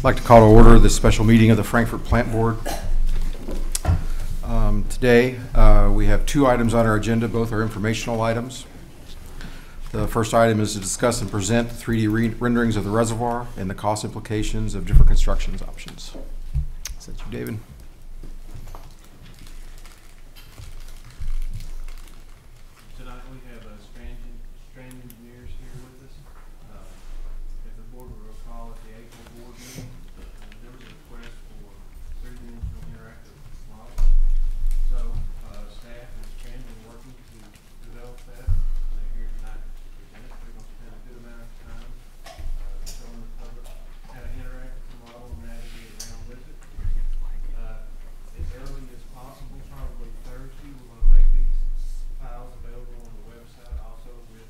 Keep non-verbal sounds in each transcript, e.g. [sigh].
I'd like to call to order this special meeting of the Frankfort Plant Board. Um, Today, uh, we have two items on our agenda, both are informational items. The first item is to discuss and present 3D re- renderings of the reservoir and the cost implications of different construction options. Is that you, David? Tonight, we have uh, Strand, Strand Engineers here with us. Uh, If the board will recall, at the April board meeting, uh, there was a request for three-dimensional interactive models. So, uh, staff and Strand are working to develop that. They're here tonight to present it. We're gonna spend a good amount of time uh, showing the public how to interact with the model and navigate around with it. Uh, As early as possible, probably Thursday, we want to make these files available on the website, also with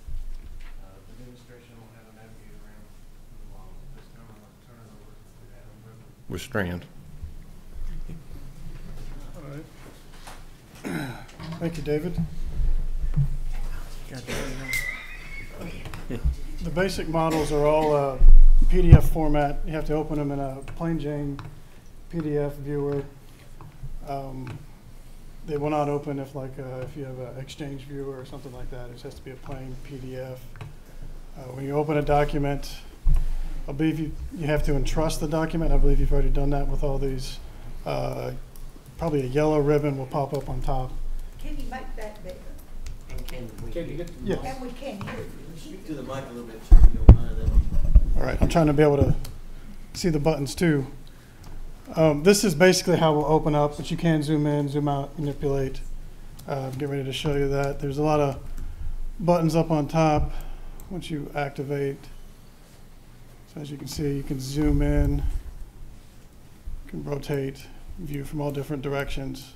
uh, the demonstration on how to navigate around the model. This time, I'm going to turn it over to Adam River. with Strand. All right. Thank you, David. The basic models are all uh, PDF format. You have to open them in a plain Jane PDF viewer. Um, They will not open if like, uh, if you have an XChange viewer or something like that. It just has to be a plain PDF. Uh, When you open a document, I believe you, you have to entrust the document. I believe you've already done that with all these. Uh, Probably a yellow ribbon will pop up on top. Can you make that bigger? And can we, Can you get Yes. And we can hear you. speak to the mic a little bit, sir, if you don't mind, that'd All right, I'm trying to be able to see the buttons too. Um, this is basically how we'll open up, but you can zoom in, zoom out, manipulate. Uh, get ready to show you that. There's a lot of buttons up on top once you activate. So as you can see, you can zoom in, you can rotate, view from all different directions.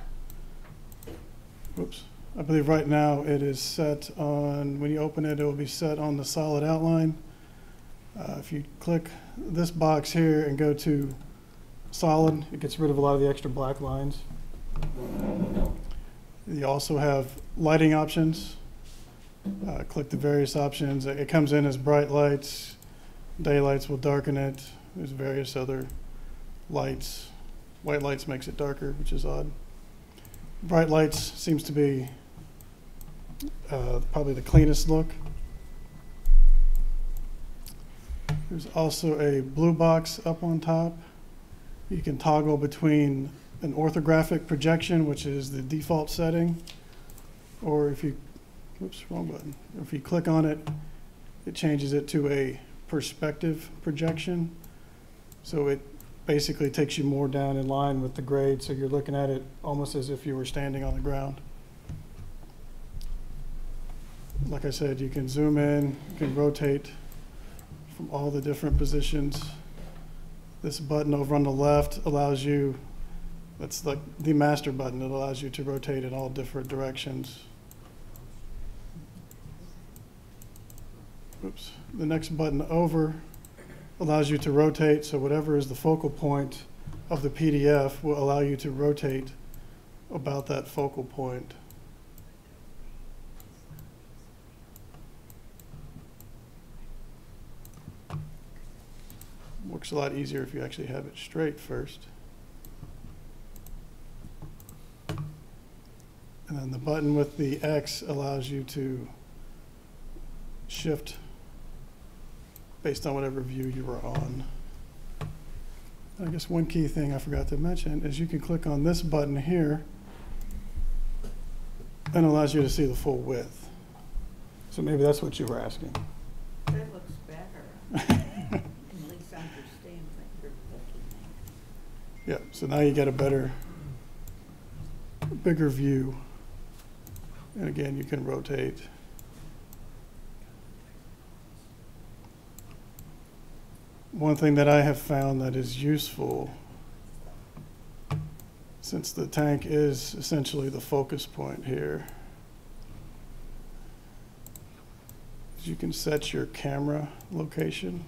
Whoops. I believe right now it is set on, when you open it, it will be set on the solid outline. Uh, If you click this box here and go to solid, it gets rid of a lot of the extra black lines. You also have lighting options. Uh, Click the various options. It comes in as bright lights. Daylights will darken it. There's various other lights. White lights makes it darker, which is odd. Bright lights seems to be uh, probably the cleanest look. There's also a blue box up on top. You can toggle between an orthographic projection, which is the default setting, or if you, whoops, wrong button. If you click on it, it changes it to a perspective projection. So it basically takes you more down in line with the grade, so you're looking at it almost as if you were standing on the ground. Like I said, you can zoom in, you can rotate from all the different positions. This button over on the left allows you, that's like the master button, it allows you to rotate in all different directions. Oops, the next button over allows you to rotate, so whatever is the focal point of the PDF will allow you to rotate about that focal point. Works a lot easier if you actually have it straight first. And then the button with the X allows you to shift based on whatever view you were on. I guess one key thing I forgot to mention is you can click on this button here and it allows you to see the full width. So maybe that's what you were asking. That looks better. [laughs] At least understand what you're looking Yeah, so now you get a better, bigger view. And again, you can rotate. One thing that I have found that is useful, since the tank is essentially the focus point here, is you can set your camera location.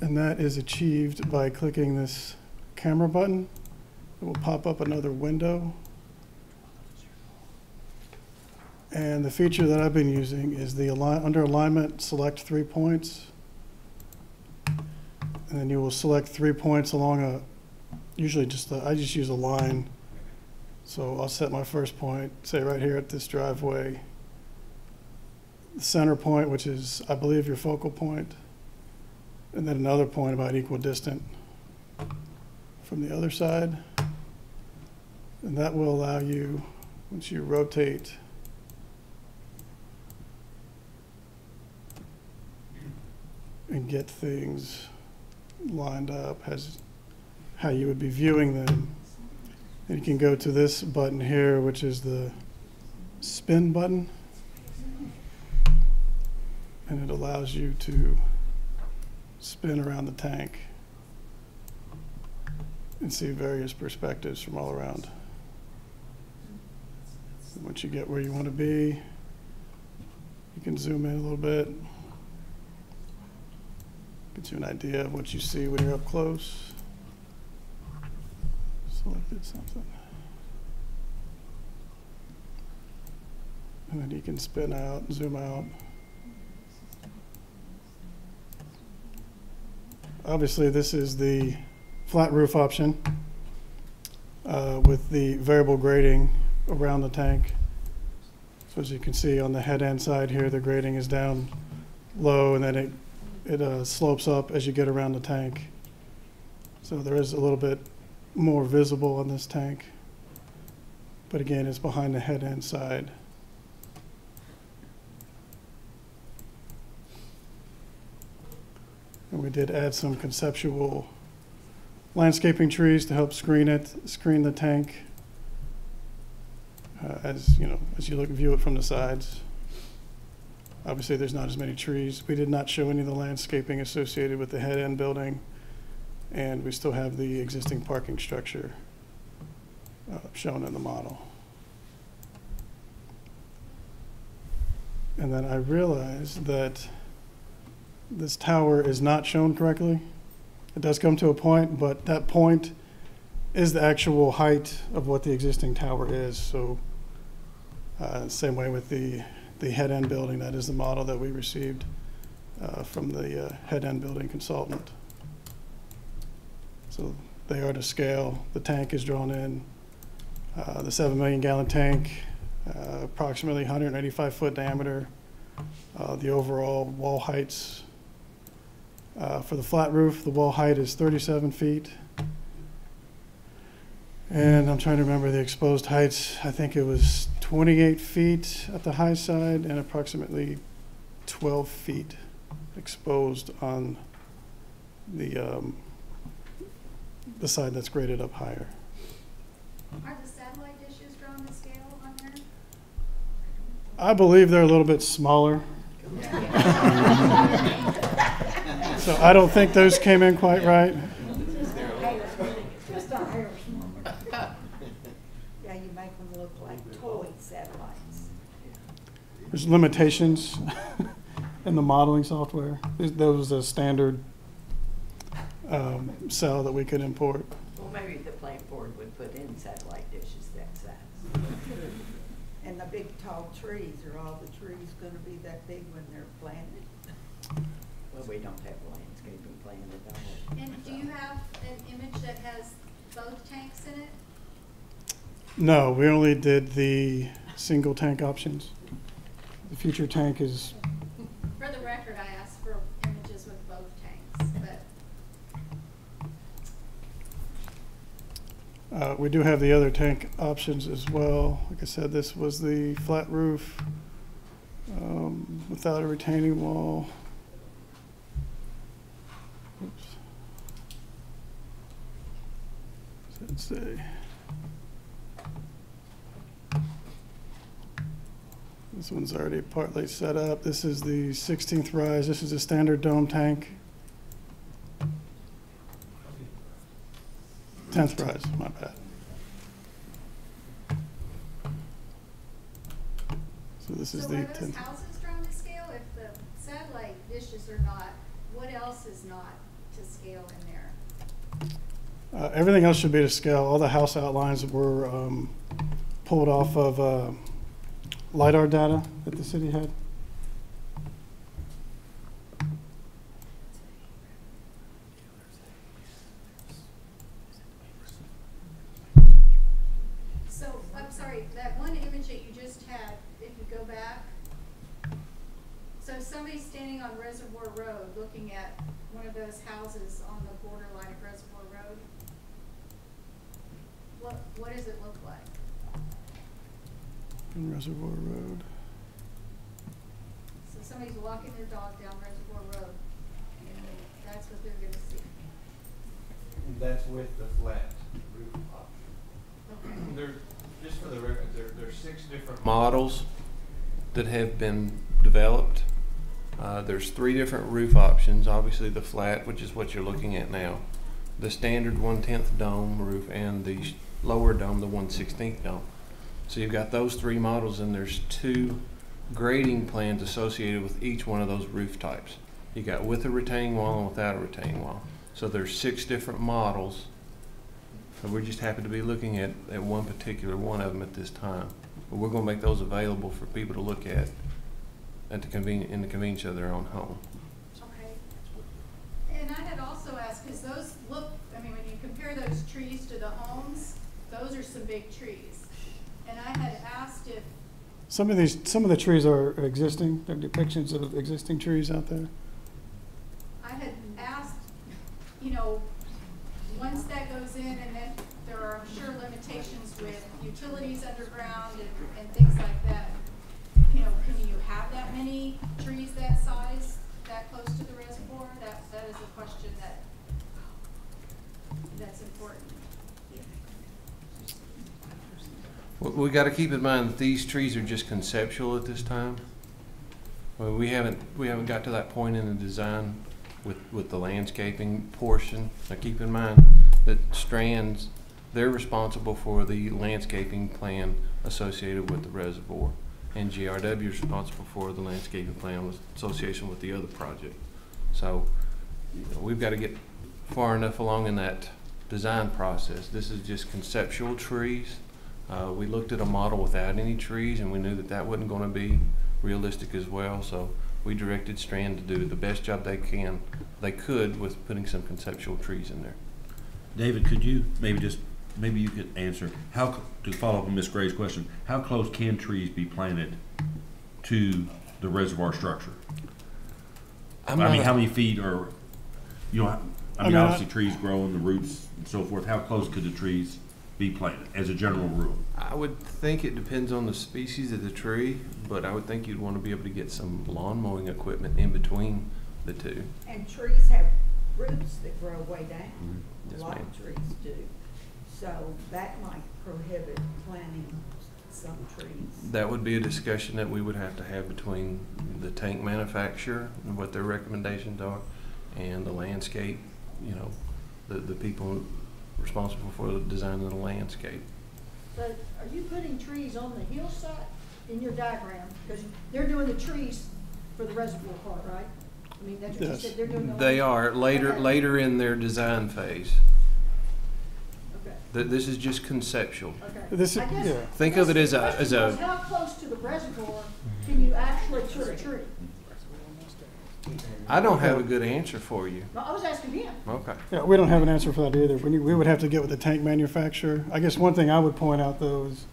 And that is achieved by clicking this camera button. It will pop up another window. And the feature that I've been using is the align, under alignment, select three points. And then you will select three points along a, usually just, I just use a line. So I'll set my first point, say right here at this driveway. The center point, which is, I believe, your focal point. And then another point about equal distant from the other side. And that will allow you, once you rotate, and get things lined up as how you would be viewing them. And you can go to this button here, which is the spin button. And it allows you to spin around the tank and see various perspectives from all around. And Once you get where you want to be, you can zoom in a little bit. Gives you an idea of what you see when you're up close. Selected something. And then you can spin out, zoom out. Obviously, this is the flat roof option uh, with the variable grading around the tank. So as you can see on the head end side here, the grading is down low and then it, it uh, slopes up as you get around the tank. So there is a little bit more visible on this tank. But again, it's behind the head end side. And we did add some conceptual landscaping trees to help screen it, screen the tank. Uh, as, you know, as you look, view it from the sides. Obviously, there's not as many trees. We did not show any of the landscaping associated with the head end building. And we still have the existing parking structure uh, shown in the model. And then I realized that this tower is not shown correctly. It does come to a point, but that point is the actual height of what the existing tower is. So, uh, same way with the, the head end building, that is the model that we received uh, from the uh, head end building consultant. So they are to scale. The tank is drawn in. Uh, the 7 million gallon tank, uh, approximately 185 foot diameter. Uh, the overall wall heights uh, for the flat roof, the wall height is 37 feet. And I'm trying to remember the exposed heights. I think it was 28 feet at the high side and approximately 12 feet exposed on the, um, the side that's graded up higher. Are the satellite dishes drawn to scale on there? I believe they're a little bit smaller. [laughs] So I don't think those came in quite right. Just a hair smaller. Yeah, you make them look like toy satellites. There's limitations [laughs] in the modeling software. There's- There was a standard um, cell that we could import. Well, maybe the plant board would put in satellite dishes that size. And the big tall trees, are all the trees gonna be that big when they're planted? Well, we don't have landscaping plan at all. And do you have an image that has both tanks in it? No, we only did the single tank options. Future tank is, For the record, I asked for images with both tanks, but uh, we do have the other tank options as well. Like I said, this was the flat roof um, without a retaining wall. Oops. Let's say. This one's already partly set up. This is the 16th rise. This is a standard dome tank. 10th rise, my bad. So this is So the are those 10th. houses drawn to scale? If the satellite dishes are not, what else is not to scale in there? Uh, Everything else should be to scale. All the house outlines were um, pulled off of uh, LiDAR data that the city had. So, I'm sorry, that one image that you just had, if you go back. So somebody's standing on Reservoir Road, looking at one of those houses on the borderline of Reservoir Road. What, what does it look like? In Reservoir Road. So somebody's walking their dog down Reservoir Road, and that's what they're gonna see. That's with the flat roof option. There, just for the record, there, there's six different models that have been developed. Uh, there's three different roof options, obviously the flat, which is what you're looking at now, the standard one-tenth dome roof, and the lower dome, the one-sixteenth dome. So you've got those three models, and there's two grading plans associated with each one of those roof types. You got with a retaining wall and without a retaining wall. So there's six different models. So we're just happen to be looking at, at one particular one of them at this time. But we're gonna make those available for people to look at at the convenience, in the convenience of their own home. Okay. And I had also asked, because those look, I mean, when you compare those trees to the homes, those are some big trees. And I had asked if, Some of these, some of the trees are existing, they're depictions of existing trees out there. I had asked, you know, once that goes in and then there are, I'm sure, limitations with utilities underground and, and things like that. You know, can you have that many trees that size, that close to the reservoir? That, that is a question that, that's important. We, we gotta keep in mind that these trees are just conceptual at this time. Well, we haven't, we haven't got to that point in the design with, with the landscaping portion. Now, keep in mind that Strands, they're responsible for the landscaping plan associated with the reservoir. And GRW is responsible for the landscaping plan with, association with the other project. So, you know, we've gotta get far enough along in that design process. This is just conceptual trees. Uh, we looked at a model without any trees and we knew that that wasn't gonna be realistic as well, so we directed Strand to do the best job they can, they could with putting some conceptual trees in there. David, could you maybe just, maybe you could answer, how, to follow up on Miss Gray's question, how close can trees be planted to the reservoir structure? I I'm mean, not- how many feet are, you know, I I mean, mean, I- obviously trees grow in the roots and so forth, how close could the trees be planted, as a general rule? I would think it depends on the species of the tree, but I would think you'd wanna be able to get some lawn mowing equipment in between the two. And trees have roots that grow way down. Mm-hmm. Yes, A lot ma'am. of trees do. So that might prohibit planting some trees. That would be a discussion that we would have to have between the tank manufacturer and what their recommendations are, and the landscape, you know, the, the people responsible for the design of the landscape. But are you putting trees on the hillside in your diagram? Because they're doing the trees for the reservoir part, right? I mean, that's what you Yes. said, they're doing the. They are later, Okay. later in their design phase. Okay, Th- This is just conceptual. okay. This is- guess- yeah. Think of it as a- I guess as a- How close to the reservoir can you actually put a tree? I don't have a good answer for you. No, I was asking him. Okay. Yeah, we don't have an answer for that either. We, need- we would have to get with the tank manufacturer. I guess one thing I would point out though is,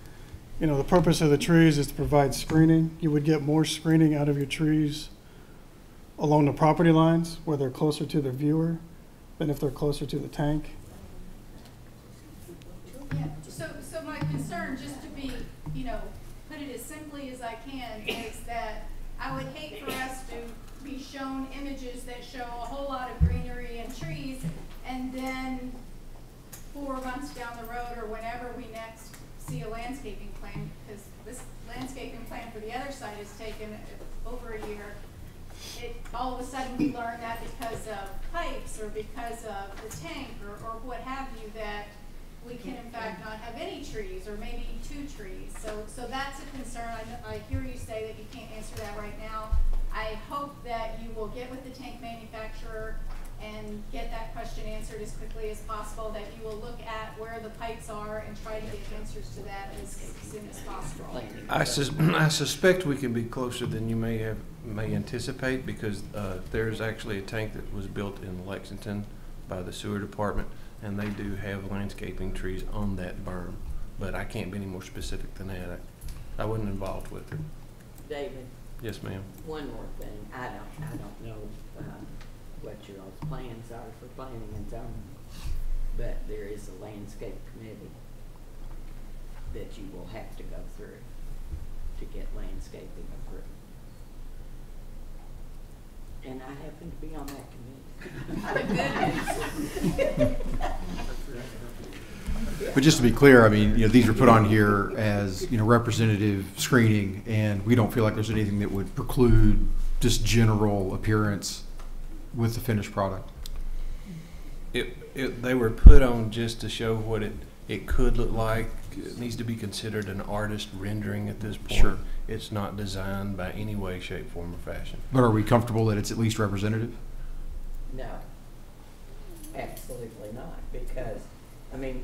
you know, the purpose of the trees is to provide screening. You would get more screening out of your trees along the property lines where they're closer to the viewer than if they're closer to the tank. Yeah, so, so my concern, just to be, you know, put it as simply as I can, is that I would hate for us to be shown images that show a whole lot of greenery and trees, and then four months down the road or whenever we next see a landscaping plan, because this landscaping plan for the other side has taken over a year. It, all of a sudden, we learn that because of pipes or because of the tank or, or what have you, that we can in fact not have any trees or maybe two trees. So, so that's a concern. I, I hear you say that you can't answer that right now. I hope that you will get with the tank manufacturer and get that question answered as quickly as possible, that you will look at where the pipes are and try to get answers to that as soon as possible. I sus- [clears throat] I suspect we can be closer than you may have, may anticipate, because, uh, there's actually a tank that was built in Lexington by the sewer department, and they do have landscaping trees on that berm, but I can't be any more specific than that. I, I wasn't involved with it. David, Yes, ma'am. one more thing, I don't, I don't know, um, what your all's plans are for planning and zoning, but there is a landscape committee that you will have to go through to get landscaping approved. And I happen to be on that committee. [laughs] But just to be clear, I mean, you know, these were put on here as, you know, representative screening, and we don't feel like there's anything that would preclude just general appearance with the finished product. It, it, they were put on just to show what it, it could look like. It needs to be considered an artist rendering at this point. Sure. It's not designed by any way, shape, form, or fashion. But are we comfortable that it's at least representative? No, absolutely not, because, I mean,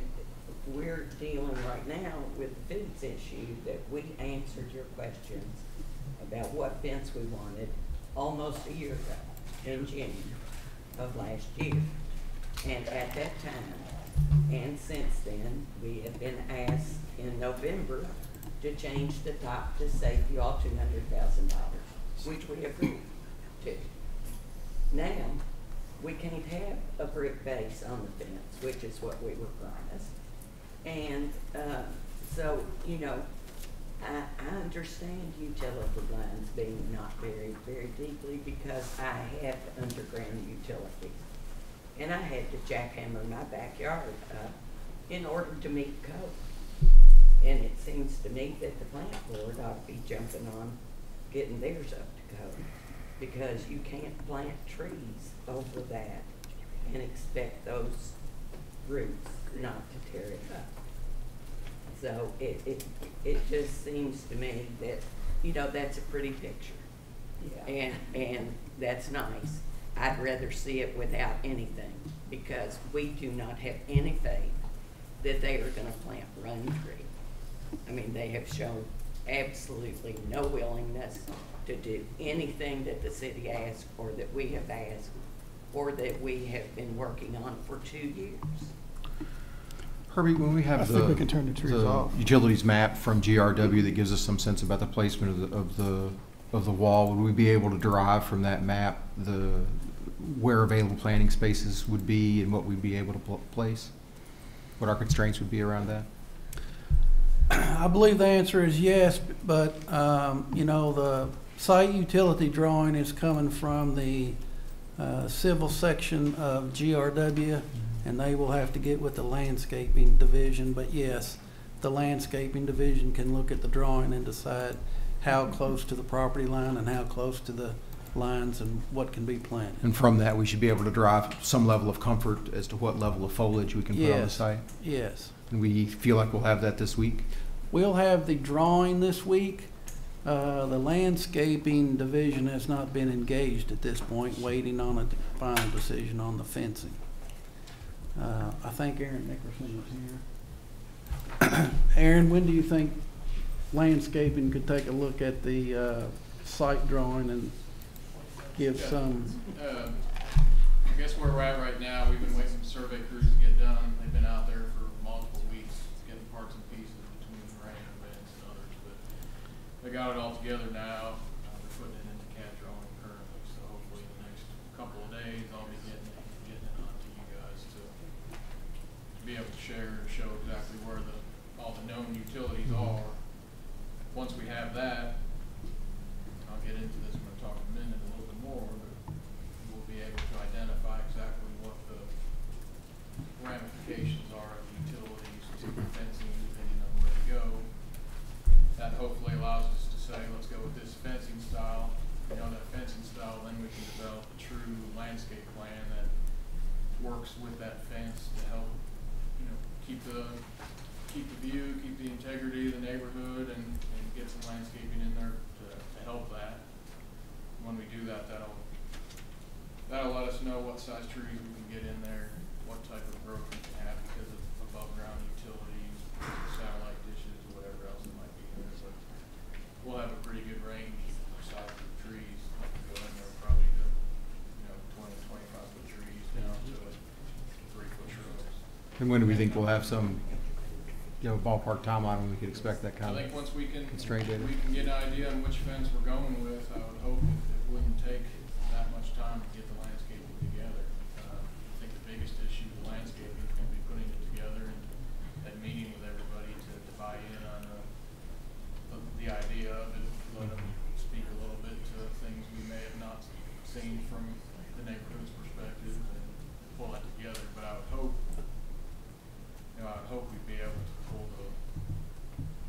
we're dealing right now with the fence issue that we answered your questions about what fence we wanted almost a year ago, in June of last year. And at that time, and since then, we have been asked in November to change the top to save you all two hundred thousand dollars, which we agreed to. Now, we can't have a brick base on the fence, which is what we were promised. And, uh, so, you know, I, I understand utility lines being not buried very deeply because I have underground utilities. And I had to jackhammer my backyard up in order to meet code. And it seems to me that the plant board ought to be jumping on getting theirs up to code. Because you can't plant trees over that and expect those roots not to tear it up. So it, it, it just seems to me that, you know, that's a pretty picture. And, and that's nice. I'd rather see it without anything, because we do not have any faith that they are gonna plant one tree. I mean, they have shown absolutely no willingness to do anything that the city asked, or that we have asked, or that we have been working on for two years. Herbie, when we I have think the, we can turn the trees the off. utilities map from GRW that gives us some sense about the placement of the, of the, of the wall, would we be able to derive from that map the, where available planting spaces would be and what we'd be able to pl- place? What our constraints would be around that? I believe the answer is yes, but, um, you know, the site utility drawing is coming from the, uh, civil section of GRW, and they will have to get with the landscaping division, but yes, the landscaping division can look at the drawing and decide how close to the property line and how close to the lines and what can be planted. And from that, we should be able to derive some level of comfort as to what level of foliage we can put on the Yes. site. Yes. And we feel like we'll have that this week? We'll have the drawing this week. Uh, the landscaping division has not been engaged at this point, waiting on a final decision on the fencing. Uh, I think Aaron Nickerson is here. [clears throat] Aaron, when do you think landscaping could take a look at the, uh, site drawing and give Yeah. some, Uh, I guess where we're at right now, we've been waiting for survey crews to get done. They've been out there for multiple weeks, getting parts and pieces between rain events and others, but they got it all together now. Uh, they're putting it into CAD drawing currently, so hopefully in the next couple of days, I'll be getting it, getting it onto you guys to, to be able to share and show exactly where the, all the known utilities mm-hmm. are. Once we have that, I'll get into this when I talk in a minute a little bit more, but we'll be able to identify exactly what the ramifications are of utilities to the fencing, depending on where to go. That hopefully allows us to say, let's go with this fencing style. We know that fencing style, then we can develop a true landscape plan that works with that fence to help, you keep the, keep the view, keep the integrity of the neighborhood and, and get some landscaping in there to, to help that. When we do that, that'll, that'll let us know what size trees we can get in there, what type of growth we can have because of above ground utilities, satellite dishes, whatever else it might be in there, but we'll have a pretty good range And when do we think we'll have some, you know, ballpark timeline when we could expect that kind I think of? once we can, data. we can get an idea on which fence we're going with, I would hope it it wouldn't take that much time to get the landscaping together. Uh, I think the biggest issue with landscaping is gonna be putting it together and, and meeting with everybody to, to buy in on the, the- the idea of it, let them speak a little bit to things we may have not seen from the neighborhood's perspective and pull that together, but I would hope, you know, I would hope we'd be able to pull the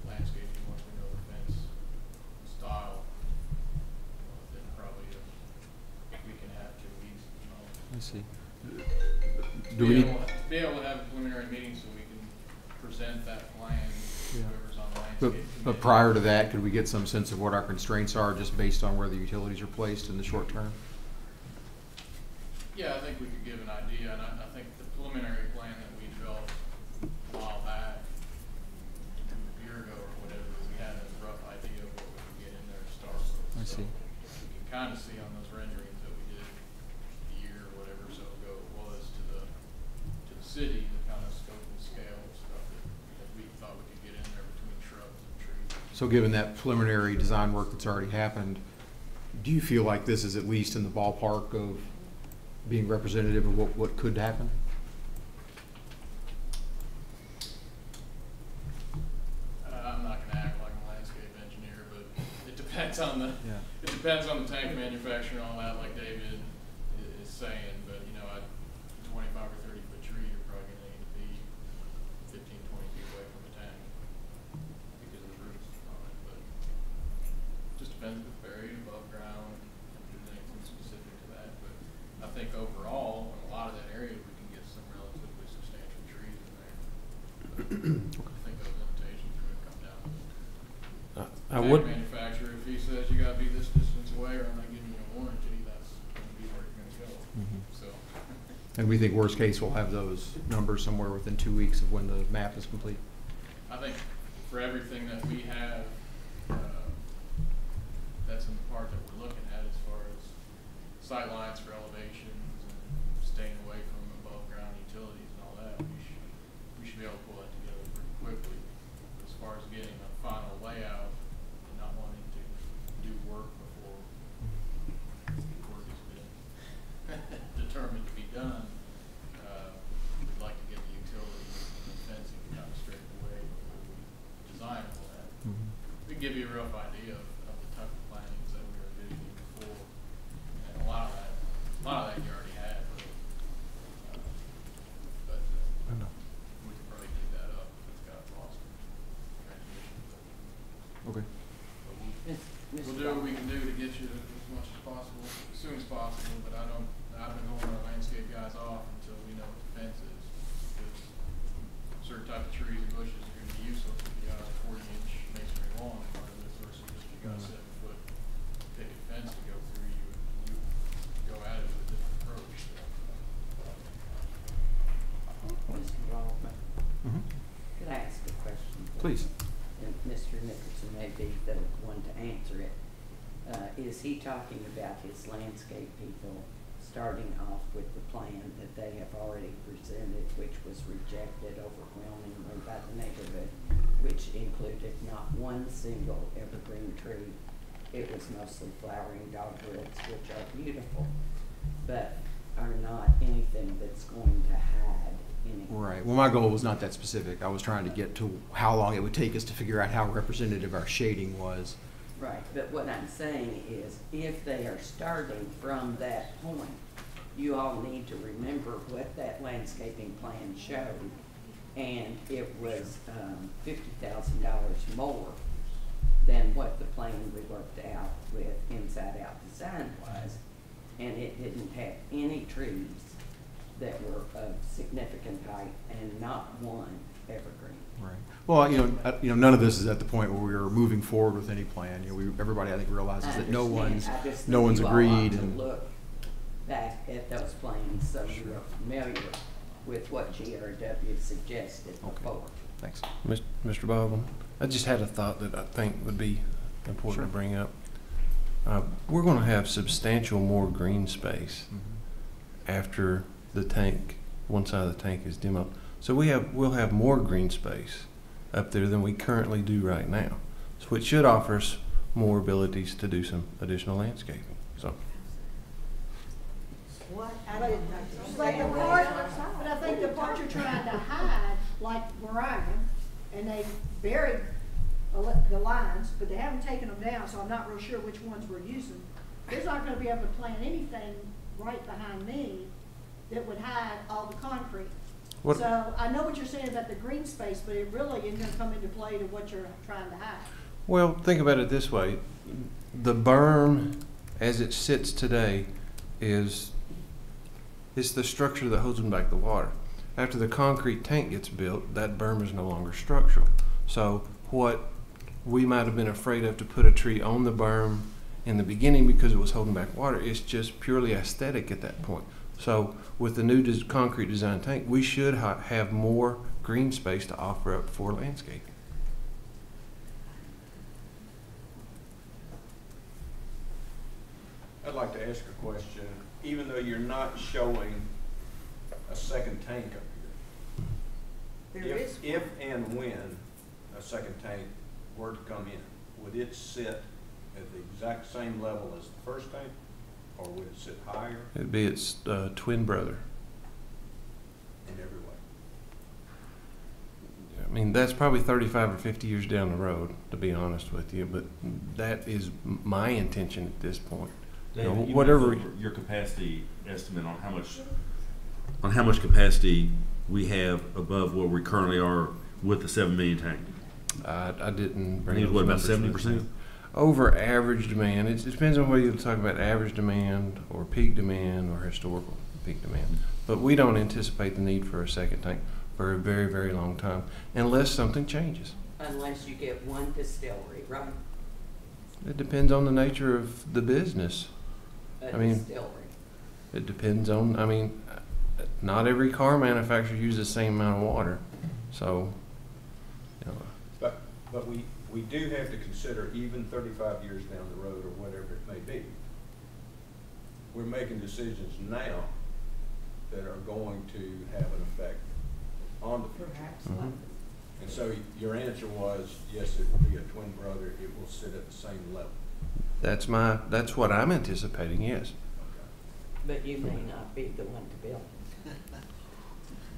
landscaping once we know the fence style, uh, then probably a week and a half, two weeks, you know. I see. Be Do we need, able- Be able to have a preliminary meeting so we can present that plan, Yeah. whoever's on the but, landscape. but committee. prior to that, could we get some sense of what our constraints are just based on where the utilities are placed in the short term? Yeah, I think we could give an idea, and I, I think the preliminary plan that we developed a while back, a year ago or whatever, we had a rough idea of what we could get in there to start with. I So see. You can kinda see on those renderings that we did a year or whatever so ago it was to the, to the city, the kind of scope and scale of stuff that, that we thought we could get in there between shrubs and trees. So given that preliminary design work that's already happened, do you feel like this is at least in the ballpark of being representative of what, what could happen? Uh, I'm not gonna act like a landscape engineer, but it depends on the, Yeah. it depends on the tank manufacturer and all that, like David i- is saying, but, you know, a twenty-five or thirty foot tree, you're probably gonna need to be 15, 20 feet away from the tank because of the roots on it, but just depends if it's buried above ground, if there's anything specific to that, but I think overall, in a lot of that area, we can get some relatively substantial trees in there. But I think those limitations are gonna come down to I tank would, manufacturer, if he says you gotta be this distance away or I'm not giving you a warranty, that's gonna be where you're gonna go, so. And we think worst case, we'll have those numbers somewhere within two weeks of when the map is complete. I think for everything that we have, uh, that's in the part that we're looking at as far as sightlines for elevations and staying away from above ground utilities and all that, we should, we should be able to pull that together pretty quickly. As far as getting a final layout and not wanting to do work before work has been determined to be done, uh, we'd like to get the utilities and the fencing kind of straight away before we design all that. We can give you a rough idea of, of the type of plannings that we were envisioning before, and a lot of that, a lot of that you already had, really. Uh, But, uh, we could probably dig that up if it's got lost in transmission, but, Okay. but we'll, Miss- we'll do what we can do to get you as much as possible, as soon as possible, but I don't, I've been holding our landscape guys off until we know what the fence is, because certain type of trees and bushes are gonna be useless if you got a forty inch masonry wall in front of it versus if you got a seven foot picket fence to go through, you, you go at it with a different approach, so. Mr. Baldwin, Mhm. could I ask a question? Please. And Mr. Nicholson may be the one to answer it. Uh, is he talking about his landscape people starting off with the plan that they have already presented, which was rejected overwhelmingly by the neighborhood, which included not one single evergreen tree. It was mostly flowering dogwoods, which are beautiful, but are not anything that's going to hide any. Right. Well, my goal was not that specific. I was trying to get to how long it would take us to figure out how representative our shading was. But what I'm saying is, if they are starting from that point, you all need to remember what that landscaping plan showed. And it was, um, fifty thousand dollars more than what the plan we worked out with Inside Out Design was. And it didn't have any trees that were of significant height and not one evergreen. Right. Well, you know, uh, you know, none of this is at the point where we are moving forward with any plan. You know, we, everybody, I think, realizes I that no one's, I just no think one's you all ought agreed to and. Look back at those plans, so you're familiar with what GRW suggested before. Thanks. Mis- Mr. Baldwin, I just had a thought that I think would be important to bring up. Uh, We're gonna have substantial more green space after the tank, one side of the tank is demoed. So we have, we'll have more green space up there than we currently do right now. So which should offer us more abilities to do some additional landscaping, so. What, I didn't But the part, but I think the part you're trying to hide, like Mariah, and they buried the lines, but they haven't taken them down, so I'm not real sure which ones we're using. There's not gonna be able to plant anything right behind me that would hide all the concrete. What- So I know what you're saying about the green space, but it really isn't gonna come into play to what you're trying to hide. Well, think about it this way. The berm, as it sits today, is, is the structure that holds back the water. After the concrete tank gets built, that berm is no longer structural. So what we might have been afraid of to put a tree on the berm in the beginning because it was holding back water, it's just purely aesthetic at that point. So with the new des- concrete design tank, we should ha- have more green space to offer up for landscaping. I'd like to ask a question, even though you're not showing a second tank up here. There if- is If and when a second tank were to come in, would it sit at the exact same level as the first tank? Or would it sit higher It'd be its uh, twin brother. in every way? I mean, that's probably 35 or 50 years down the road, to be honest with you, but that is m- my intention at this point. You know, David, you whatever- went your capacity estimate on how much, on how much capacity we have above where we currently are with the seven million tank. I, I didn't bring. I think it those was, what, about numbers seventy percent? Me. Over average demand, it, it depends on whether you talk about average demand or peak demand or historical peak demand. But we don't anticipate the need for a second tank for a very, very long time unless something changes. Unless you get one distillery, right? It depends on the nature of the business. A I mean- distillery. It depends on, I mean, not every car manufacturer uses the same amount of water, so, you know, But, but we, we do have to consider even thirty-five years down the road or whatever it may be. We're making decisions now that are going to have an effect on the future. Perhaps Mhm. And so your answer was, yes, it will be a twin brother, it will sit at the same level. that's my, that's what I'm anticipating, yes. But you may not be the one to build it.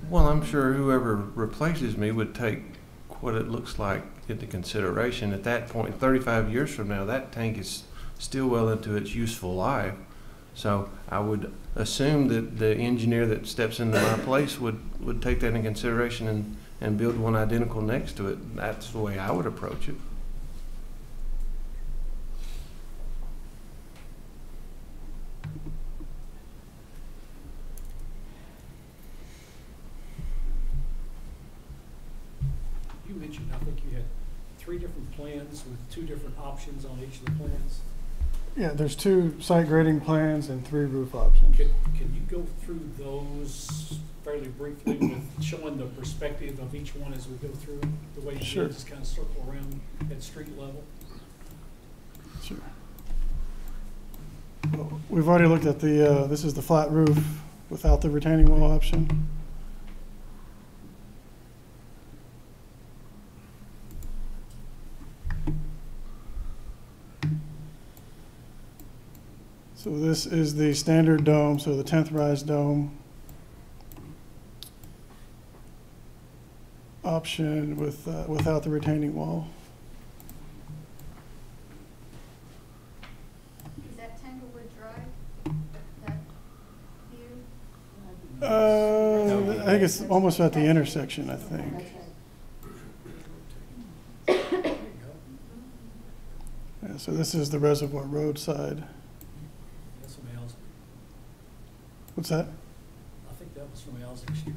Well, I'm sure whoever replaces me would take what it looks like into consideration. At that point, thirty-five years from now, that tank is still well into its useful life. So I would assume that the engineer that steps into my place would, would take that into consideration and, and build one identical next to it. That's the way I would approach it. You mentioned, I think you had three different plans with two different options on each of the plans. Yeah, there's two site grading plans and three roof options. Can, can you go through those fairly briefly with showing the perspective of each one as we go through? The way you Sure. just kind of circle around at street level? Sure. Well, We've already looked at the, uh, this is the flat roof without the retaining wall option. So this is the standard dome, so the tenth rise dome. Option with, uh, without the retaining wall. Is that Tanglewood Drive? That view? Uh, I think it's almost at the intersection, I think. There you go. Yeah, so this is the Reservoir Road side. What's that? I think that was from Alzing Street.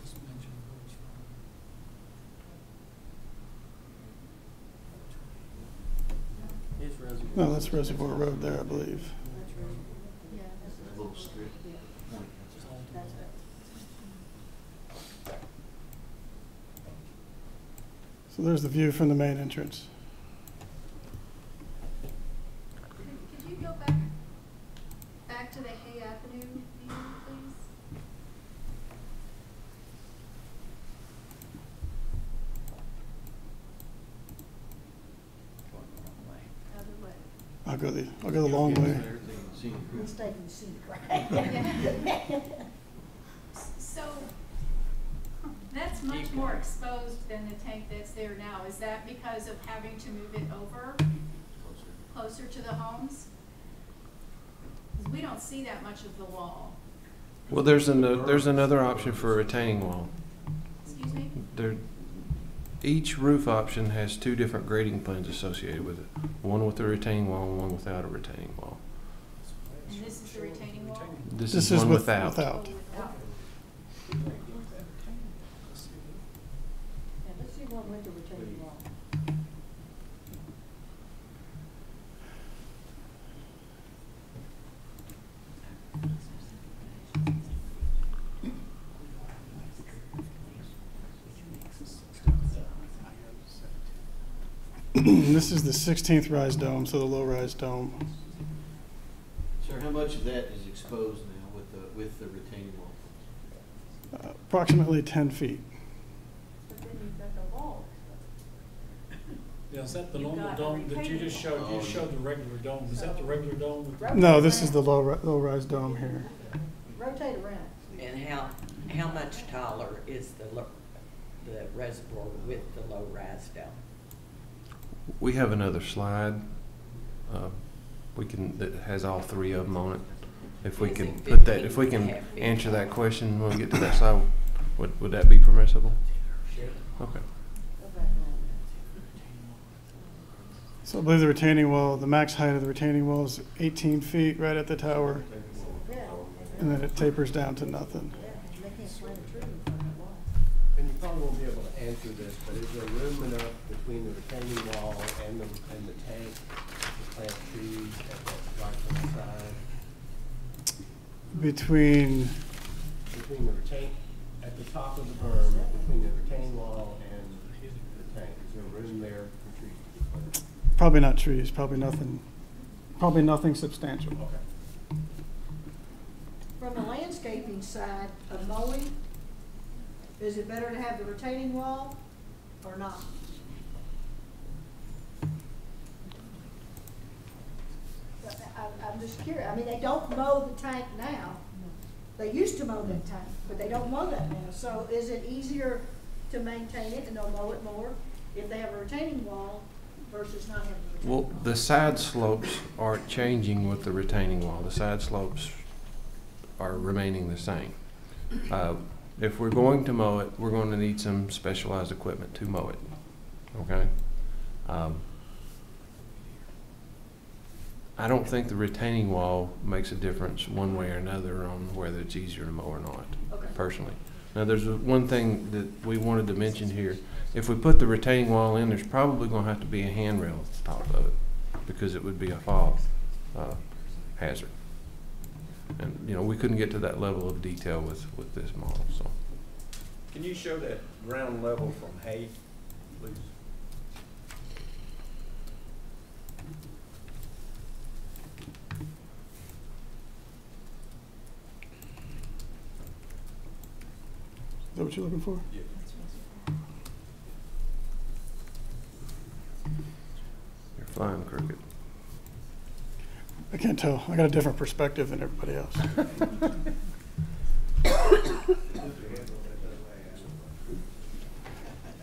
Just mentioned it was No, that's Reservoir Road there, I believe. So there's the view from the main entrance. I'll go the, I'll go the long way. He's taking the seat, right? So, that's much more exposed than the tank that's there now. Is that because of having to move it over closer to the homes? 'Cause we don't see that much of the wall. Well, there's an, uh, there's another option for a retaining wall. Excuse me? There, each roof option has two different grading plans associated with it. One with a retaining wall and one without a retaining wall. And this is the retaining wall? This This is is one with- without. without. Oh, Yeah, let's see one with the retaining wall. [clears throat] This is the 16th rise dome, so the low rise dome. Sir, how much of that is exposed now with the, with the retaining wall? Uh, Approximately 10 feet. Then you've got the wall. Yeah, is that the You've normal got dome that you just showed? You showed the regular dome. Is that the regular dome with the? No, this is the low, ri- low rise dome here. Rotate around. And how, how much taller is the, the reservoir with the low rise dome? We have another slide. uh, We can, that has all three of them on it. If we can put that, if we can and a half feet answer that question when we get to that slide, would, would that be permissible? Okay. Go back around. So I believe the retaining wall, the max height of the retaining wall is 18 feet right at the tower, and then it tapers down to nothing. yeah, they can't plant a tree in front of that wall. And you probably won't be able to answer this, but is there room enough between the retaining wall and the, and the tank to plant trees at that right hand side? Between, Between the retain, at the top of the berm, between the retaining wall and the tank, is there room there for trees to be planted? probably not trees, probably nothing, probably nothing substantial. Okay. From the landscaping side of mowing, is it better to have the retaining wall or not? I, I'm just curious, I mean, they don't mow the tank now. They used to mow that tank, but they don't mow that now. So is it easier to maintain it and they'll mow it more if they have a retaining wall versus not having a retaining wall? Well, the side slopes aren't changing with the retaining wall. The side slopes are remaining the same. Uh, If we're going to mow it, we're going to need some specialized equipment to mow it, okay? Um, I don't think the retaining wall makes a difference one way or another on whether it's easier to mow or not, Okay. personally. Now, there's a- one thing that we wanted to mention here. If we put the retaining wall in, there's probably gonna have to be a handrail at the top of it, because it would be a fall, uh, hazard. And, you know, we couldn't get to that level of detail with, with this model, so. Can you show that ground level from Hay, please? Is that what you're looking for? Yeah. You're flying crooked. I can't tell. I got a different perspective than everybody else.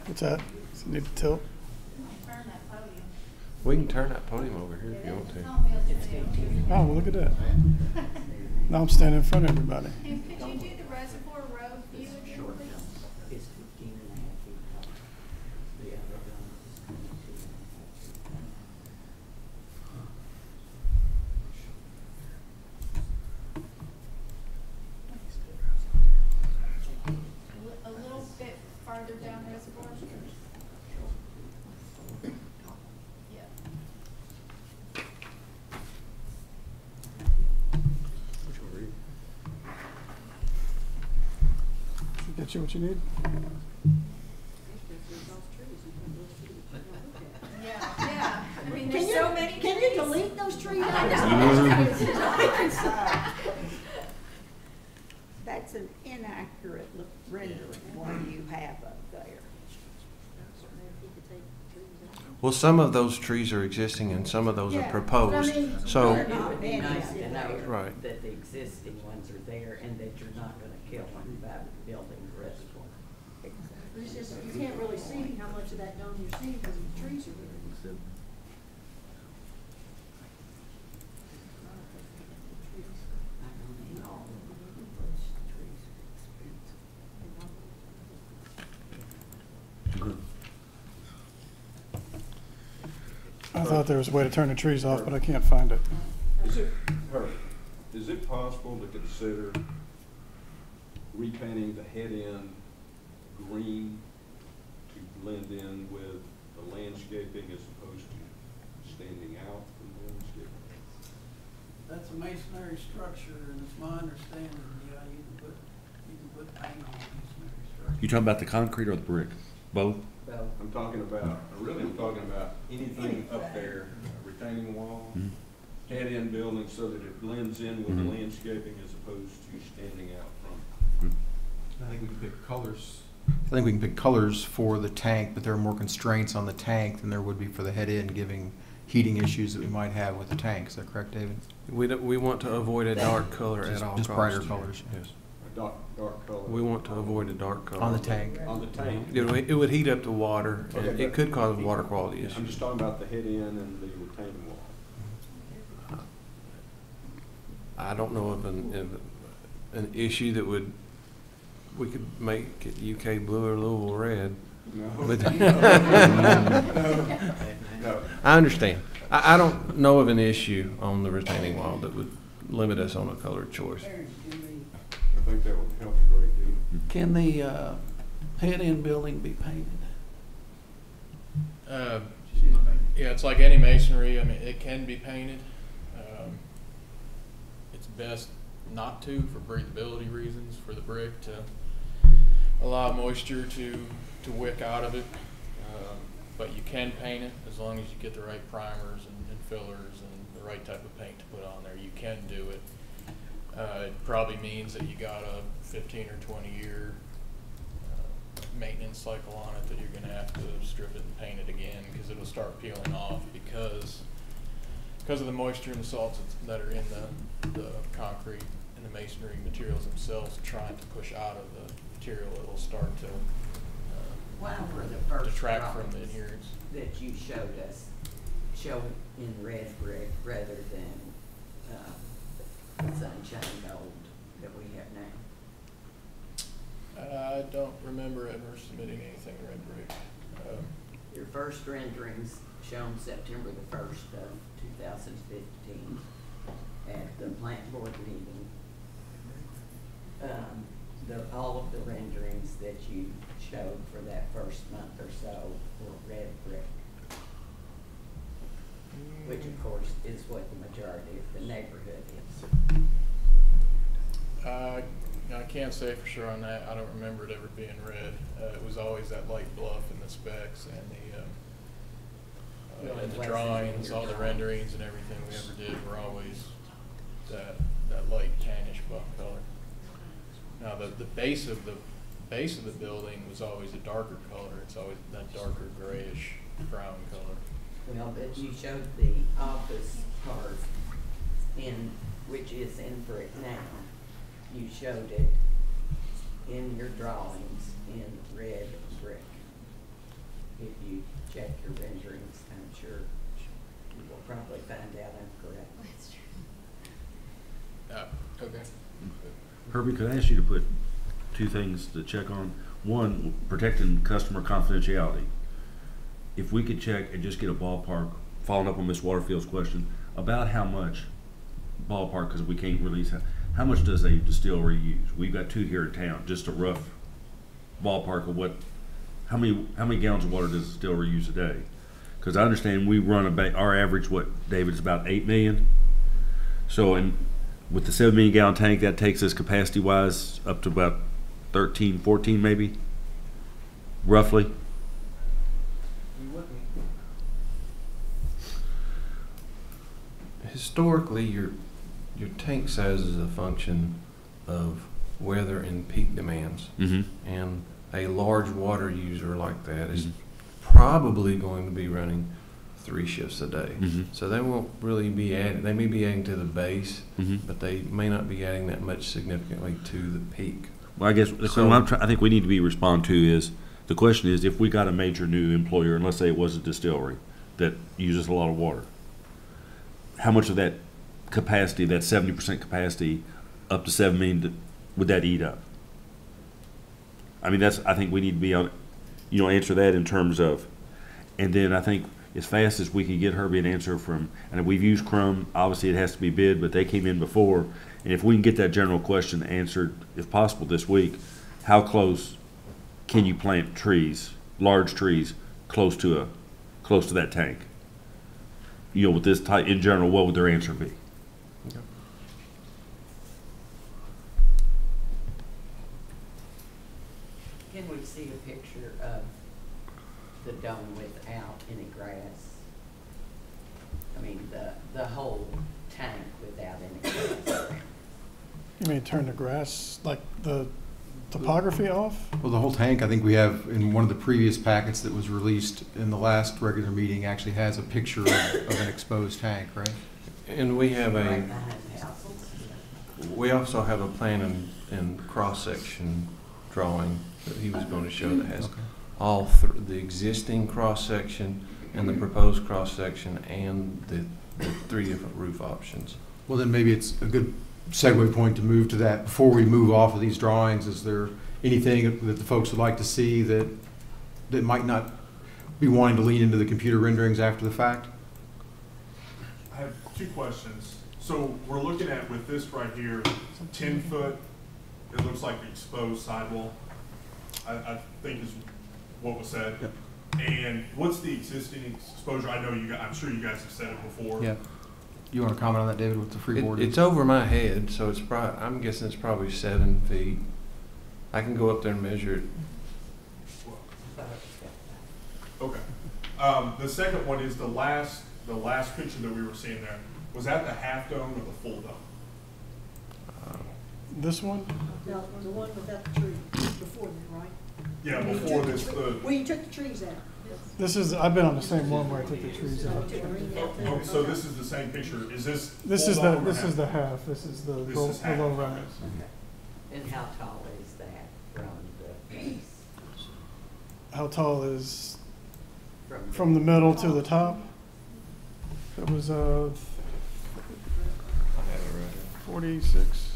What's that? Does it need to tilt? Turn that. We can turn that podium over here if you want to. Don't melt it down. Oh, well, look at that. Now I'm standing in front of everybody. get you what you need. Can you- so many Can you delete those trees? [laughs] [laughs] That's an inaccurate look- rendering of what you have up there. Well, some of those trees are existing and some of those are I proposed. So- It would be nice to know Right. that the existing ones are there and that you're not you can't really see how much of that dome you're seeing because the trees are there. I don't know. I thought there was a way to turn the trees off, but I can't find it. Is it, Herb, is it possible to consider repainting the head end green to blend in with the landscaping as opposed to standing out from the landscape? That's a masonry structure, and it's my understanding, yeah, you can put, you can put paint on a masonry structure. You talking about the concrete or the brick? Both? I'm talking about, I really I'm talking about anything up there, a retaining wall, Mhm. head end building so that it blends in with the Mhm. landscaping as opposed to standing out from. I think we can pick colors. I think we can pick colors for the tank, but there are more constraints on the tank than there would be for the head end, giving heating issues that we might have with the tank. Is that correct, David? we, don't- we want to avoid a dark color at Just- all just costs. brighter colors. Yes. A dark, dark color. We want to avoid a dark color. On the tank. On the tank. It would, it would heat up the water, and Okay, it could cause water quality issues. I'm issues. just talking about the head end and the retaining wall. I don't know of an, of an issue that would, we could make it UK blue or Louisville red. No. [laughs] But- [laughs] [laughs] No. I understand. I, I don't know of an issue on the retaining wall that would limit us on a color choice. Can I think that would help a great deal. the, can the, uh, head end building be painted? Uh, yeah, it's like any masonry, I mean, it can be painted. Um, It's best not to for breathability reasons, for the brick to allow moisture to, to wick out of it. Um, But you can paint it as long as you get the right primers and and fillers and the right type of paint to put on there, you can do it. Uh, it probably means that you got a fifteen or twenty year uh, maintenance cycle on it that you're gonna have to strip it and paint it again, cause it'll start peeling off because, because of the moisture and the salts that are in the, the concrete and the masonry materials themselves trying to push out of the material, it'll start to, uh, Why were the first detract from the drawings adherence. that you showed us, show in red brick rather than, uh, sunshine gold that we have now? I don't remember ever submitting anything red brick. Um, Your first renderings shown September the first of two thousand fifteen at the plant board meeting. Um, the, all of the renderings that you showed for that first month or so were red brick. Which of course is what the majority of the neighborhood is. Uh, I can't say for sure on that. I don't remember it ever being red. Uh, it was always that light bluff in the specs and the, um, uh, and the drawings, all the renderings and everything we ever did were always that, that light tannish buff color. Now, the, the base of the, base of the building was always a darker color. It's always that darker grayish brown color. Well, but you showed the office part in, which is in brick now. You showed it in your drawings in red brick. If you check your renderings, I'm sure you will probably find out I'm correct. Uh, okay. Herbie, could I ask you to put two things to check on? One, protecting customer confidentiality. If we could check and just get a ballpark, following up on Ms. Waterfield's question, about how much ballpark, because we can't release, how, much does a distillery use? We've got two here in town, just a rough ballpark of what, how many, how many gallons of water does a distillery use a day? Because I understand we run about, our average, what, David, is about eight million? So, and with the seven million gallon tank, that takes us capacity wise up to about 13, 14 maybe, roughly. historically, your, your tank size is a function of weather and peak demands. Mm-hmm. And a large water user like that is Mhm. probably going to be running three shifts a day. Mhm. So they won't really be adding, they may be adding to the base, Mm-hmm. but they may not be adding that much significantly to the peak. Well, I guess, So- what I'm try, I think we need to be respond to is, the question is, if we got a major new employer, and let's say it was a distillery that uses a lot of water, how much of that capacity, that seventy percent capacity, up to seven million, would that eat up? I mean, that's, I think we need to be on, you know, answer that in terms of, and then I think as fast as we can get Herbie an answer from, and we've used Crom, obviously it has to be bid, but they came in before. And if we can get that general question answered, if possible this week, how close can you plant trees, large trees, close to a, close to that tank? You know, with this type, in general, what would their answer be? Can we see a picture of the dome without any grass? I mean, the, the whole tank without any grass around. You mean turn the grass, like the topography off? Well, the whole tank, I think we have, in one of the previous packets that was released in the last regular meeting, actually has a picture of, of an exposed tank, right? And we have a, behind the houses. we also have a plan and, and cross-section drawing that he was going to show that has Okay. all thr the existing cross-section and the proposed cross-section and the, the three different roof options. Well, then maybe it's a good segue point to move to that. Before we move off of these drawings, is there anything that the folks would like to see that, that might not be wanting to lean into the computer renderings after the fact? I have two questions. So we're looking at with this right here, ten foot, it looks like the exposed sidewall. I, I think is what was said. Yep. And what's the existing exposure? I know you, guys- I'm sure you guys have said it before. Yeah. You want to comment on that, David, with the It, freeboard? it's over my head, so it's prob, I'm guessing it's probably seven feet. I can go up there and measure it. Okay. Um, the second one is the last, the last picture that we were seeing there. Was that the half dome or the full dome? Uh, This one? No, the one without the tree, before that, right? Yeah, before took the this, the, When you took the trees out. This is, I've been on the same one where I took the trees out. oh, so this is the same picture. Is this? This is the, this half? is the half, this is the, This the is the half. low rise. And how tall is that from the base? How tall is, the- from the middle to the top? It was, uh, forty-six.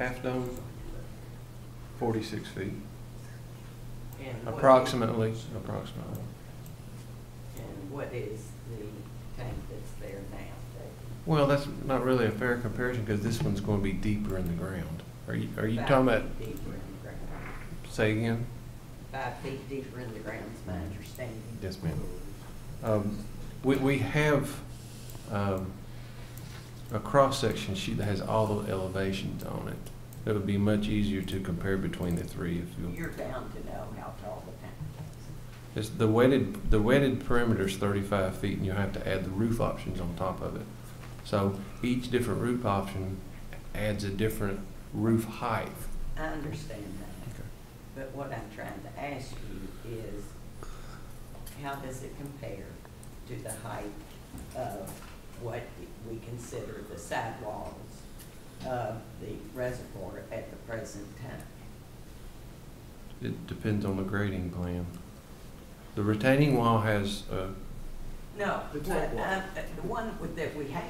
Half dome, forty-six feet, And what is- approximately, approximately. And what is the tank that's there now, David? Well, that's not really a fair comparison, because this one's gonna be deeper in the ground. Are you, are you talking about, feet Deeper in the ground. say again? Five feet deeper in the ground is my understanding. Yes, ma'am. Um, we, we have, um, a cross-section sheet that has all the elevations on it. It would be much easier to compare between the three if you. You're bound to know how tall the tank is. It's the wetted, the wetted perimeter is thirty-five feet, and you have to add the roof options on top of it. So each different roof option adds a different roof height. I understand that. Okay. But what I'm trying to ask you is, how does it compare to the height of what we consider the sidewalls of the reservoir at the present time? It depends on the grading plan. The retaining wall has, uh, No, The but, wall. uh, the one with- that we have,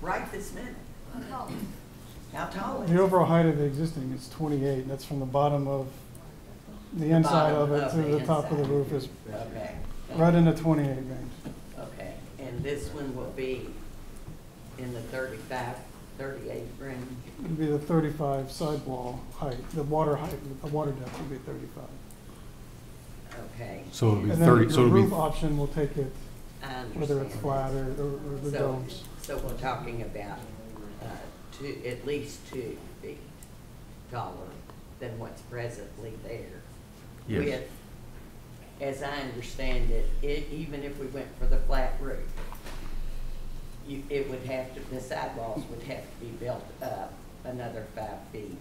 right this minute. How tall is it? The overall height of the existing is twenty-eight, that's from the bottom of, the inside of it to the the top of the roof is Okay. right in the twenty-eight range. Okay, and this one will be in the thirty-five, thirty-eight range? It'd be the thirty-five sidewall height, the water height, the water depth would be thirty-five. Okay. So it'll be And then thirty, the so it'll roof be, option will take it I whether it's that. flat or, or or the So- domes. So we're talking about, uh, two, at least two feet taller than what's presently there. Yes. With, as I understand it, it, even if we went for the flat roof, you, it would have to, the sidewalls would have to be built up another five feet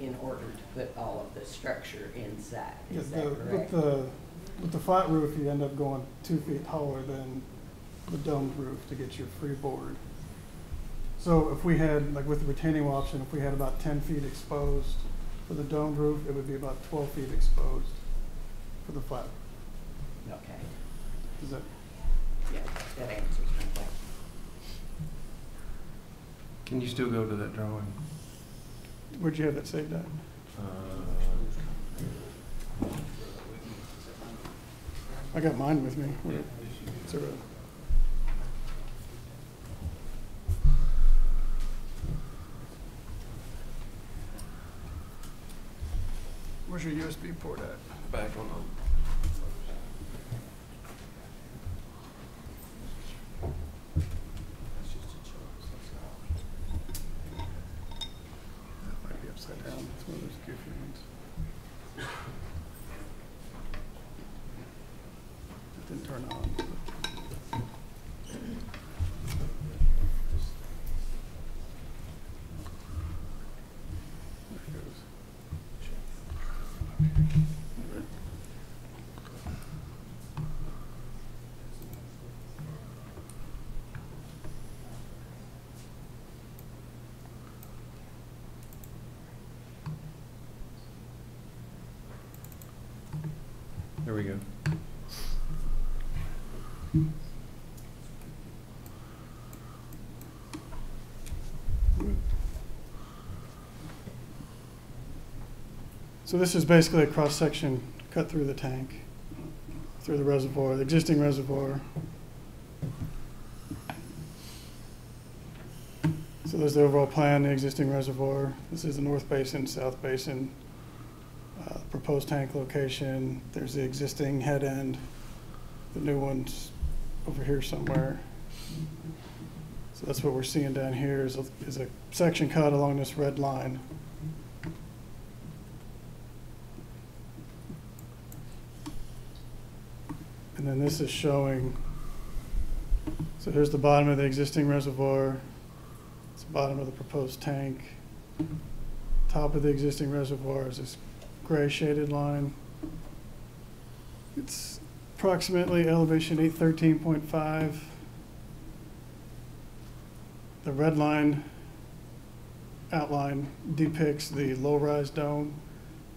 in order to put all of the structure inside, is the- that With the, with the flat roof, you end up going two feet taller than the domed roof to get your freeboard. So if we had, like with the retaining wall option, if we had about ten feet exposed for the domed roof, it would be about twelve feet exposed for the flat. Okay, Is that, yeah, that answers my question. Can you still go to that drawing? where'd you have that saved at? Uh, I got mine with me. Where- is there a- Where's your USB port at? Back on the Might be upside Um, it's one of those goofy ones. It didn't turn on. There it goes. There we go. So this is basically a cross-section cut through the tank, through the reservoir, the existing reservoir. So there's the overall plan, the existing reservoir. This is the north basin, south basin, uh, proposed tank location. There's the existing head end. The new one's over here somewhere. So that's what we're seeing down here is a, is a section cut along this red line. And then this is showing, so here's the bottom of the existing reservoir. It's the bottom of the proposed tank. Top of the existing reservoir is this gray shaded line. It's approximately elevation eight thirteen point five. The red line outline depicts the low-rise dome.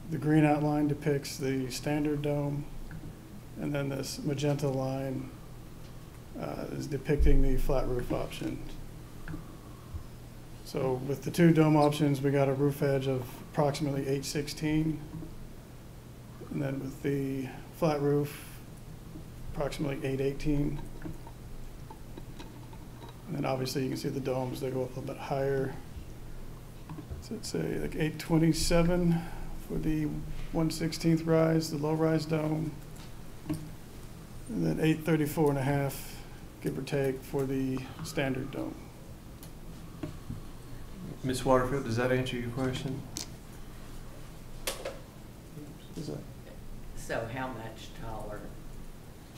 The green outline depicts the standard dome. And then this magenta line uh, is depicting the flat roof option. So with the two dome options, we got a roof edge of approximately eight sixteen. And then with the flat roof, approximately eight eighteen. And then obviously you can see the domes, they go up a little bit higher. So let's say like eight twenty-seven for the one sixteenth rise, the low rise dome. And then eight thirty-four and a half, give or take, for the standard dome. Ms. Waterfield, does that answer your question? Is that, So how much taller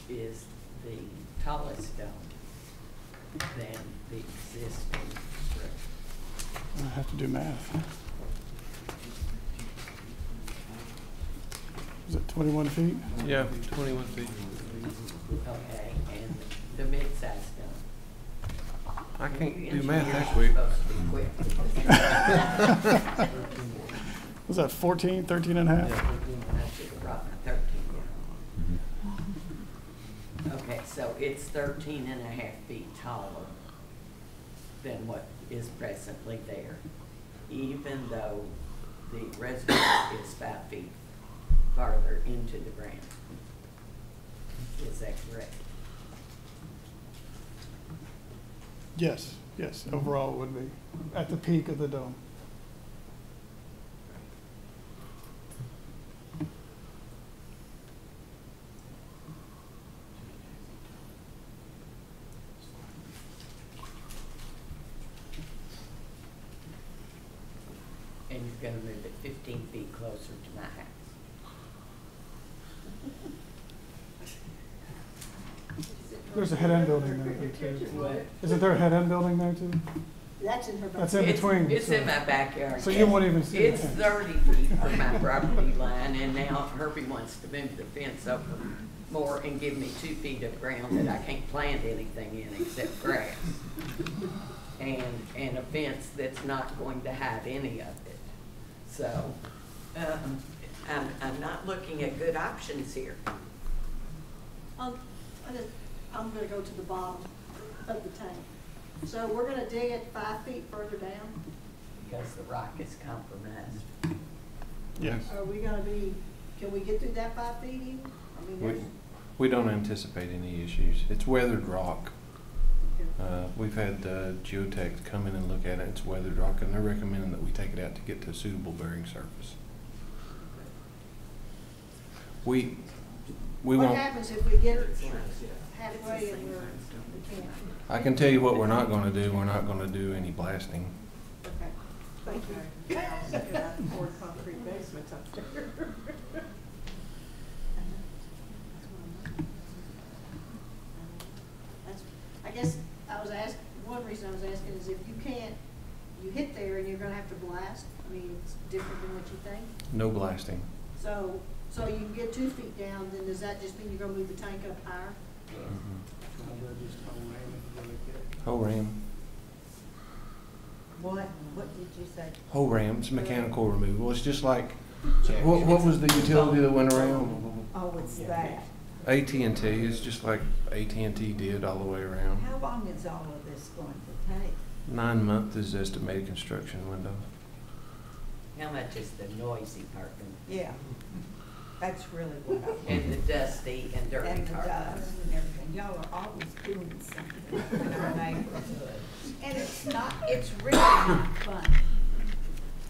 is the tallest dome than the existing structure? I have to do math. Is it twenty-one feet? Yeah, twenty-one feet. Okay, and the mid-size dome? I can't do math that engineers quick. are supposed to be quick. [laughs] Was that 14, 13 and a half? I should have brought my thirteen down. Okay, so it's 13 and a half feet taller than what is presently there, even though the reservoir is five feet farther into the ground. Is that correct? Yes, yes, overall it would be, at the peak of the dome. And you've got to move it fifteen feet closer There's a head end building there too. Isn't there a head end building there too? That's in her. That's in It's- between, It's in so- my backyard. so you won't even see the It's fence. thirty feet from my property line, and now Herbie wants to move the fence over more and give me two feet of ground that I can't plant anything in except grass. And, and a fence that's not going to hide any of it. So, um, I'm, I'm not looking at good options here. I'm, I just- I'm gonna go to the bottom of the tank. So we're gonna dig it five feet further down? Because the rock is compromised. Yes. Are we gonna be, can we get through that five feet even? I mean, We, we don't anticipate any issues. It's weathered rock. Uh, we've had, uh, geotech come in and look at it. It's weathered rock and they're recommending that we take it out to get to a suitable bearing surface. We, we what won't, What happens if we get it halfway and we're, we can't? I can tell you what we're not gonna do. We're not gonna do any blasting. Okay, thank you. Poured concrete basements up there. I guess I was asked, one reason I was asking is if you can't, you hit there and you're gonna have to blast, I mean, it's different than what you think. No blasting. So, so you can get two feet down, then does that just mean you're gonna move the tank up higher? Hoe ram. What, what did you say? Hoe ram, it's mechanical removal. It's just like, what, what was the utility that went around? Oh, it's that. AT&T is just like AT&T did all the way around. How long is all of this going to take? Nine months is estimated construction window. How much is the noisy part of it? Yeah, that's really what I. And the dusty and dirty And the part? dust and everything. Y'all are always doing something in our [laughs] neighborhood. And it's not, it's really not fun.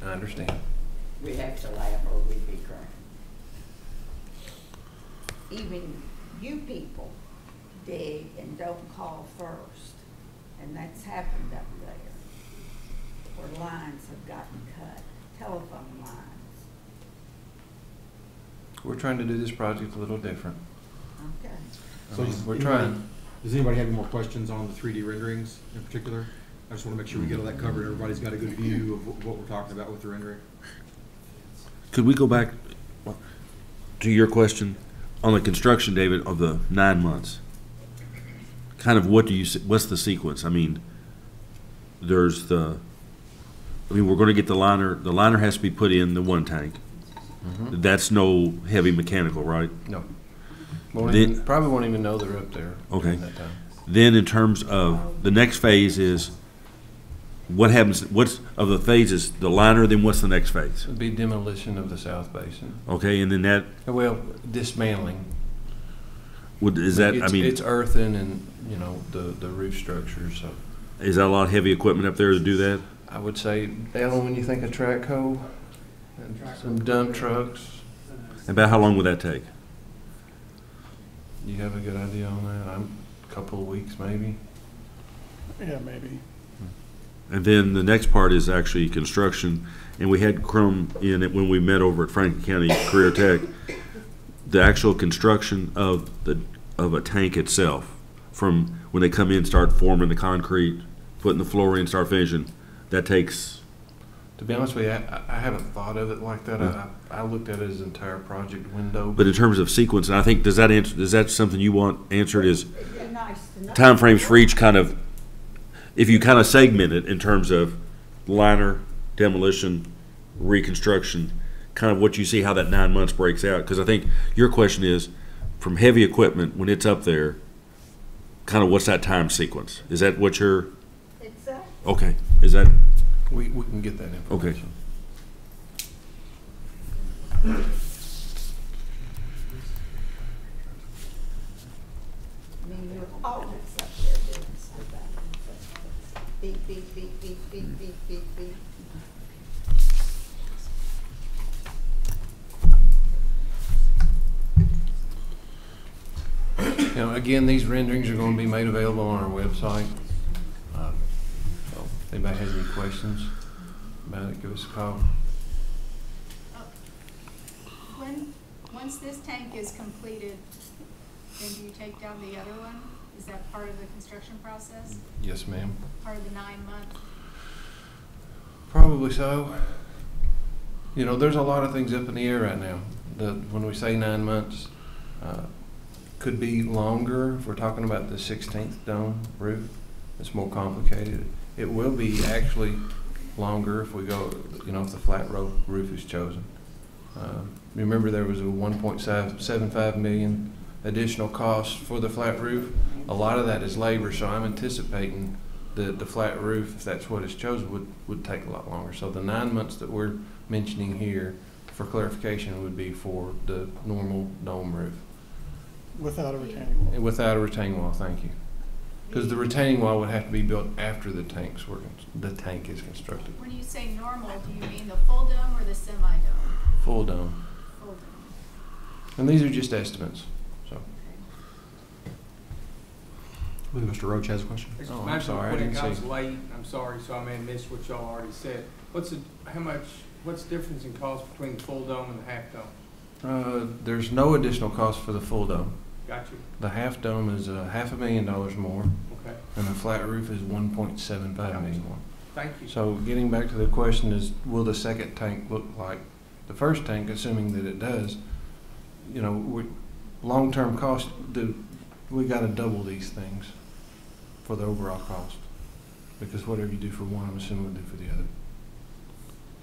I understand. We have to laugh or we'd be crying. Even you people dig and don't call first. And that's happened up there. Where lines have gotten cut, telephone lines. We're trying to do this project a little different. Okay. So mean, does We're anybody- trying. Does anybody have any more questions on the 3D renderings in particular? I just want to make sure we get all that covered, everybody's got a good view of wh- what we're talking about with the rendering. Could we go back to your question on the construction, David, of the nine months? Kind of what do you, se- what's the sequence? I mean, there's the, I mean, we're gonna get the liner, the liner has to be put in the one tank. Mhm. That's no heavy mechanical, right? No. Won't even, probably won't even know they're up there. Okay. that time. Then in terms of, the next phase is, what happens, what's, of the phases, the liner, then what's the next phase? It'd be demolition of the south basin. Okay, and then that, Well, dismantling. would, is that, I It's- mean, It's earthen and, you know, the, the roof structure, so. is that a lot of heavy equipment up there to do that? I would say, Alan, when you think of track hoe, and some dump trucks, About how long would that take? you have a good idea on that? I'm, a couple of weeks maybe. Yeah, maybe. And then the next part is actually construction, and we had Crom in it when we met over at Franklin County Career Tech. The actual construction of the, of a tank itself, from when they come in, start forming the concrete, putting the floor in, start finishing, that takes, To be honest with you, I, I haven't thought of it like that. I, I looked at it as entire project window. but in terms of sequence, and I think, does that answer, is that something you want answered is It'd nice to know. timeframes for each kind of, if you kind of segment it in terms of liner, demolition, reconstruction, kind of what you see how that nine months breaks out. Because I think your question is, from heavy equipment, when it's up there, kind of what's that time sequence? Is that what you're, Exactly. okay, is that, We, we can get that okay. information. I mean, you're always up there doing stuff. Beep, beep, beep, beep, beep, beep, beep, beep. You know, again, these renderings are gonna be made available on our website. Anybody has any questions about it, give us a call. When, once this tank is completed, then do you take down the other one? Is that part of the construction process, Yes, ma'am. part of the nine month? Probably so. You know, there's a lot of things up in the air right now. The, when we say nine months, uh, could be longer if we're talking about the sixteenth dome roof. It's more complicated. It will be actually longer if we go, you know, if the flat roof, roof is chosen. Uh, Remember, there was a one point seven five million additional cost for the flat roof. A lot of that is labor, so I'm anticipating the, the flat roof, if that's what is chosen, would, would take a lot longer. So the nine months that we're mentioning here, for clarification, would be for the normal dome roof. Without a retaining wall. Without a retaining wall, thank you. Because the retaining wall would have to be built after the tanks were, the tank is constructed. When you say normal, do you mean the full dome or the semi-dome? Full dome. Full dome. And these are just estimates, so. I believe Mr. Roach has a question. Oh, I'm sorry, I When it didn't comes see. late, I'm sorry, so I may have missed what y'all already said. What's the, how much, what's the difference in cost between the full dome and the half dome? Uh, there's no additional cost for the full dome. Got you, The half dome is a half a million dollars more, okay, and the flat roof is one point seven five million more. thank you. So getting back to the question is, will the second tank look like the first tank, assuming that it does? You know, we, long-term cost, the, we gotta double these things for the overall cost. Because whatever you do for one, I'm assuming we'll do for the other.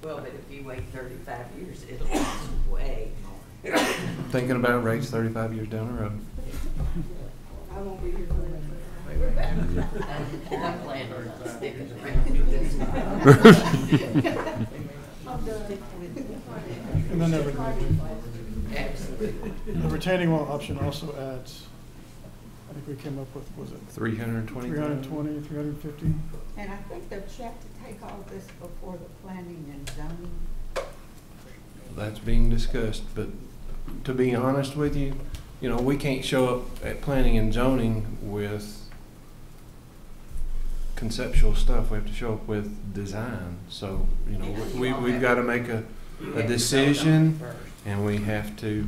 Well, but if you wait thirty-five years, it'll cost way more. Thinking about rates thirty-five years down the road. I won't be here for that. And I'm planning on sticking around. I'm done. And then the, the retaining wall option also adds, I think we came up with, was it Three hundred and twenty three hundred and twenty, three hundred and fifty? And I think that you have to take all this before the planning and zoning. That's being discussed, but to be honest with you, you know, we can't show up at planning and zoning with conceptual stuff. We have to show up with design. So, you know, we, we've got to make a, a decision and we have to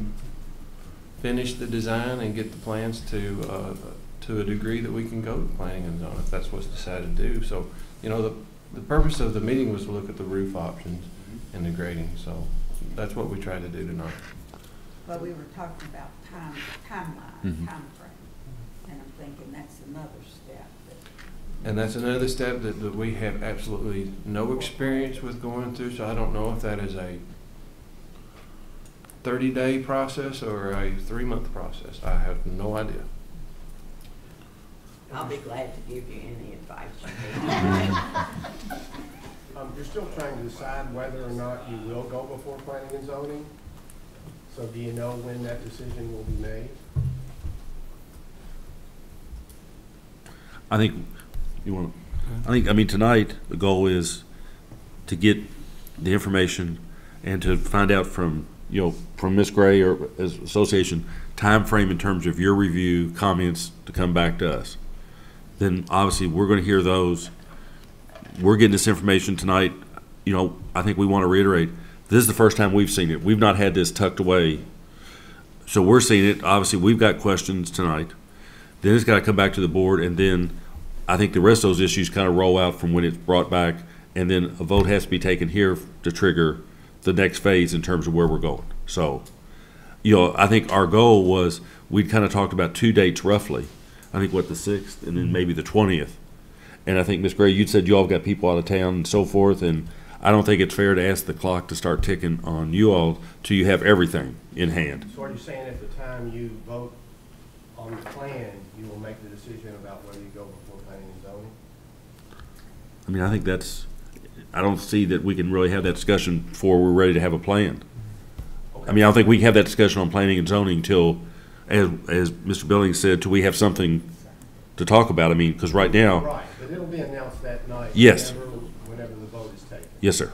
finish the design and get the plans to, uh, to a degree that we can go to planning and zoning if that's what's decided to do. So, you know, the, the purpose of the meeting was to look at the roof options and the grading, so that's what we tried to do tonight. But we were talking about time, timeline, Mhm. timeframe. And I'm thinking that's another step that And that's another step that, that we have absolutely no experience with going through, so I don't know if that is a thirty-day process or a three-month process. I have no idea. I'll be glad to give you any advice you need. [laughs] Um, you're still trying to decide whether or not you will go before planning and zoning? So do you know when that decision will be made? I think, you want, I think, I mean, tonight, the goal is to get the information and to find out from, you know, from Ms. Gray or as association, time frame in terms of your review, comments to come back to us. Then obviously, we're gonna hear those. We're getting this information tonight, you know, I think we want to reiterate, this is the first time we've seen it. We've not had this tucked away. So we're seeing it, obviously, we've got questions tonight. Then it's got to come back to the board, and then I think the rest of those issues kind of roll out from when it's brought back, and then a vote has to be taken here to trigger the next phase in terms of where we're going. So, you know, I think our goal was, we'd kind of talked about two dates roughly. I think what, the sixth, and then mm-hmm. maybe the twentieth. And I think, Ms. Gray, you'd said you all got people out of town and so forth, and I don't think it's fair to ask the clock to start ticking on you all till you have everything in hand. So are you saying at the time you vote on the plan, you will make the decision about whether you go before planning and zoning? I mean, I think that's, I don't see that we can really have that discussion before we're ready to have a plan. I mean, I don't think we can have that discussion on planning and zoning until, as, as Mr. Billings said, till we have something to talk about. I mean, because right now, Right, but it'll be announced that night. Yes. Whenever the vote is taken. Yes, sir.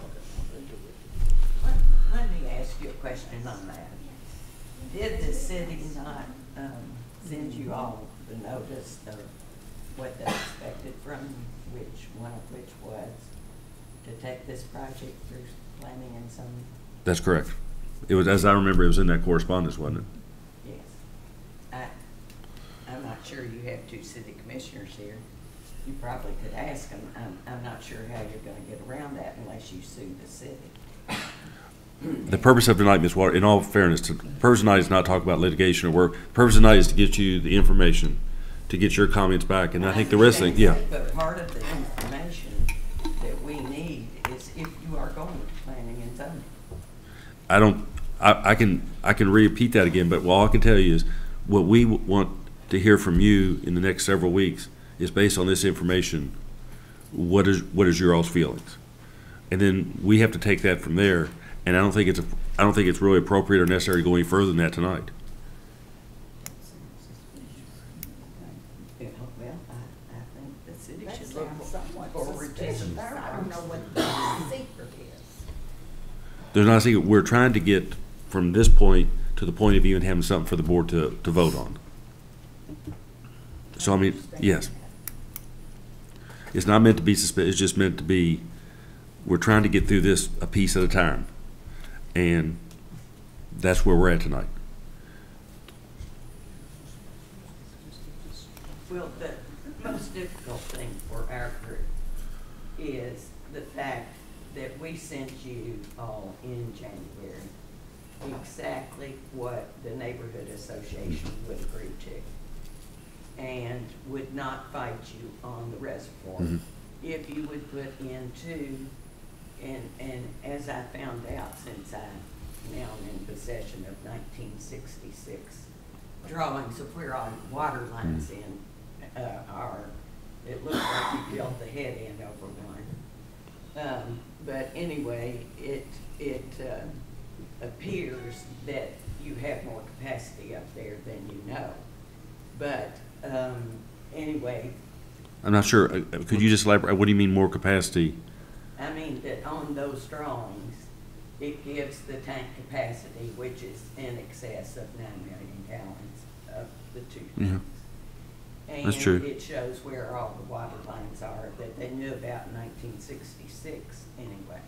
Let, me ask you a question on that. Did the city not, um, send you all the notice of what they expected from you, which, one of which was to take this project through planning and zoning? That's correct. It was, as I remember, it was in that correspondence, wasn't it? Yes. I, I'm not sure you have two city commissioners here. You probably could ask them. I'm, I'm not sure how you're gonna get around that unless you sue the city. The purpose of tonight, Ms. Water, in all fairness, the purpose of tonight is not to talk about litigation or work. The Purpose of tonight is to get you the information, to get your comments back, and I think the rest of it, yeah. But part of the information that we need is if you are going to planning and zoning. I don't, I, I can, I can repeat that again, but all I can tell you is, what we want to hear from you in the next several weeks is based on this information, what is, what is your all's feelings? And then we have to take that from there, and I don't think it's, a- I don't think it's really appropriate or necessary to go any further than that tonight. I, I think the city That should look sounds somewhat forward to suspicious. some I don't know what the secret is. There's not a secret, we're trying to get from this point to the point of even having something for the board to, to vote on. So I mean, yes. It's not meant to be suspe, it's just meant to be, we're trying to get through this a piece at a time. And that's where we're at tonight. Well, the most difficult thing for our group is the fact that we sent you all in January exactly what the neighborhood association would agree to and would not fight you on the reservoir. Mhm. If you would put into, and, and as I found out since I'm now in possession of nineteen sixty-six drawings of where our water lines in, uh, are, it looks like you built the head end over one. Um, but anyway, it, it, uh, appears that you have more capacity up there than you know. But, um, anyway, I'm not sure, uh, uh, could you just elaborate, what do you mean more capacity? I mean that on those drawings, it gives the tank capacity, which is in excess of nine million gallons of the two Yeah. tanks. That's true. It shows where all the water lines are that they knew about in nineteen sixty-six anyway.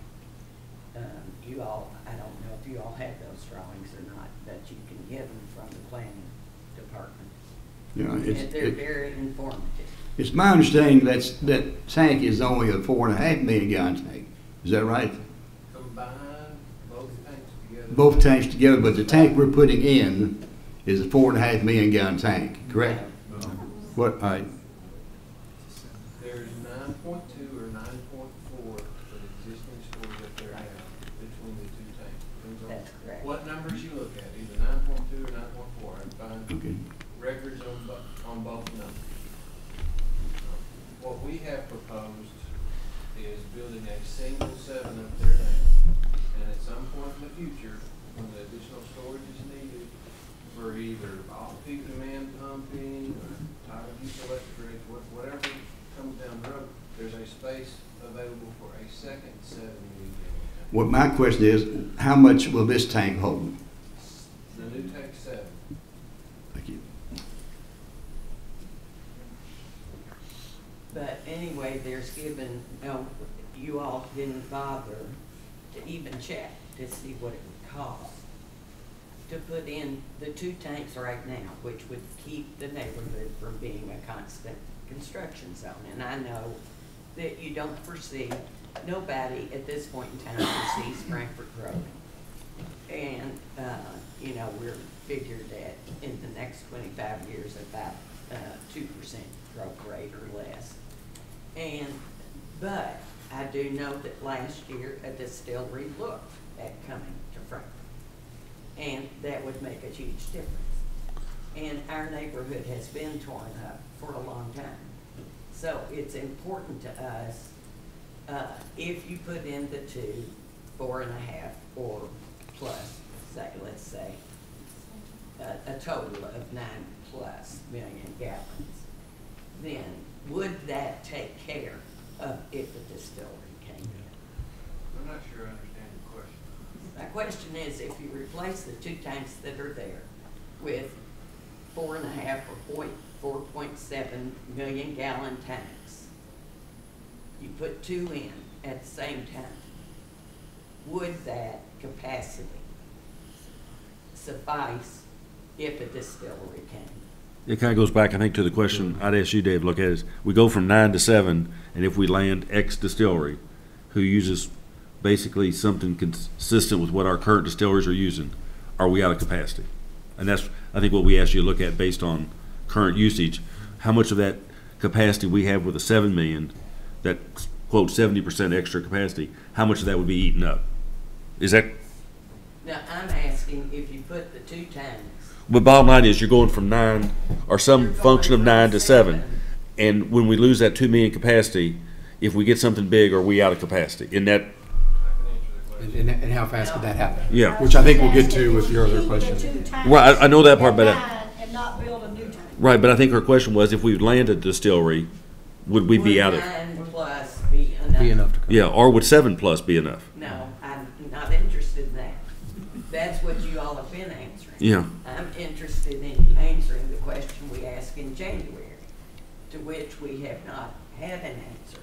Um, you all, I don't know if you all have those drawings or not, but you can get them from the planning. Yeah, it's, And they're it- very informative. it's my understanding that's, that tank is only a four and a half million gallon tank. Is that right? Combine both tanks together. Both tanks together, but the tank we're putting in is a four and a half million gallon tank, correct? What, all right, There's nine point two or nine point four for the existing storage up there now between the two tanks. Depends on That's correct. What numbers you look at, either nine point two or nine point four, I can find okay. records on bo- on both numbers. What we have proposed is building a single seven up there now. And at some point in the future, when the additional storage is needed for either off-peak demand pumping or tidal use electric, whatever comes down the road, there's a space available for a second seven million gallon tank. What my question is, how much will this tank hold? The new tank seven. Thank you. But anyway, there's given, no, you all didn't bother to even check to see what it would cost to put in the two tanks right now, which would keep the neighborhood from being a constant construction zone. And I know that you don't foresee, nobody at this point in time foresees Frankfort growing. And, uh, you know, we're figured that in the next twenty-five years, about, uh, two percent growth rate or less. And, but I do know that last year a distillery looked at coming to Frankfort. And that would make a huge difference. And our neighborhood has been torn up for a long time. So it's important to us, uh, if you put in the two, four and a half or plus, say, let's say, a total of nine plus million gallons, then would that take care of if a distillery came in? I'm not sure I understand your question. My question is, if you replace the two tanks that are there with four and a half or point, four point seven million gallon tanks, you put two in at the same time, would that capacity suffice if a distillery came. It kind of goes back, I think, to the question I'd ask you, Dave, look at is, we go from nine to seven, and if we land X distillery, who uses basically something consistent with what our current distilleries are using, are we out of capacity? And that's, I think, what we asked you to look at based on current usage, how much of that capacity we have with a seven million, that quote seventy percent extra capacity, how much of that would be eaten up? Is that, Now, I'm asking if you put the two tanks, but bottom line is, you're going from nine, or some function of nine to seven. seven. And when we lose that two million capacity, if we get something big, are we out of capacity? In that, I can answer the question. And, and how fast could that happen? yeah. Which I think we'll get to with your other question. Right, I- I know that part, but I- And not build a new tank. Right, but I think her question was, if we landed a distillery, would we be out of, nine plus be enough? Be enough to cover. yeah, or would seven plus be enough? No, I'm not interested in that. That's what you all have been answering. Yeah. I'm interested in answering the question we asked in January, to which we have not had an answer,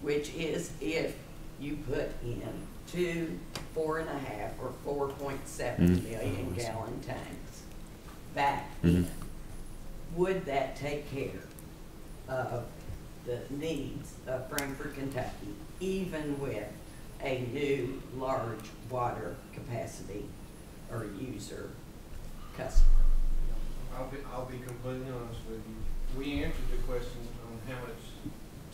which is if you put in two, four and a half, or four point seven Mhm. million gallon tanks back Mhm. in, would that take care of the needs of Frankfort, Kentucky, even with a new large water capacity or user customer? I'll be, I'll be completely honest with you. We answered the question on how much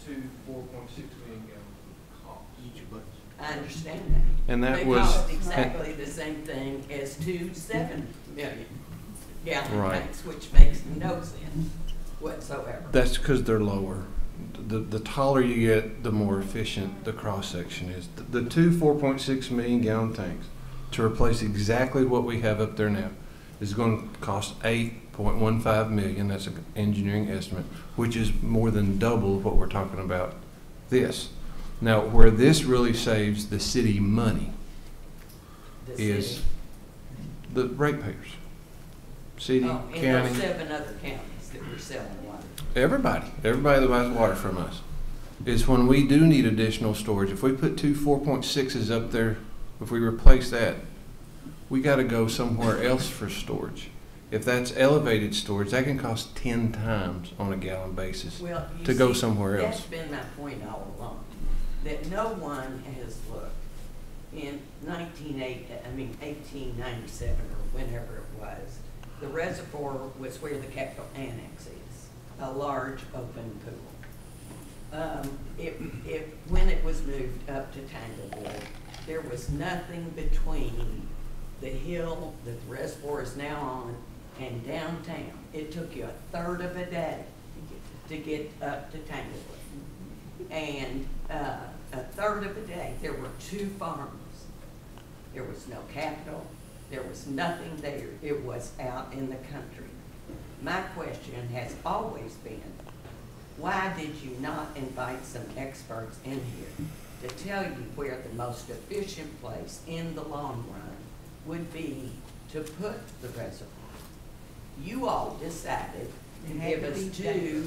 two four point six million gallons cost. Each of us. I understand that. And that They was- cost exactly the same thing as two seven million gallon Right. tanks, which makes no sense whatsoever. That's because they're lower. The, the taller you get, the more efficient the cross-section is. The the two four point six million gallon tanks, to replace exactly what we have up there now, is going to cost eight point one five million, that's an engineering estimate, which is more than double what we're talking about this. Now, where this really saves the city money The is city. the ratepayers. City, Oh, county. those seven other counties that we're selling water. Everybody, everybody that buys water from us, is when we do need additional storage. If we put two four point sixes up there, if we replace that, we gotta go somewhere else for storage. If that's elevated storage, that can cost ten times on a gallon basis Well, to go see, somewhere That's else. been my point all along, that no one has looked in nineteen eight, I mean eighteen ninety-seven or whenever it was. The reservoir was where the Capitol Annex is, a large open pool. Um, it, it, when it was moved up to Tanglewood, there was nothing between the hill that the reservoir is now on and downtown. It took you a third of a day to get up to Tanglewood. And, uh, a third of a day, there were two farms. There was no capital, there was nothing there, it was out in the country. My question has always been, why did you not invite some experts in here to tell you where the most efficient place in the long run would be to put the reservoir? You all decided to give us two,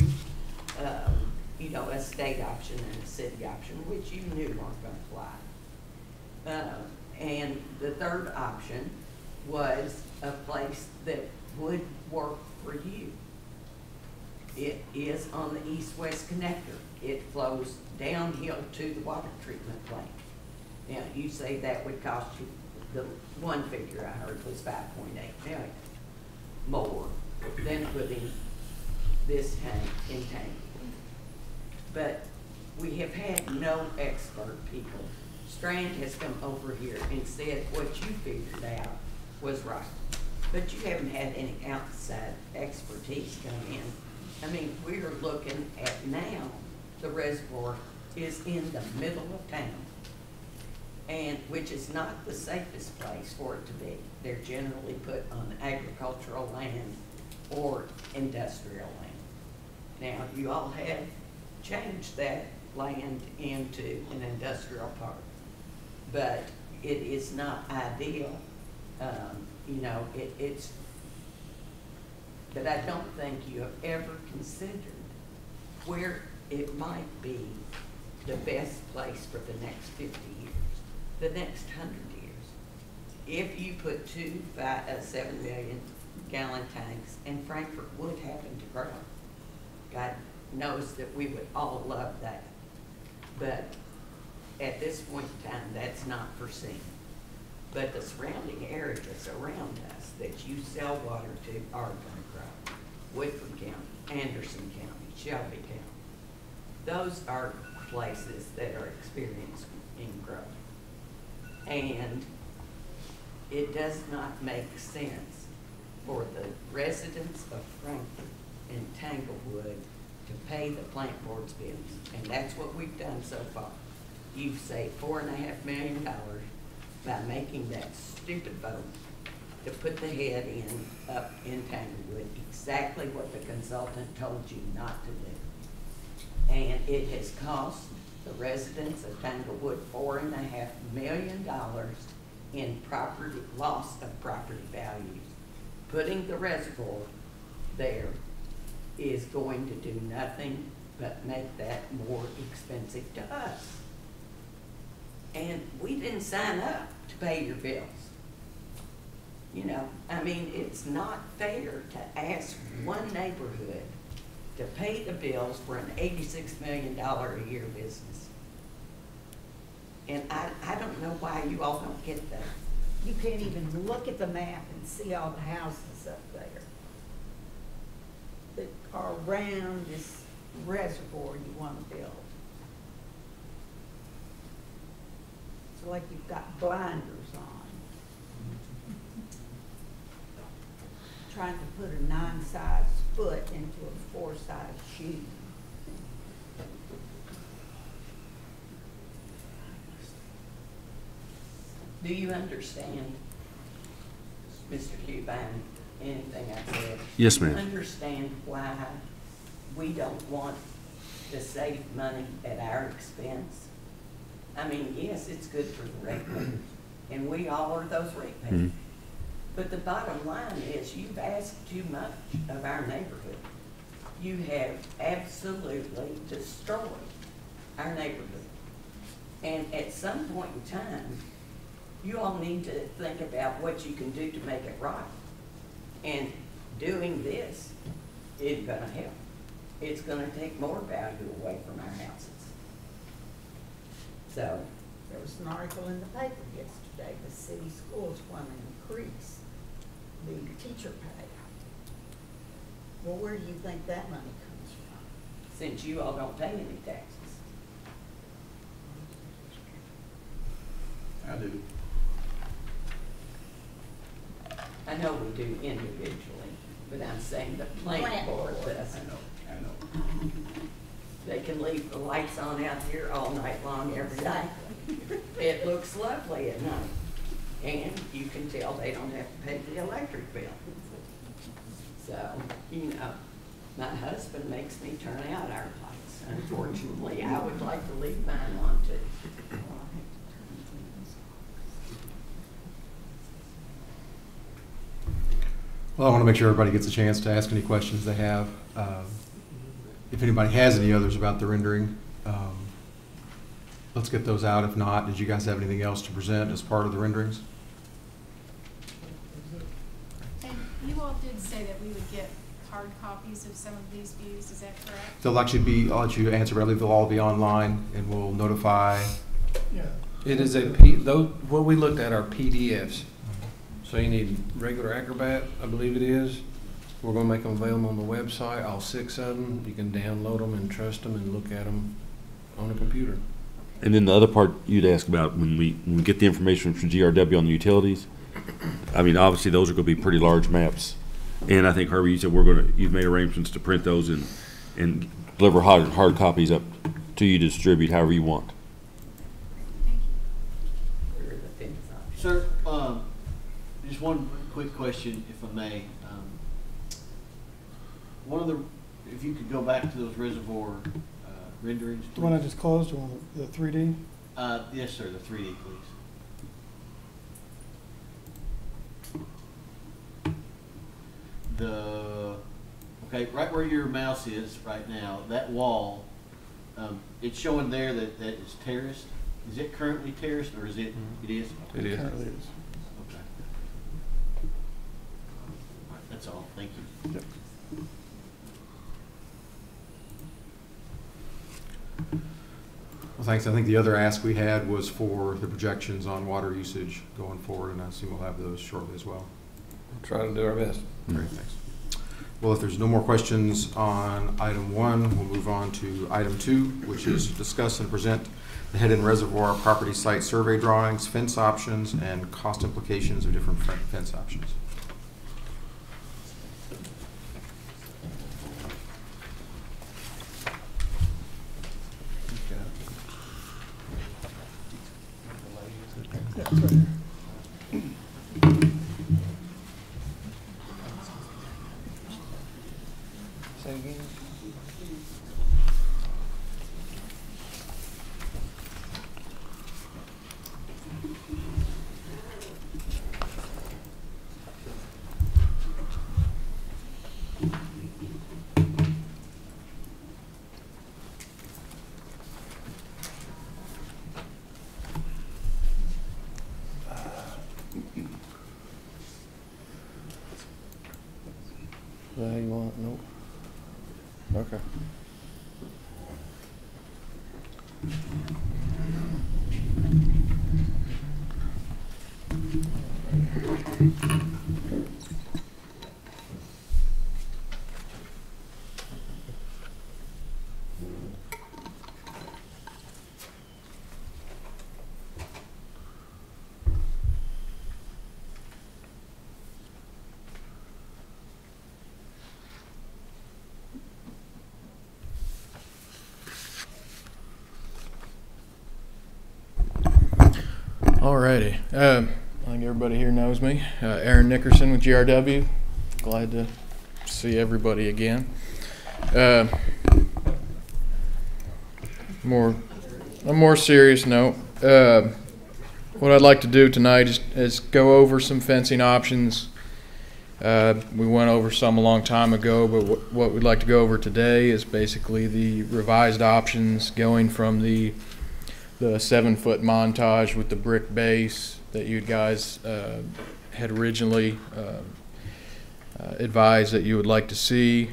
um, you know, a state option and a city option, which you knew weren't gonna fly. Uh, and the third option was a place that would work for you. It is on the east-west connector. It flows downhill to the water treatment plant. Now, you say that would cost you, the one figure I heard was five point eight million more than putting this tank in tank. But we have had no expert people. Strand has come over here and said what you figured out was right. But you haven't had any outside expertise come in. I mean, we're looking at now, the reservoir is in the middle of town. And, which is not the safest place for it to be. They're generally put on agricultural land or industrial land. Now, you all have changed that land into an industrial park, but it is not ideal. Um, you know, it, it's, but I don't think you have ever considered where it might be the best place for the next fifty years, the next hundred years. if you put two fi- uh, seven million gallon tanks, and Frankfort would happen to grow, God knows that we would all love that. But at this point in time, that's not foreseen. But the surrounding areas around us that you sell water to are gonna grow. Woodford County, Anderson County, Shelby County. Those are places that are experiencing. And it does not make sense for the residents of Frankfort and Tanglewood to pay the plant board's bills. And that's what we've done so far. You've saved four and a half million dollars by making that stupid vote to put the head end, up in Tanglewood, exactly what the consultant told you not to do. And it has cost the residents of Tanglewood four and a half million dollars in property, loss of property values. Putting the reservoir there is going to do nothing but make that more expensive to us. And we didn't sign up to pay your bills. You know, I mean, it's not fair to ask one neighborhood to pay the bills for an eighty-six million dollar a year business. And I, I don't know why you all don't get that. You can't even look at the map and see all the houses up there that are around this reservoir you wanna build. It's like you've got blinders on. Trying to put a nine-size foot into a four-size shoe. Do you understand, Mr. Cubane, anything I said? Yes, ma'am. Understand why we don't want to save money at our expense? I mean, yes, it's good for the ratepayers, and we all are those ratepayers. Mhm. But the bottom line is, you've asked too much of our neighborhood. You have absolutely destroyed our neighborhood. And at some point in time, you all need to think about what you can do to make it right. And doing this isn't gonna help. It's gonna take more value away from our houses. So, There was an article in the paper yesterday, the city schools want to increase the teacher pay. Well, where do you think that money comes from? since you all don't pay any taxes, I do. I know we do individually, but I'm saying the plant Plant board board. doesn't. I know. They can leave the lights on out here all night long every night. It looks lovely at night, and you can tell they don't have to pay the electric bill. So, you know, my husband makes me turn out our lights. Unfortunately, I would like to leave mine on too. Well, I want to make sure everybody gets a chance to ask any questions they have. Um, If anybody has any others about the rendering, um, let's get those out. If not, did you guys have anything else to present as part of the renderings? And you all did say that we would get hard copies of some of these views, is that correct? They'll actually be, I'll let you answer, but I believe they'll all be online, and we'll notify. Yeah. It is a P, those, what we looked at are PDFs. So you need regular Acrobat, I believe it is. We're gonna make them available on the website, all six of them. You can download them and trust them and look at them on a computer. And then the other part you'd ask about when we, when we get the information from GRW on the utilities, I mean, obviously, those are gonna be pretty large maps. And I think Herbie, you said we're gonna, you've made arrangements to print those and, and deliver hard, hard copies up to you to distribute however you want. Sir, um, just one quick question, if I may. Um, One of the, if you could go back to those reservoir renderings? The one I just closed, or the 3D? Uh, yes, sir, the 3D, please. The, okay, right where your mouse is right now, that wall, um, it's showing there that that is terraced. Is it currently terraced, or is it, mm -hmm. it is? Okay. It is. Currently is. Okay. That's all. Thank you. Yep. Well, thanks. I think the other ask we had was for the projections on water usage going forward, and I assume we'll have those shortly as well. We'll Try to do our best. Great, thanks. Well, if there's no more questions on item one, we'll move on to item two, which is discuss and present the Head End Reservoir property site survey drawings, fence options, and cost implications of different fence options. It's right here. Say again? Is that how you want it? Nope. Okay. Alrighty. Um, I think everybody here knows me. Uh, Aaron Nickerson with GRW. Glad to see everybody again. Uh, more, a more serious note. Uh, what I'd like to do tonight is, is go over some fencing options. Uh, we went over some a long time ago, but wh- what we'd like to go over today is basically the revised options going from the the seven foot montage with the brick base that you guys uh, had originally uh, uh, advised that you would like to see,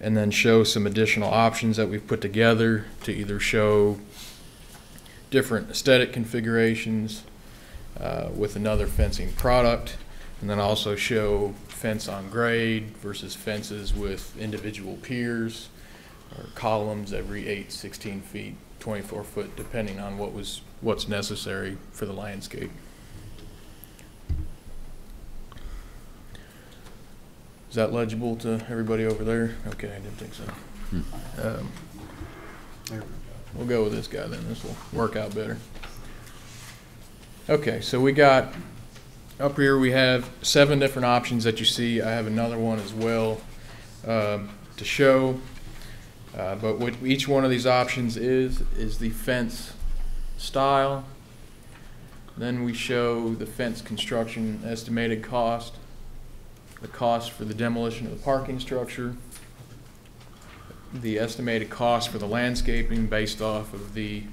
and then show some additional options that we've put together to either show different aesthetic configurations uh, with another fencing product, and then also show fence on grade versus fences with individual piers or columns every eight, 16 feet, 24 foot, depending on what was, what's necessary for the landscape. Is that legible to everybody over there? Okay, I didn't think so. Um, We'll go with this guy then, this will work out better. Okay, so we got, up here we have seven different options that you see. I have another one as well um, to show. Uh, But what each one of these options is, is the fence style. Then we show the fence construction estimated cost, the cost for the demolition of the parking structure, the estimated cost for the landscaping based off of the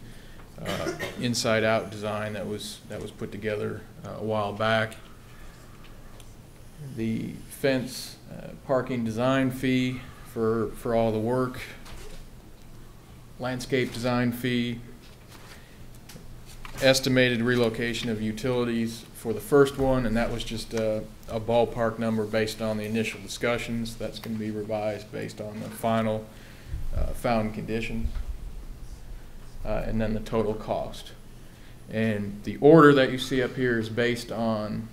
uh, inside-out design that was, that was put together uh, a while back. The fence uh, parking design fee for, for all the work, landscape design fee, estimated relocation of utilities for the first one, and that was just a, a ballpark number based on the initial discussions. That's going to be revised based on the final uh, found conditions. Uh, and then the total cost. And the order that you see up here is based on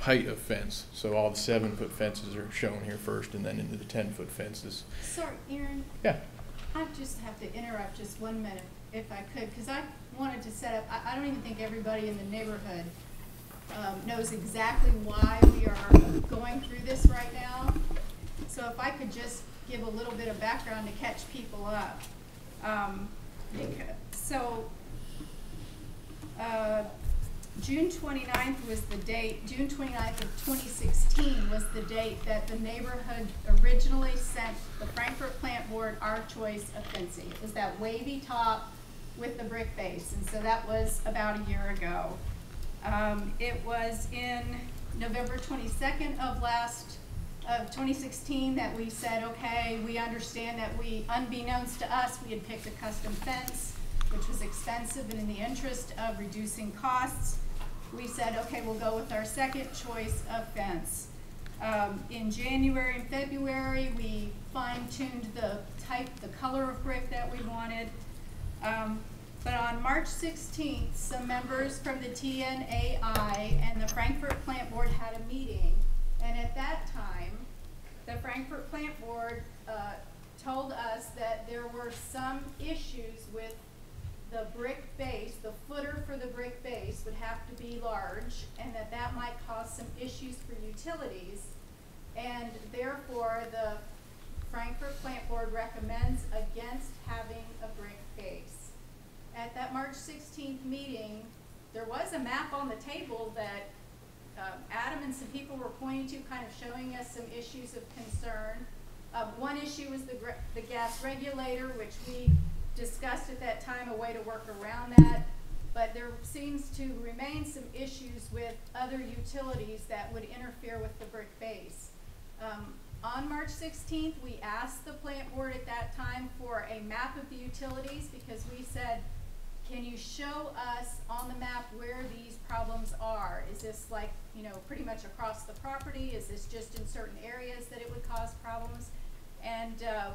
height of fence. So all the seven foot fences are shown here first and then into the ten foot fences. Sorry, Aaron. Yeah. I just have to interrupt just one minute, if I could, because I wanted to set up, I, I don't even think everybody in the neighborhood um, knows exactly why we are going through this right now. So if I could just give a little bit of background to catch people up. Um, so, uh, June 29th was the date, June 29th of 2016 was the date that the neighborhood originally sent the Frankfort Plant Board our choice of fencing. It was that wavy top with the brick base, and so that was about a year ago. Um, it was in November 22nd of last of twenty sixteen that we said, okay, we understand that we, unbeknownst to us, we had picked a custom fence, which was expensive and in the interest of reducing costs, we said, okay, we'll go with our second choice of fence. Um, in January and February, we fine tuned the type, the color of brick that we wanted. Um, but on March sixteenth, some members from the TNAI and the Frankfort Plant Board had a meeting. And at that time, the Frankfort Plant Board, uh, told us that there were some issues with the brick base, the footer for the brick base would have to be large, and that that might cause some issues for utilities. And therefore, the Frankfort Plant Board recommends against having a brick base. At that March sixteenth meeting, there was a map on the table that um, Adam and some people were pointing to, kind of showing us some issues of concern. Uh, one issue was the, the gas regulator, which we discussed at that time, a way to work around that. But there seems to remain some issues with other utilities that would interfere with the brick base. Um, on March sixteenth, we asked the plant board at that time for a map of the utilities because we said, can you show us on the map where these problems are? Is this like, you know, pretty much across the property? Is this just in certain areas that it would cause problems? And, uh,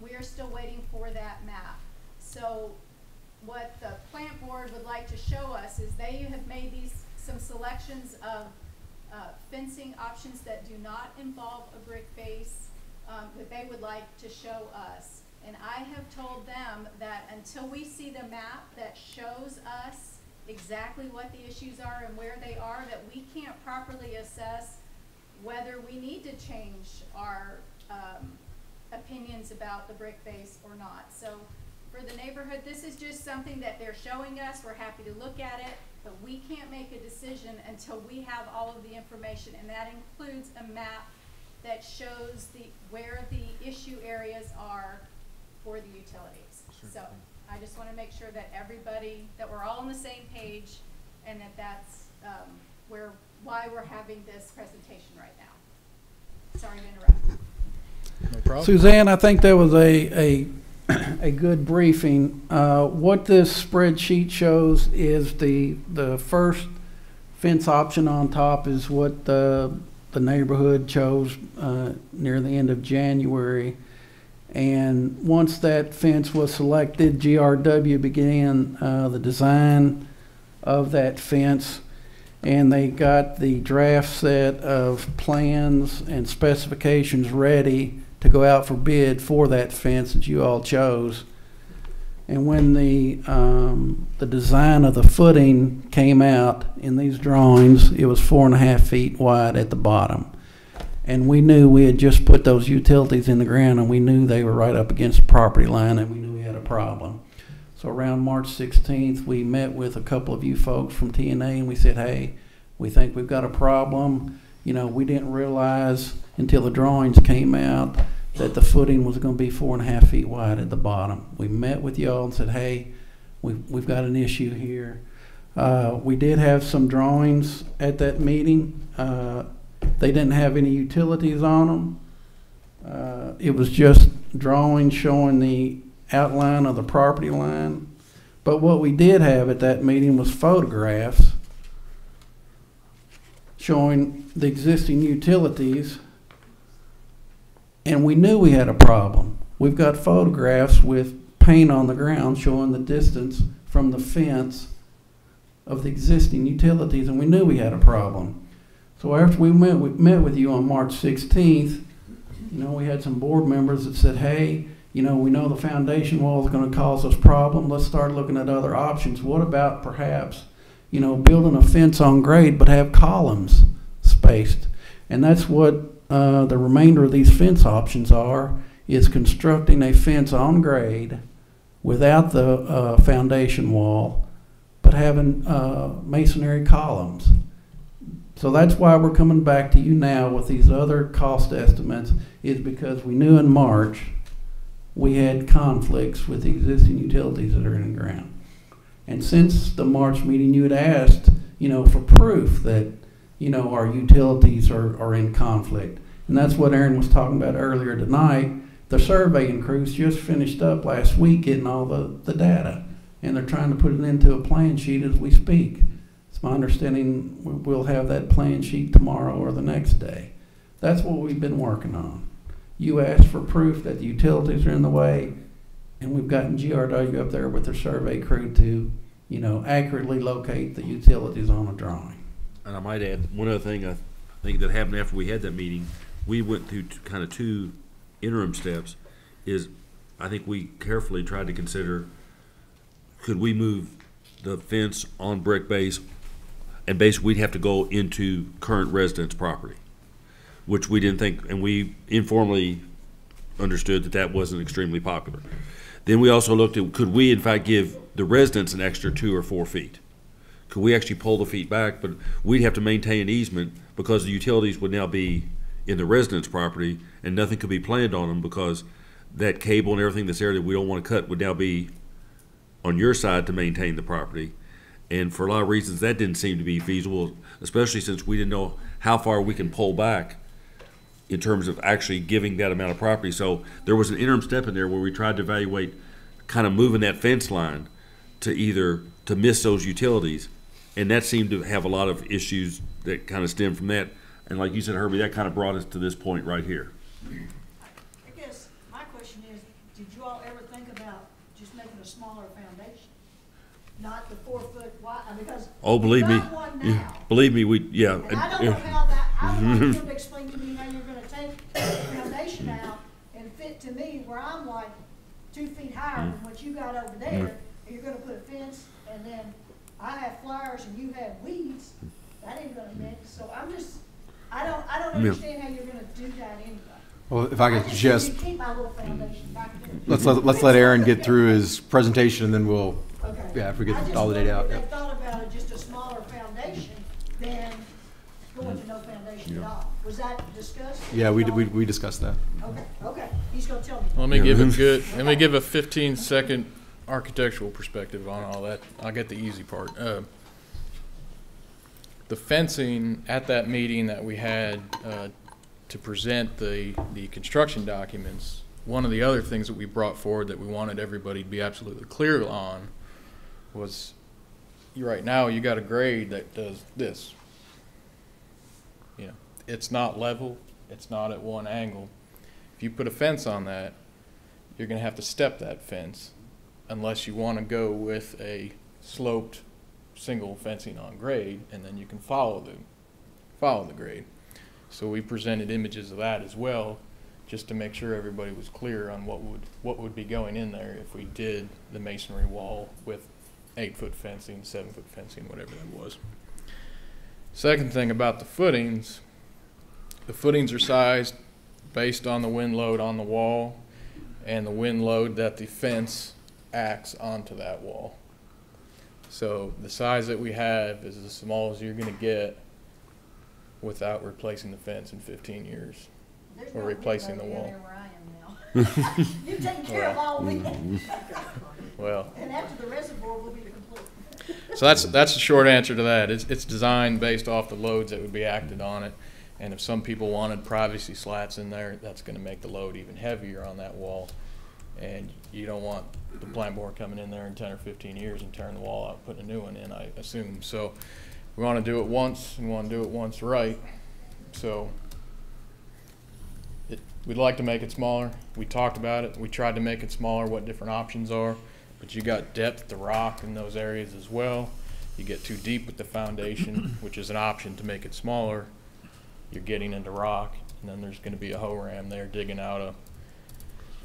we are still waiting for that map. So what the plant board would like to show us is they have made these, some selections of, uh, fencing options that do not involve a brick base, um, that they would like to show us. And I have told them that until we see the map that shows us exactly what the issues are and where they are, that we can't properly assess whether we need to change our, um, opinions about the brick base or not. So for the neighborhood, this is just something that they're showing us. We're happy to look at it, but we can't make a decision until we have all of the information, and that includes a map that shows the, where the issue areas are for the utilities. So I just wanna make sure that everybody, that we're all on the same page, and that that's, um, where, why we're having this presentation right now. Sorry to interrupt. No problem, Suzanne, I think that was a, a, a good briefing. Uh, what this spreadsheet shows is the, the first fence option on top is what the, the neighborhood chose, uh, near the end of January. And once that fence was selected, GRW began, uh, the design of that fence. And they got the draft set of plans and specifications ready to go out for bid for that fence that you all chose. And when the, um, the design of the footing came out in these drawings, it was four and a half feet wide at the bottom. And we knew we had just put those utilities in the ground and we knew they were right up against the property line and we knew we had a problem. So around March sixteenth, we met with a couple of you folks from TNA and we said, hey, we think we've got a problem. You know, we didn't realize until the drawings came out that the footing was gonna be four and a half feet wide at the bottom. We met with y'all and said, hey, we've, we've got an issue here. Uh, we did have some drawings at that meeting. Uh, they didn't have any utilities on them. Uh, it was just drawings showing the outline of the property line. But what we did have at that meeting was photographs showing the existing utilities and we knew we had a problem. We've got photographs with paint on the ground showing the distance from the fence of the existing utilities, and we knew we had a problem. So after we met, we met with you on March 16th, you know, we had some board members that said, hey, you know, we know the foundation wall is going to cause us problem. Let's start looking at other options. What about perhaps, you know, building a fence on grade but have columns spaced? And that's what uh, the remainder of these fence options are, is constructing a fence on grade without the uh, foundation wall, but having uh, masonry columns. So that's why we're coming back to you now with these other cost estimates, is because we knew in March we had conflicts with the existing utilities that are in the ground. And since the March meeting, you had asked, you know, for proof that, you know, our utilities are, are in conflict. And that's what Aaron was talking about earlier tonight. The surveying crews just finished up last week getting all the, the data, and they're trying to put it into a plan sheet as we speak. It's my understanding we- we'll have that plan sheet tomorrow or the next day. That's what we've been working on. You asked for proof that the utilities are in the way, and we've gotten GRW up there with their survey crew to, you know, accurately locate the utilities on a drawing. And I might add, one other thing I think that happened after we had that meeting, we went through kind of two interim steps, is I think we carefully tried to consider, could we move the fence on brick base, and basically we'd have to go into current residence property, which we didn't think, and we informally understood that that wasn't extremely popular. Then we also looked at, could we in fact give the residents an extra two or four feet? Could we actually pull the feet back, but we'd have to maintain an easement because the utilities would now be in the residence property and nothing could be planned on them because that cable and everything that's there that we don't want to cut would now be on your side to maintain the property. And for a lot of reasons, that didn't seem to be feasible, especially since we didn't know how far we can pull back in terms of actually giving that amount of property. So there was an interim step in there where we tried to evaluate kind of moving that fence line to either, to miss those utilities. And that seemed to have a lot of issues that kind of stem from that. And like you said, Herbie, that kind of brought us to this point right here. I guess my question is, did you all ever think about just making a smaller foundation? Not the four foot wide, because. Oh, believe me, We've got one Yeah, believe me, we, yeah. And I don't know how that, I want you to explain to me how you're gonna take the foundation out and fit to me where I'm like two feet higher than mm-hmm. what you got over there. Mm-hmm. And you're gonna put a fence and then I have flowers and you have weeds. That ain't gonna mix. So I'm just, I don't, I don't Yeah. understand how you're gonna do that anyway. Well, if I could just suggest, keep my little foundation back let's let, let's let Aaron get through his presentation and then we'll, Okay. yeah, if we get I just all the data out. wondered yeah. thought about it, just a smaller foundation than going to no foundation at all. Was that discussed? Yeah, we, we, we discussed that. Okay, okay, he's gonna tell me. Let me Yeah. give a good, let me give a fifteen second architectural perspective on all that. I'll get the easy part. Uh, The fencing at that meeting that we had, uh, to present the, the construction documents, one of the other things that we brought forward that we wanted everybody to be absolutely clear on was, right now, you got a grade that does this. You know, it's not level, it's not at one angle. If you put a fence on that, you're gonna have to step that fence unless you wanna go with a sloped single fencing on grade, and then you can follow the, follow the grade. So we presented images of that as well, just to make sure everybody was clear on what would, what would be going in there if we did the masonry wall with eight-foot fencing, seven-foot fencing, whatever that was. Second thing about the footings, the footings are sized based on the wind load on the wall and the wind load that the fence acts onto that wall. So the size that we have is as small as you're gonna get without replacing the fence in fifteen years. There's Or no replacing the wall. there where I am now. [laughs] [laughs] You've taken care of all we, Well, [laughs] and after the reservoir will be complete. so that's, that's the short answer to that. It's, it's designed based off the loads that would be acted on it. And if some people wanted privacy slats in there, that's gonna make the load even heavier on that wall. And you don't want the plant board coming in there in ten or fifteen years and tearing the wall out, putting a new one in, I assume. So we wanna do it once and wanna do it once right. So it, we'd like to make it smaller. We talked about it. We tried to make it smaller, what different options are. But you got depth to rock in those areas as well. You get too deep with the foundation, [coughs] which is an option to make it smaller. You're getting into rock, and then there's gonna be a hoe ram there digging out a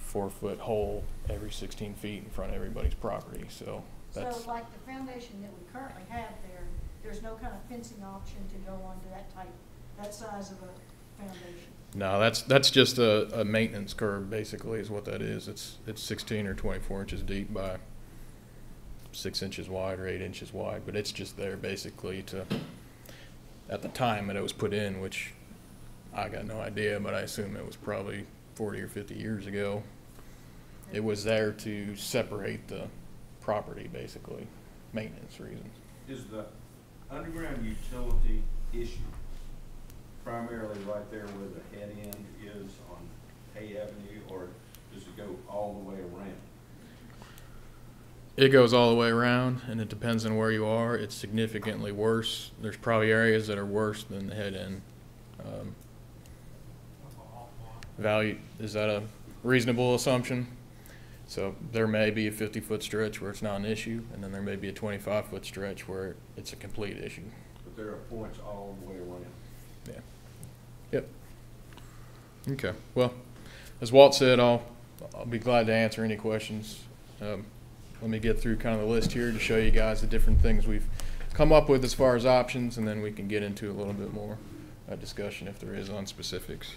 four-foot hole every sixteen feet in front of everybody's property, so that's. So like the foundation that we currently have there, there's no kind of fencing option to go onto that type, that size of a foundation? No, that's, that's just a, a maintenance curb, basically, is what that is. It's, it's sixteen or twenty-four inches deep by six inches wide or eight inches wide, but it's just there basically to, at the time that it was put in, which I got no idea, but I assume it was probably forty or fifty years ago. It was there to separate the property, basically, maintenance reasons. Is the underground utility issue primarily right there where the head end is on Hay Avenue, or does it go all the way around? It goes all the way around, and it depends on where you are. It's significantly worse. There's probably areas that are worse than the head end. Um, value, is that a reasonable assumption? So there may be a 50-foot stretch where it's not an issue, and then there may be a 25-foot stretch where it's a complete issue. But there are points all the way around. Yeah. Yep. Okay. Well, as Walt said, I'll I'll be glad to answer any questions. Um, let me get through kind of the list here to show you guys the different things we've come up with as far as options, and then we can get into a little bit more uh, discussion if there is on specifics.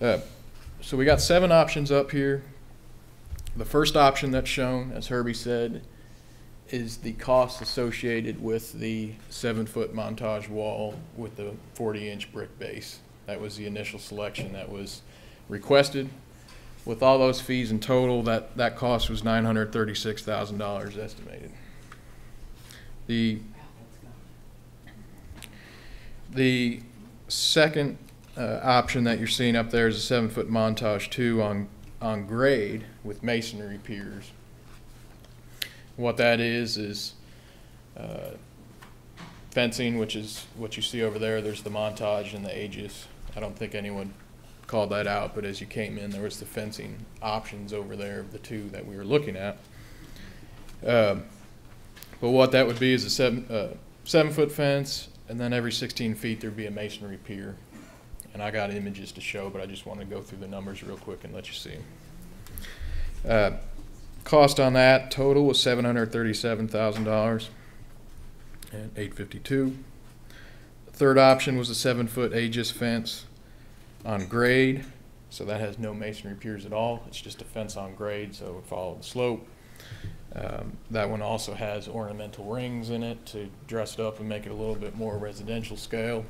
Uh, so we got seven options up here. The first option that's shown, as Herbie said, is the cost associated with the seven-foot montage wall with the 40-inch brick base. That was the initial selection that was requested. With all those fees in total, that, that cost was $936,000 estimated. The, the second uh, option that you're seeing up there is a seven-foot montage two on, on grade with masonry piers. What that is, is uh, fencing, which is what you see over there. There's the montage and the aegis. I don't think anyone called that out, but as you came in, there was the fencing options over there of the two that we were looking at. Um, but what that would be is a seven, uh, seven foot fence, and then every 16 feet there'd be a masonry pier. And I got images to show, but I just want to go through the numbers real quick and let you see. Uh, cost on that total was $737,000 and 852. The third option was a seven foot Aegis fence on grade. So that has no masonry piers at all. It's just a fence on grade, so it would follow the slope. Um, that one also has ornamental rings in it to dress it up and make it a little bit more residential scale.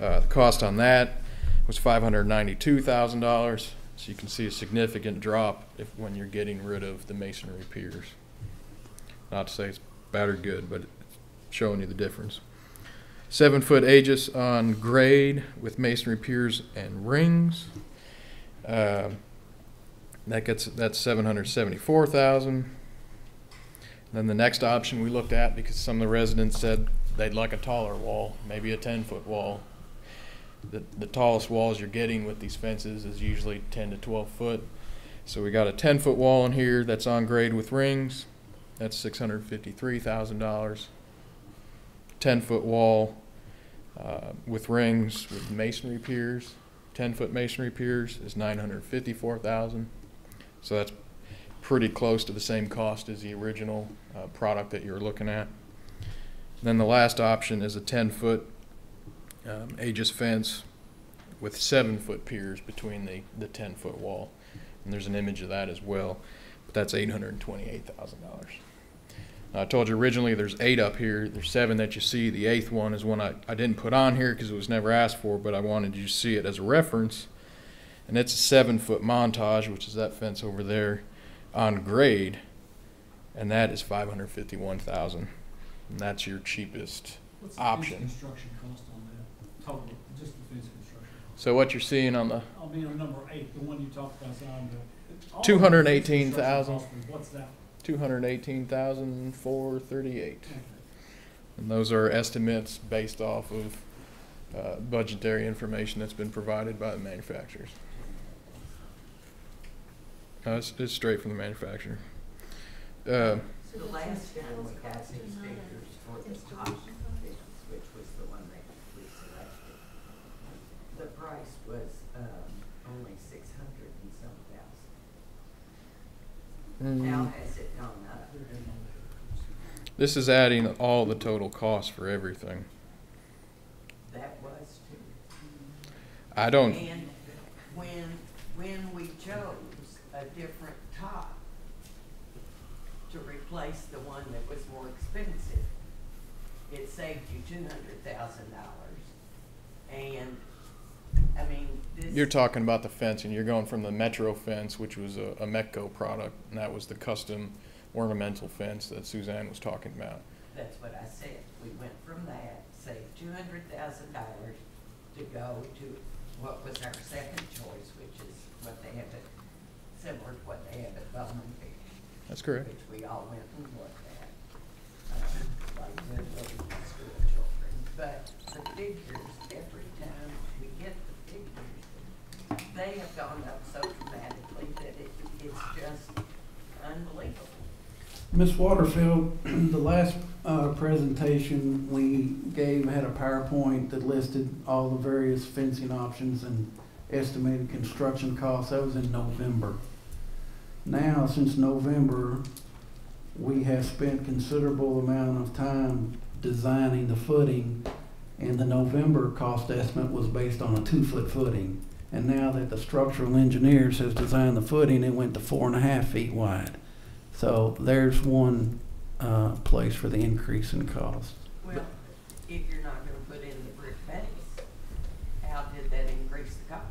Uh, the cost on that was $592,000. So you can see a significant drop if when you're getting rid of the masonry piers. Not to say it's bad or good, but it's showing you the difference. Seven foot aegis on grade with masonry piers and rings. Uh, that gets that's seven hundred seventy-four thousand. Then the next option we looked at because some of the residents said they'd like a taller wall, maybe a ten foot wall. The the tallest walls you're getting with these fences is usually ten to twelve foot. So we got a ten foot wall in here that's on grade with rings. That's six hundred fifty-three thousand dollars. 10 foot wall uh, with rings with masonry piers, 10 foot masonry piers is 954,000. So that's pretty close to the same cost as the original uh, product that you're looking at. Then the last option is a 10 foot um, Aegis fence with seven foot piers between the, the 10 foot wall. And there's an image of that as well, but that's $828,000. I told you originally there's eight up here. There's seven that you see. The eighth one is one I, I didn't put on here because it was never asked for, but I wanted you to see it as a reference. And it's a seven foot montage, which is that fence over there on grade. And that is 551000 And that's your cheapest What's option. fence construction cost on that, total, just the fence construction? So what you're seeing on the I mean, on number eight, the one you talked about, on the. all of the fence 218,000. construction costs, What's that? two hundred eighteen thousand four thirty-eight. And those are estimates based off of uh, budgetary information that's been provided by the manufacturers. Uh, it's, it's straight from the manufacturer. Uh, The last time we got these figures for the top fence, which was the one that we selected, the price was, um, only six hundred and some thousand. Now Mm. has it gone up? This is adding all the total cost for everything. That was too. I don't, And when, when we chose a different top to replace the one that was more expensive, it saved you two hundred thousand dollars. And, I mean, this. you're talking about the fence, and You're going from the Metro fence, which was a, a Metco product, and that was the custom ornamental fence that Suzanne was talking about. That's what I said. We went from that, saved two hundred thousand dollars, to go to what was our second choice, which is what they have at, similar to what they have at Bowman Beach. That's correct. Which we all went and looked at, uh, like good little school children. But the figures, every time we get the figures, they have gone up so dramatically that it, it's just unbelievable. Ms. Waterfield, [clears throat] the last uh, presentation we gave had a PowerPoint that listed all the various fencing options and estimated construction costs. That was in November. Now, since November, we have spent considerable amount of time designing the footing, and the November cost estimate was based on a two-foot footing. And now that the structural engineers has designed the footing, it went to four and a half feet wide. So there's one uh, place for the increase in cost. Well, if you're not gonna put in the brick base, how did that increase the cost?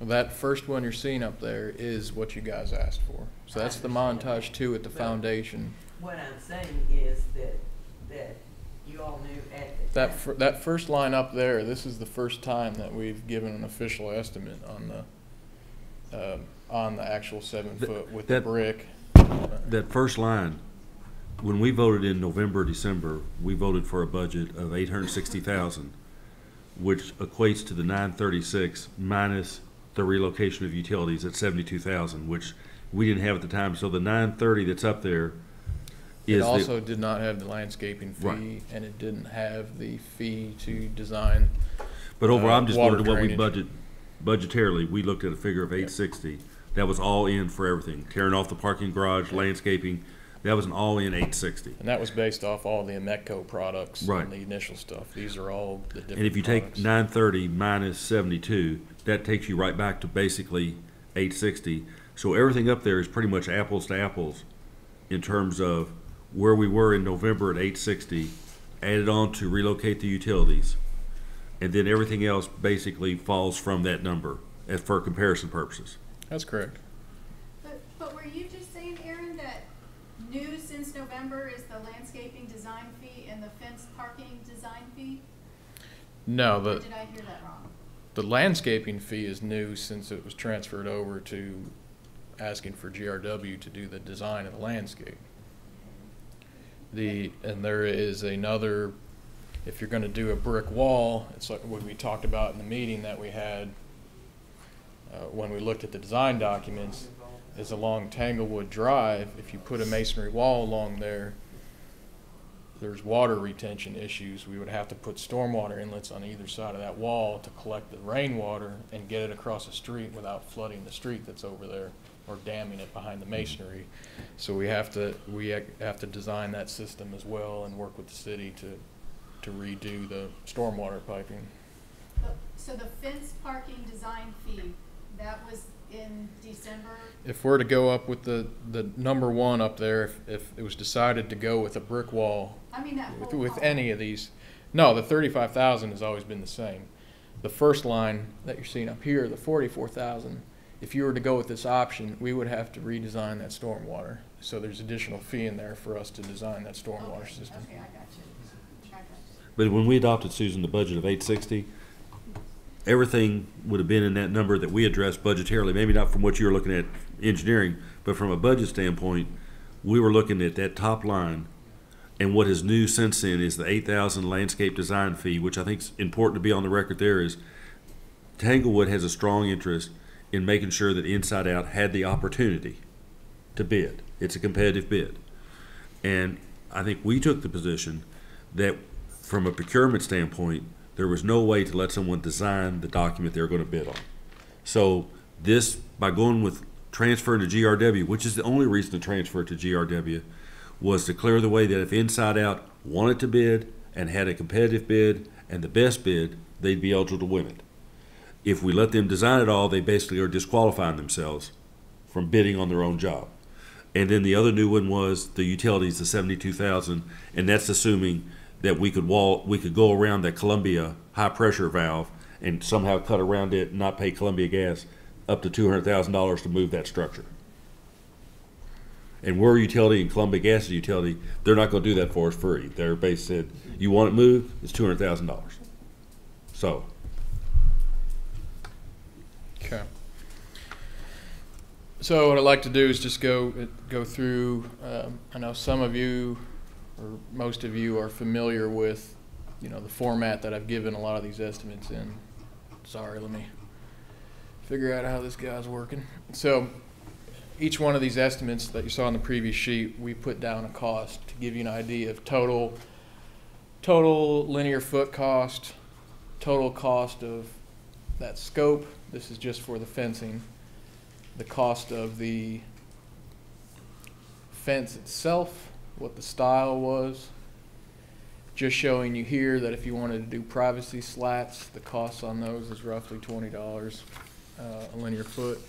Well, That first one you're seeing up there is what you guys asked for. So that's the montage two at the foundation. What I'm saying is that, that you all knew at the That, fir- that first line up there, this is the first time that we've given an official estimate on the, um, on the actual seven Th- foot with the that- brick. That first line, when we voted in November, December, we voted for a budget of eight hundred and sixty thousand, which equates to the nine thirty-six minus the relocation of utilities at seventy-two thousand, which we didn't have at the time. So the nine thirty that's up there It also did not have the landscaping Right. fee, and it didn't have the fee to design. But overall, uh, I'm just water looking at what we drainage. budget, budgetarily, we looked at a figure of eight sixty. That was all in for everything, tearing off the parking garage, landscaping, that was an all-in eight sixty. And that was based off all the Ametco products Right. and the initial stuff. These are all the different And if you take products. nine thirty minus seventy-two, that takes you right back to basically eight sixty. So everything up there is pretty much apples to apples in terms of where we were in November at eight sixty, added on to relocate the utilities. And then everything else basically falls from that number, as for comparison purposes. That's correct. But, but were you just saying, Aaron, that new since November is the landscaping design fee and the fence parking design fee? No, Or the, did I hear that wrong? the landscaping fee is new since it was transferred over to asking for GRW to do the design of the landscape. The, and there is another, if you're gonna do a brick wall, it's like what we talked about in the meeting that we had, uh, when we looked at the design documents, is along Tanglewood Drive, if you put a masonry wall along there, there's water retention issues. We would have to put stormwater inlets on either side of that wall to collect the rainwater and get it across the street without flooding the street that's over there or damming it behind the masonry. So we have to, we have to design that system as well and work with the city to, to redo the stormwater piping. Uh, so the fence parking design fee, that was in December? If we're to go up with the, the number one up there, if, if it was decided to go with a brick wall I mean, that with, with any of these. No, the thirty-five thousand has always been the same. The first line that you're seeing up here, the forty-four thousand, if you were to go with this option, we would have to redesign that stormwater. So there's additional fee in there for us to design that stormwater Okay, system. Okay, I got you. I got you. But when we adopted, Susan, the budget of eight sixty, everything would have been in that number that we addressed budgetarily, maybe not from what you were looking at engineering, but from a budget standpoint, we were looking at that top line. And what is new since then is the eight thousand landscape design fee, which I think is important to be on the record there is Tanglewood has a strong interest in making sure that Inside Out had the opportunity to bid. It's a competitive bid. And I think we took the position that from a procurement standpoint, there was no way to let someone design the document they were going to bid on. So this, by going with transferring to GRW, which is the only reason to transfer to GRW, was to clear the way that if Inside Out wanted to bid and had a competitive bid and the best bid, they'd be eligible to win it. If we let them design it all, they basically are disqualifying themselves from bidding on their own job. And then the other new one was the utilities, the seventy-two thousand, and that's assuming that we could wall, we could go around that Columbia high-pressure valve and somehow cut around it and not pay Columbia Gas up to two hundred thousand dollars to move that structure. And we're a utility and Columbia Gas is a utility, they're not gonna do that for us free. Their base said, you want it moved, it's two hundred thousand dollars. So, Okay. So what I'd like to do is just go, go through, um, I know some of you, or most of you are familiar with, you know, the format that I've given a lot of these estimates in. Sorry, let me figure out how this guy's working. So each one of these estimates that you saw on the previous sheet, we put down a cost to give you an idea of total, total linear foot cost, total cost of that scope. This is just for the fencing. The cost of the fence itself, what the style was. Just showing you here that if you wanted to do privacy slats, the cost on those is roughly twenty dollars uh, a linear foot.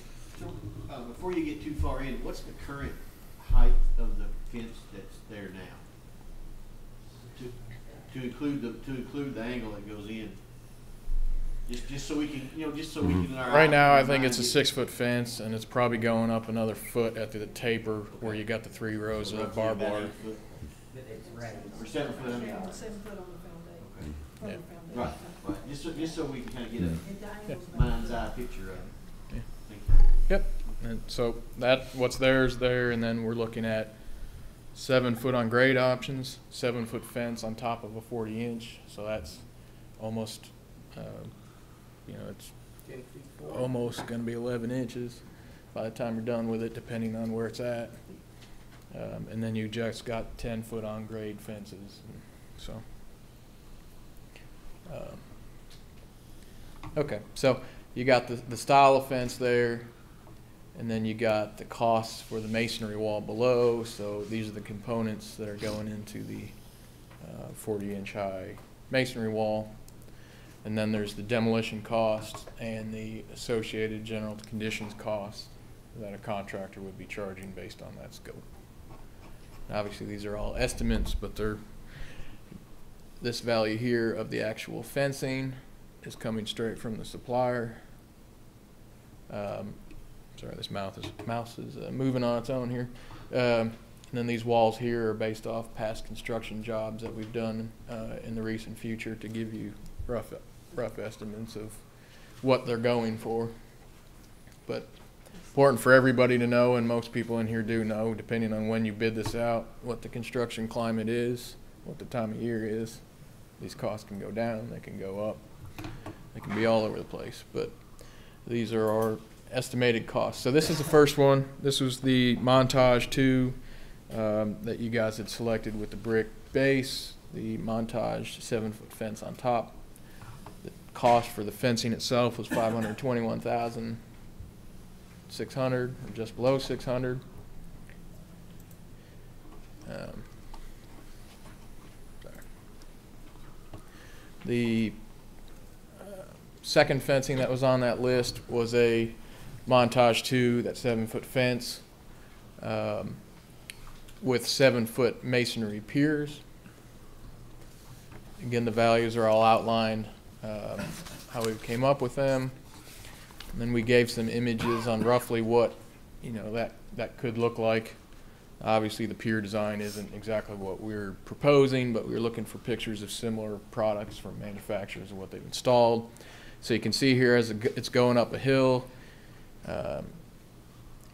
Uh, before you get too far in, what's the current height of the fence that's there now? To, to include the, to include the angle that goes in? Just, just so we can, you know, just so we can. Right now, I think it's a six-foot fence, and it's probably going up another foot at the taper where you got the three rows of Roughly barbed wire. eight foot. But. Or seven foot, I mean. Yeah, seven foot on the foundation. Okay. From the foundation. Right, right, just so, just so we can kind of get It a dangles back. mind's eye picture of it. Yeah. Thank you. Yep, and so that, what's there is there, and then we're looking at seven foot on grade options, seven foot fence on top of a forty inch, so that's almost, uh, you know, it's Ten feet forward. almost gonna be eleven inches by the time you're done with it, depending on where it's at. Um, and then you just got ten foot on grade fences, and so. um, Okay, so you got the, the style of fence there, and then you got the costs for the masonry wall below, so these are the components that are going into the uh, forty inch high masonry wall. And then there's the demolition cost and the associated general conditions cost that a contractor would be charging based on that scope. Obviously, these are all estimates, but they're, this value here of the actual fencing is coming straight from the supplier. Um, sorry, this mouth is, mouse is uh, moving on its own here. Um, and then these walls here are based off past construction jobs that we've done uh, in the recent future to give you rough, rough estimates of what they're going for. But important for everybody to know, and most people in here do know, depending on when you bid this out, what the construction climate is, what the time of year is. These costs can go down, they can go up, they can be all over the place, but these are our estimated costs. So this is the first one. This was the Montage two um, that you guys had selected with the brick base, the Montage seven-foot fence on top. Cost for the fencing itself was five hundred twenty-one thousand six hundred, or just below six hundred. Um, sorry. The uh, second fencing that was on that list was a Montage Two, that seven-foot fence, um, with seven-foot masonry piers. Again, the values are all outlined, um, how we came up with them. And then we gave some images on roughly what, you know, that, that could look like. Obviously, the pier design isn't exactly what we're proposing, but we were looking for pictures of similar products from manufacturers and what they've installed. So you can see here as it's going up a hill, um,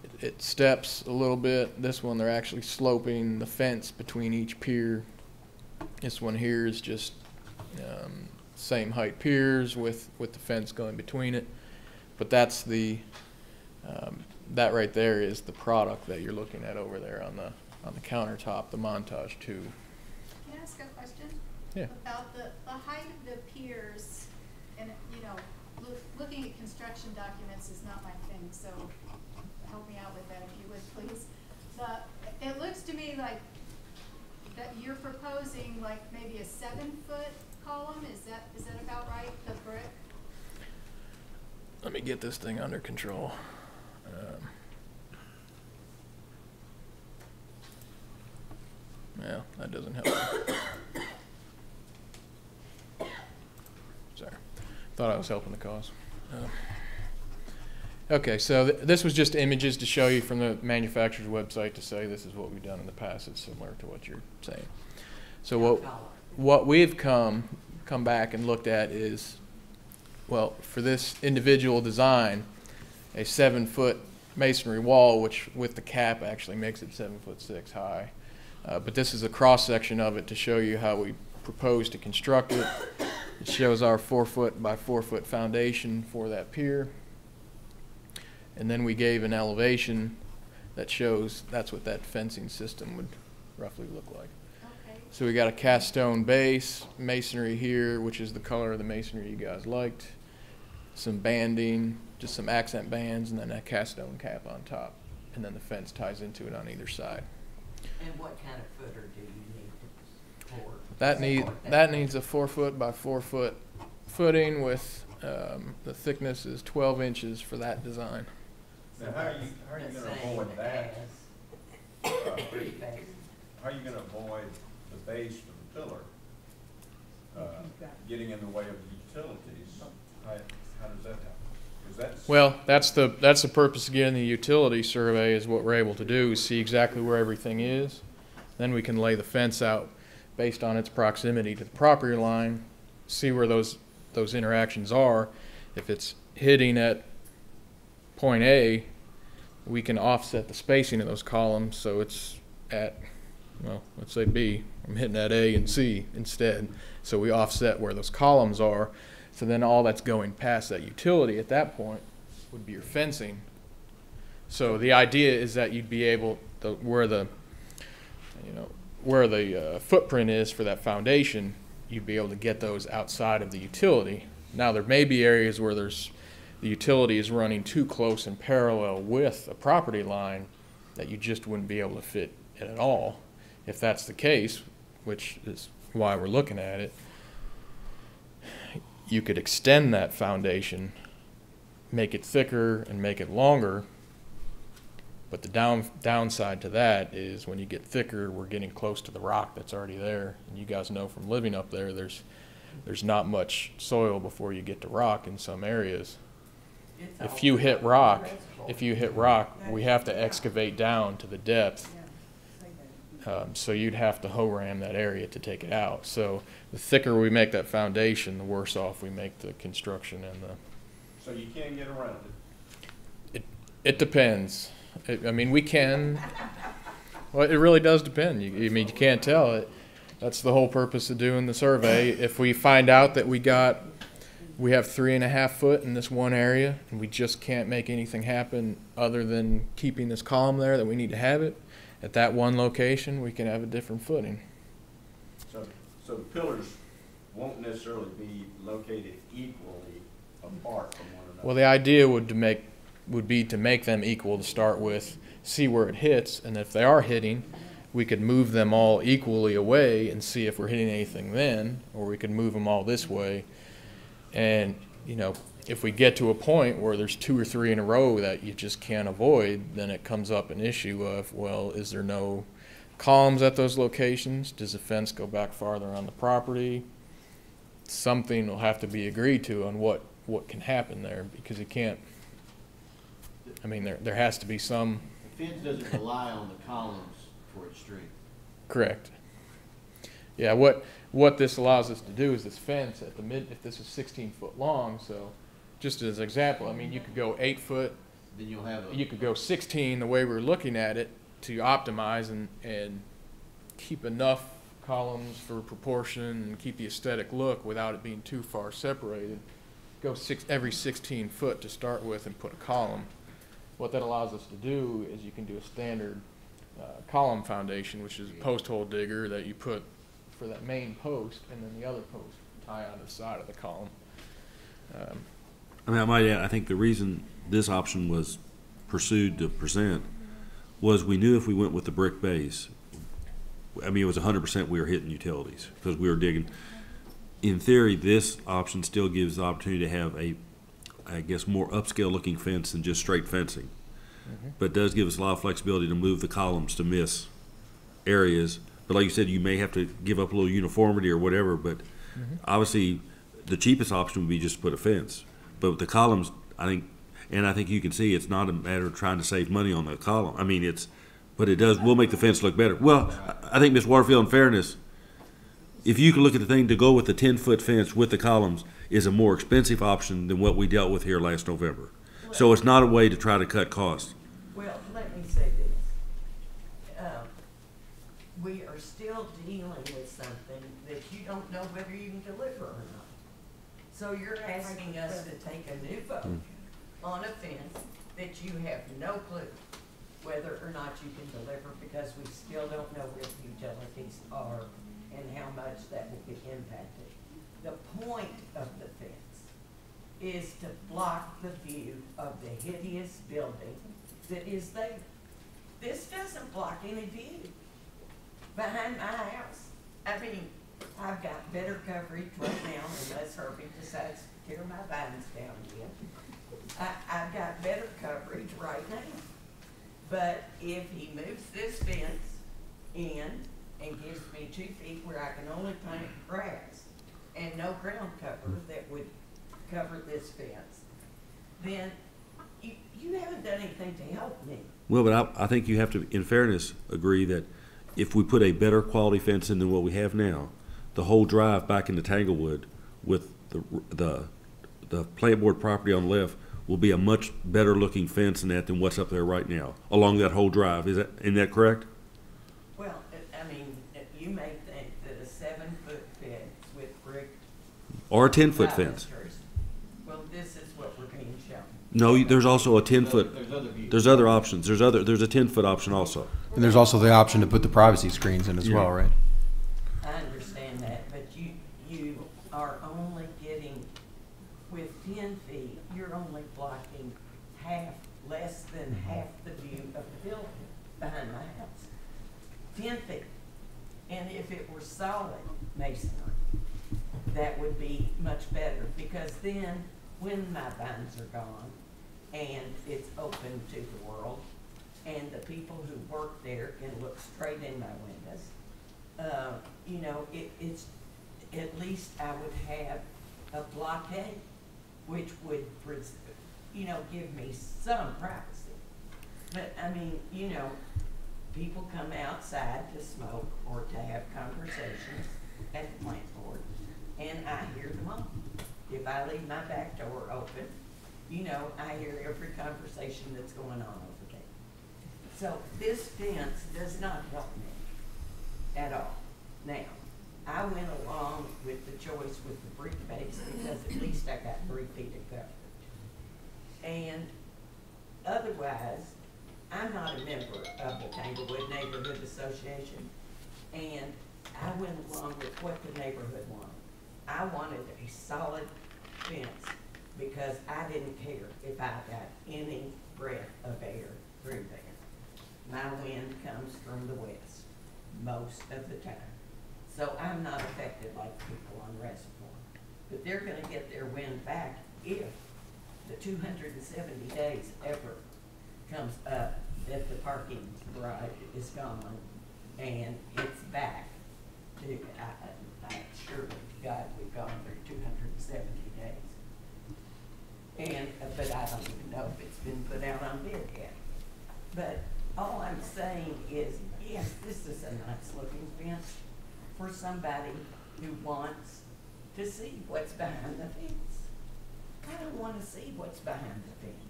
it- it steps a little bit. This one, they're actually sloping the fence between each pier. This one here is just um, same height piers with, with the fence going between it. But that's the, um, that right there is the product that you're looking at over there on the, on the countertop, the Montage Two. Can I ask a question? Yeah. About the, the height of the piers, and, you know, look, looking at construction documents is not my thing, so help me out with that if you would, please. The, it looks to me like that you're proposing like maybe a seven-foot column, is that, is that about right, the brick? Let me get this thing under control. Um, Yeah, that doesn't help. Sorry, thought I was helping the cause. Uh, Okay, so th- this was just images to show you from the manufacturer's website to say this is what we've done in the past. It's similar to what you're saying. So what, what we've come, come back and looked at is, well, for this individual design, a seven-foot masonry wall, which with the cap actually makes it seven foot six high. Uh, but this is a cross-section of it to show you how we propose to construct it. It shows our four-foot by four-foot foundation for that pier. And then we gave an elevation that shows that's what that fencing system would roughly look like. Okay. So we got a cast stone base, masonry here, which is the color of the masonry you guys liked. Some banding, just some accent bands, and then a cast stone cap on top. And then the fence ties into it on either side. And what kind of footer do you need to support? That need, support that needs a four foot by four foot footing with, um, the thickness is twelve inches for that design. Now, how are you, how are you gonna avoid that? Uh. How are you gonna avoid the base of the pillar, uh, getting in the way of the utilities? How, how does that happen? that's. Well, that's the, that's the purpose getting the utility survey is what we're able to do, is see exactly where everything is. Then we can lay the fence out based on its proximity to the property line, see where those, those interactions are. If it's hitting at point A, we can offset the spacing of those columns, so it's at, well, let's say B. I'm hitting at A and C instead. So we offset where those columns are. So then all that's going past that utility at that point would be your fencing. So the idea is that you'd be able, the, where the, you know, where the uh, footprint is for that foundation, you'd be able to get those outside of the utility. Now, there may be areas where there's, the utility is running too close and parallel with a property line that you just wouldn't be able to fit it at all. If that's the case, which is why we're looking at it, you could extend that foundation, make it thicker and make it longer. But the down, downside to that is when you get thicker, we're getting close to the rock that's already there. And you guys know from living up there, there's, there's not much soil before you get to rock in some areas. It's If you hit rock, if you hit rock, we have to excavate down to the depth. Um, so you'd have to hoe ram that area to take it out. So the thicker we make that foundation, the worse off we make the construction and the, So you can't get around it. it depends. It, I mean, we can, well, it really does depend. You, I mean, you can't tell it. That's the whole purpose of doing the survey. If we find out that we got, we have three and a half foot in this one area and we just can't make anything happen other than keeping this column there that we need to have it, at that one location, we can have a different footing. So, the pillars won't necessarily be located equally apart from one another. Well, the idea would to make, would be to make them equal to start with, see where it hits, and if they are hitting, we could move them all equally away and see if we're hitting anything then, or we could move them all this way. And, you know, if we get to a point where there's two or three in a row that you just can't avoid, then it comes up an issue of, well, is there no columns at those locations? Does the fence go back farther on the property? Something will have to be agreed to on what, what can happen there, because it can't, I mean, there, there has to be some, The fence doesn't rely on the columns for its strength. correct. Yeah, what, what this allows us to do is this fence at the mid, if this is sixteen foot long, so, just as an example, I mean, you could go eight foot, Then you'll have a. you could go sixteen, the way we're looking at it, to optimize and, and keep enough columns for proportion and keep the aesthetic look without it being too far separated. Go six, every sixteen foot to start with and put a column. What that allows us to do is you can do a standard, uh, column foundation, which is a post hole digger that you put for that main post, and then the other post tie on the side of the column. Um, I mean, I might add, I think the reason this option was pursued to present was we knew if we went with the brick base, I mean, it was hundred percent we were hitting utilities, because we were digging. In theory, this option still gives the opportunity to have a, I guess, more upscale looking fence than just straight fencing. Mm-hmm. But does give us a lot of flexibility to move the columns to miss areas. But like you said, you may have to give up a little uniformity or whatever, but mm-hmm. obviously, the cheapest option would be just to put a fence. But with the columns, I think, and I think you can see, it's not a matter of trying to save money on the column. I mean, it's, but it does, will make the fence look better. Well, I I think, Ms. Warfield, in fairness, if you can look at the thing, to go with the ten-foot fence with the columns is a more expensive option than what we dealt with here last November. So it's not a way to try to cut costs. Well, let me say this. Um, We are still dealing with something that you don't know whether you can deliver or not. So you're asking us to take a new vote on a fence that you have no clue whether or not you can deliver because we still don't know where the utilities are and how much that will be impacted. The point of the fence is to block the view of the hideous building that is there. This doesn't block any view behind my house. I mean, I've got better coverage right now unless Herbie decides to tear my vines down again. I, I've got better coverage right now. But if he moves this fence in and gives me two feet where I can only plant grass and no ground cover that would cover this fence, then you, you haven't done anything to help me. Well, but I, I think you have to, in fairness, agree that if we put a better quality fence in than what we have now, the whole drive back into Tanglewood with the, the, the plant board property on the left will be a much better looking fence than that than what's up there right now, along that whole drive. Is that, isn't that correct? Well, I- I mean, you may think that a seven-foot fence with brick. Or a 10-foot fence. pilasters- Well, this is what we're being shown. No, there's also a ten foot, There's other views. there's other options. There's other, there's a ten foot option also. And there's also the option to put the privacy screens in as well, right? I understand that, but you, you are only getting, with ten feet, you're only blocking half, less than half the view of the building behind my house. Ten feet. And if it were solid masonry, that would be much better, because then, when my vines are gone, and it's open to the world, and the people who work there can look straight in my windows, uh, you know, it, it's, at least I would have a blockade, which would, you know, give me some privacy. But, I mean, you know, people come outside to smoke or to have conversations at the plant board, and I hear them all. If I leave my back door open, you know, I hear every conversation that's going on over there. So this fence does not help me at all. Now, I went along with the choice with the brick base because at least I got three feet of coverage. And otherwise, I'm not a member of the Tanglewood Neighborhood Association. And I went along with what the neighborhood wanted. I wanted a solid fence because I didn't care if I got any breath of air through there. My wind comes from the west most of the time. So I'm not affected like people on Reservoir. But they're gonna get their wind back if the two hundred and seventy days ever comes up that the parking garage is gone and it's back to, I, I, I surely to God we've gone through two hundred and seventy days. And, but I don't even know if it's been put out on bid yet. But all I'm saying is, yes, this is a nice looking fence for somebody who wants to see what's behind the fence. I don't wanna see what's behind the fence.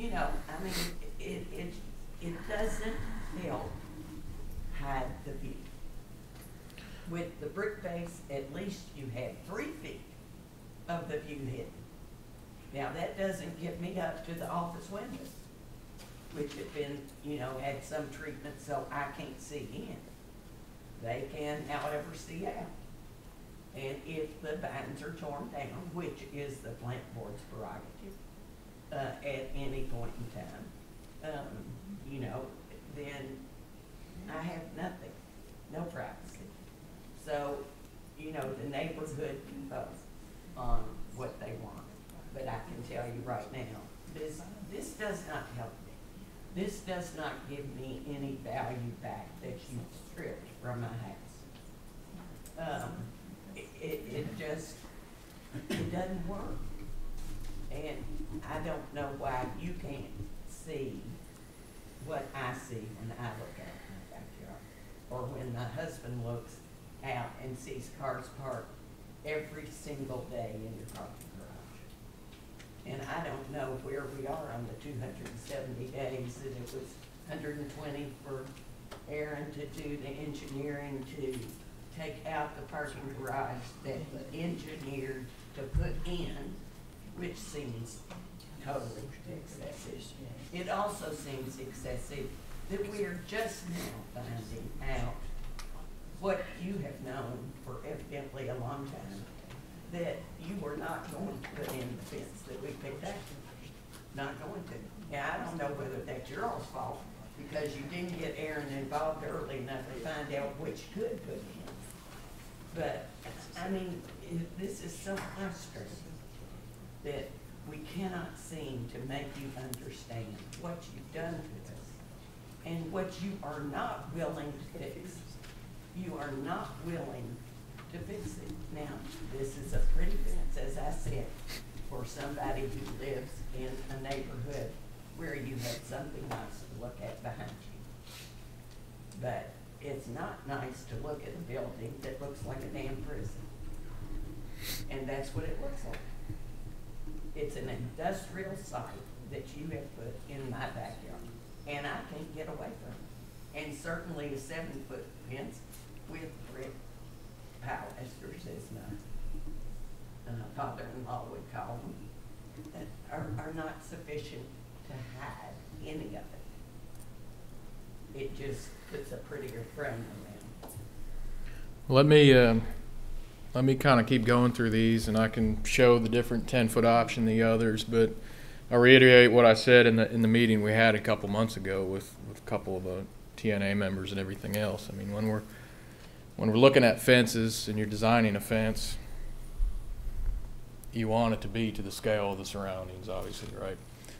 You know, I mean, it, it, it doesn't help hide the view. With the brick base, at least you have three feet of the view hidden. Now, that doesn't get me up to the office windows, which have been, you know, had some treatment so I can't see in. They can, however, see out. And if the vines are torn down, which is the plant board's prerogative, uh, at any point in time, um, you know, then I have nothing, no privacy. So, you know, the neighborhood can vote on what they want. But I can tell you right now, this, this does not help me. This does not give me any value back that you stripped from my house. Um, it, it, it just, it doesn't work. And I don't know why you can't see what I see when I look at my backyard. Or when my husband looks out and sees cars parked every single day in your parking garage. And I don't know where we are on the two hundred and seventy days, that it was hundred and twenty for Aaron to do the engineering to take out the parking garage that the engineer to put in, which seems totally excessive. It also seems excessive that we are just now finding out what you have known for evidently a long time, that you were not going to put in the fence that we picked out. Not going to. Now, I don't know whether that's your all's fault, because you didn't get Aaron involved early enough to find out which could put in. But, I mean, this is so frustrating that we cannot seem to make you understand what you've done to us and what you are not willing to fix. You are not willing to fix it. Now, this is a pretty fence, as I said, for somebody who lives in a neighborhood where you have something nice to look at behind you. But it's not nice to look at a building that looks like a damn prison. And that's what it looks like. It's an industrial site that you have put in my backyard, and I can't get away from it. And certainly a seven-foot fence with brick pilasters, as my uh, father-in-law would call them, that are, are not sufficient to hide any of it. It just puts a prettier frame around. Let me, um, let me kind of keep going through these and I can show the different ten-foot option, the others, but I'll reiterate what I said in the, in the meeting we had a couple months ago with, with a couple of, uh, TNA members and everything else. I mean, when we're, when we're looking at fences and you're designing a fence, you want it to be to the scale of the surroundings, obviously, right?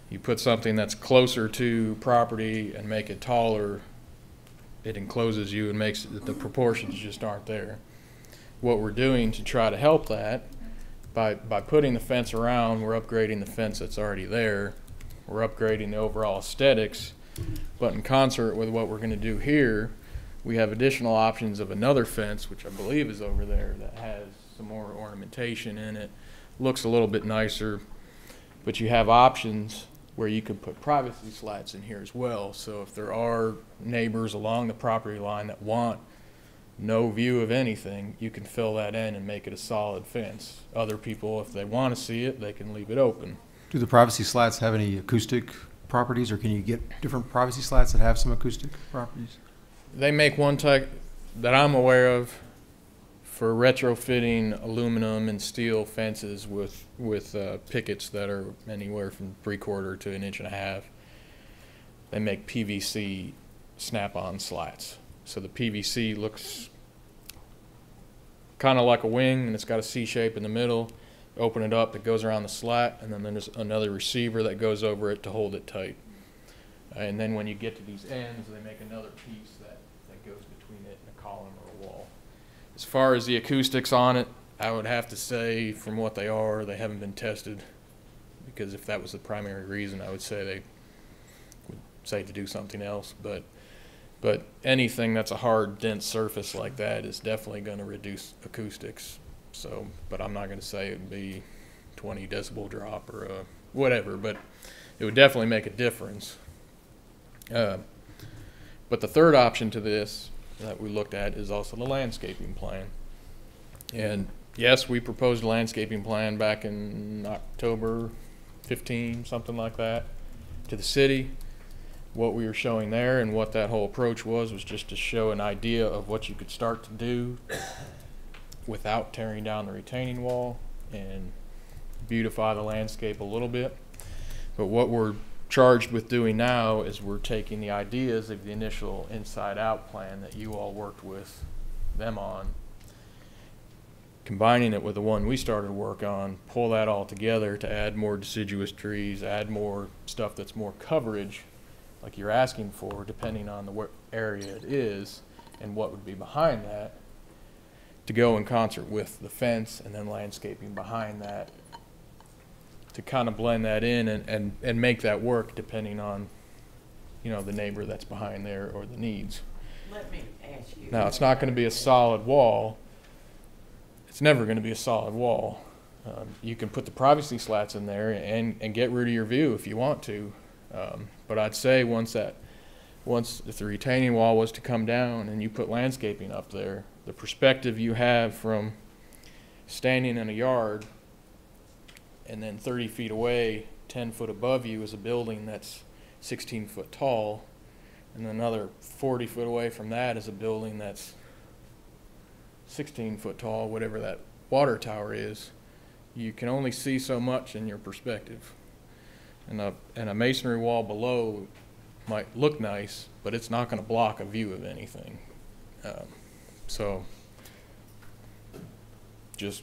You put something that's closer to property and make it taller, it encloses you and makes, the proportions just aren't there. What we're doing to try to help that, by, by putting the fence around, we're upgrading the fence that's already there. We're upgrading the overall aesthetics, but in concert with what we're gonna do here, we have additional options of another fence, which I believe is over there, that has some more ornamentation in it. Looks a little bit nicer, but you have options where you could put privacy slats in here as well. So if there are neighbors along the property line that want no view of anything, you can fill that in and make it a solid fence. Other people, if they want to see it, they can leave it open. Do the privacy slats have any acoustic properties, or can you get different privacy slats that have some acoustic properties? They make one type that I'm aware of for retrofitting aluminum and steel fences with with uh, pickets that are anywhere from three quarter to an inch and a half. They make PVC snap-on slats. So the PVC looks kind of like a wing, and it's got a C shape in the middle. Open it up, it goes around the slat, and then there's another receiver that goes over it to hold it tight. And then when you get to these ends, they make another piece that, that goes between it and a column or a wall. As far as the acoustics on it, I would have to say, from what they are, they haven't been tested. Because if that was the primary reason, I would say they would say to do something else. But, but anything that's a hard, dense surface like that is definitely going to reduce acoustics. So, but I'm not going to say it would be 20 decibel drop or uh, whatever, but it would definitely make a difference. Uh, but the third option to this that we looked at is also the landscaping plan. And yes, we proposed a landscaping plan back in October 15, something like that, to the city. What we were showing there and what that whole approach was was just to show an idea of what you could start to do without tearing down the retaining wall and beautify the landscape a little bit. But what we're charged with doing now is we're taking the ideas of the initial inside out plan that you all worked with them on, combining it with the one we started work on, pull that all together to add more deciduous trees, add more stuff that's more coverage, like you're asking for, depending on the area it is and what would be behind that, to go in concert with the fence and then landscaping behind that to kind of blend that in and, and, and make that work depending on, you know, the neighbor that's behind there or the needs. Let me ask you. Now, it's not gonna be a solid wall. It's never gonna be a solid wall. Um, you can put the privacy slats in there and, and get rid of your view if you want to. Um, but I'd say once that, once if the retaining wall was to come down and you put landscaping up there, the perspective you have from standing in a yard and then 30 feet away, 10 foot above you is a building that's 16 foot tall, and another 40 foot away from that is a building that's 16 foot tall, whatever that water tower is. You can only see so much in your perspective. And a, and a masonry wall below might look nice, but it's not going to block a view of anything. Um, so, just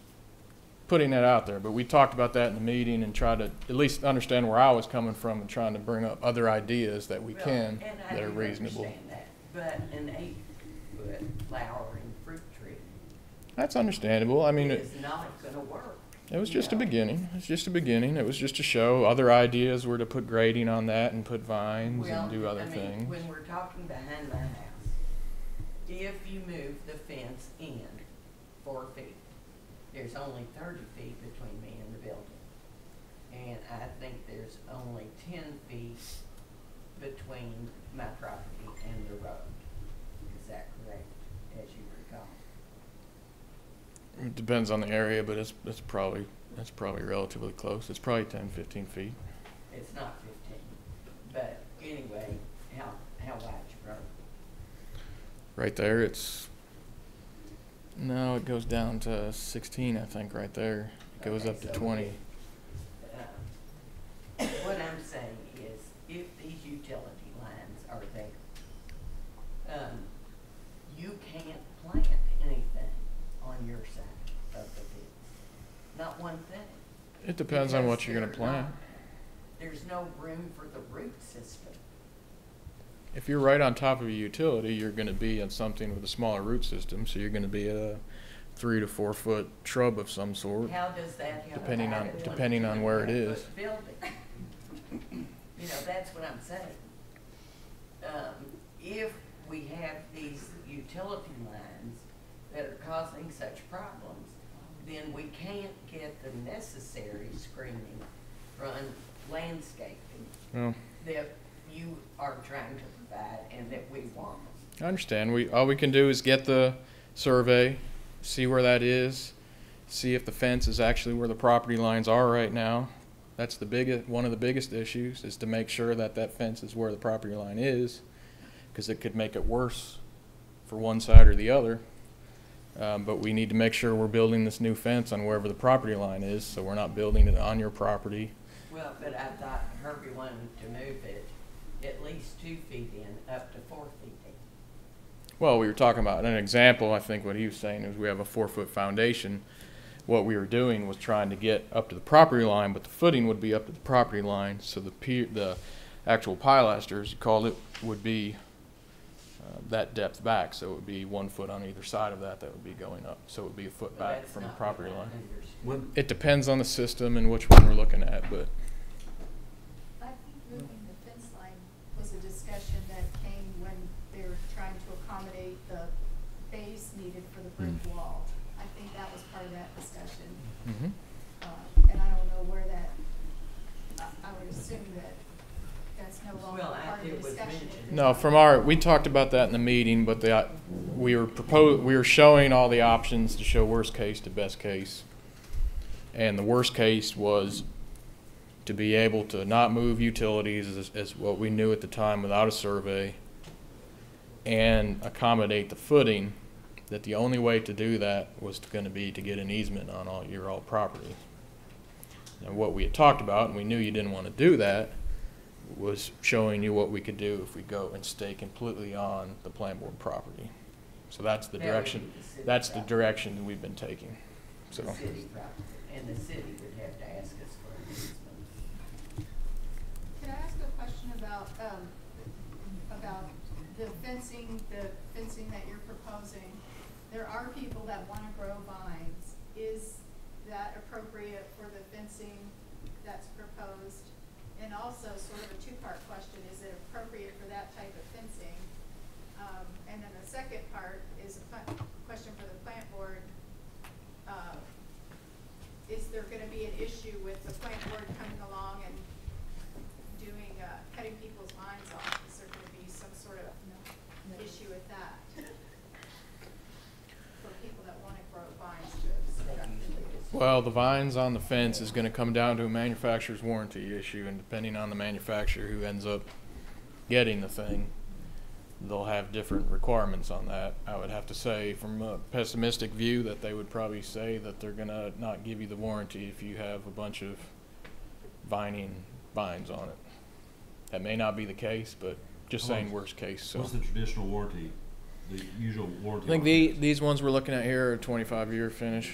putting that out there. But we talked about that in the meeting and tried to at least understand where I was coming from and trying to bring up other ideas that we Well, can that are reasonable. that, But an eight-foot flowering fruit tree That's understandable. I mean, it, is not gonna work. It was just a know. beginning. It's just a beginning. It was just to show other ideas were to put grading on that and put vines Well, and do other I mean, things. when we're talking behind my house, if you move the fence in four feet, there's only thirty feet between me and the building. And I think there's only ten feet between my property and the road. Is that correct, as you recall? It depends on the area, but it's, it's probably, it's probably relatively close. It's probably 10, 15 feet. It's not fifteen, but anyway, how, how wide's your road? Right there, it's, no, it goes down to 16, I think, right there. It goes Okay, up to so 20. Uh, [coughs] What I'm saying is, if these utility lines are there, um, you can't plant anything on your side of the fence. Not one thing. It depends on what you're gonna plant. not- There's no room for the root system. If you're right on top of a utility, you're gonna be in something with a smaller root system, so you're gonna be a three to four foot shrub of some sort. How does that help? Depending on- depending on where it 22 is. Building. [laughs] You know, that's what I'm saying. Um, if we have these utility lines that are causing such problems, then we can't get the necessary screening from landscaping that you are trying to provide and that we want. I understand. We, all we can do is get the survey, see where that is, see if the fence is actually where the property lines are right now. That's the biggest, one of the biggest issues, is to make sure that that fence is where the property line is, because it could make it worse for one side or the other. Um, but we need to make sure we're building this new fence on wherever the property line is, so we're not building it on your property. Well, but I thought Herbie wanted to move it at least two feet in, up to four feet in. Well, we were talking about an example. I think what he was saying is we have a four foot foundation. What we were doing was trying to get up to the property line, but the footing would be up to the property line. So the the actual pilasters, you called it, would be Uh, that depth back. So it would be one foot on either side of that that would be going up. So it would be a foot Well, back from the not property line. understood. It depends on the system and which one we're looking at, but I think moving the fence line was a discussion that came when they were trying to accommodate the base needed for the brick Mm. wall. I think that was part of that discussion. Mhm. Uh, and I don't know where that, I, I would assume that that's no longer Well, I- part of it the was discussion. if mentioned. they're No, from our, we talked about that in the meeting, but the, we were propose, we were showing all the options to show worst case to best case. And the worst case was to be able to not move utilities as, as what we knew at the time without a survey and accommodate the footing, that the only way to do that was gonna be to get an easement on all, your all property. And what we had talked about, and we knew you didn't wanna do that, was showing you what we could do if we go and stay completely on the plant board property. So that's the That would direction, be the city that's the property. direction that we've been taking, so. The city property, and the city would have to ask us for an easement. Can I ask a question about, um, about the fencing, the fencing that you're proposing? There are people that wanna grow vines. Is that appropriate for the fencing that's proposed? And also, sort of a two-part question, is it appropriate for that type of fencing? Um, and then the second part is a pla- question for the plant board. Uh, Is there issue with the plant board coming along and doing, uh, cutting people's minds off? Is there gonna be some sort of issue with that? For people that wanna grow vines to obstruct the Well, the vines on the fence is gonna come down to a manufacturer's warranty issue, and depending on the manufacturer who ends up getting the thing, they'll have different requirements on that. I would have to say, from a pessimistic view, that they would probably say that they're gonna not give you the warranty if you have a bunch of vining vines on it. That may not be the case, but just How saying worst case, so. What's the traditional warranty, the usual warranty? I think on the, these ones we're looking at here are twenty-five year finish.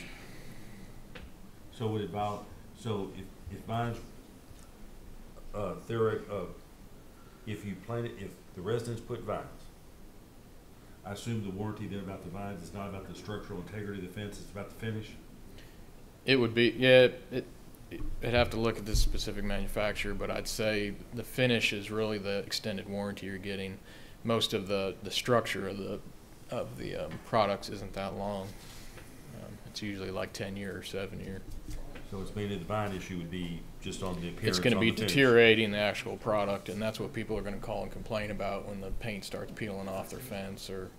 So would it vol, so if, if vines, uh, theoretic, uh, if you plant it, if the residents put vines, I assume the warranty there about the vines is not about the structural integrity of the fence, it's about the finish? It would be, yeah, it, it'd have to look at this specific manufacturer, but I'd say the finish is really the extended warranty you're getting. Most of the, the structure of the, of the, um, products isn't that long. It's usually like ten year or seven year. So it's mainly the vine issue would be just on the appearance It's gonna be the deteriorating the actual product, and that's what people are gonna call and complain about when the paint starts peeling off their fence or,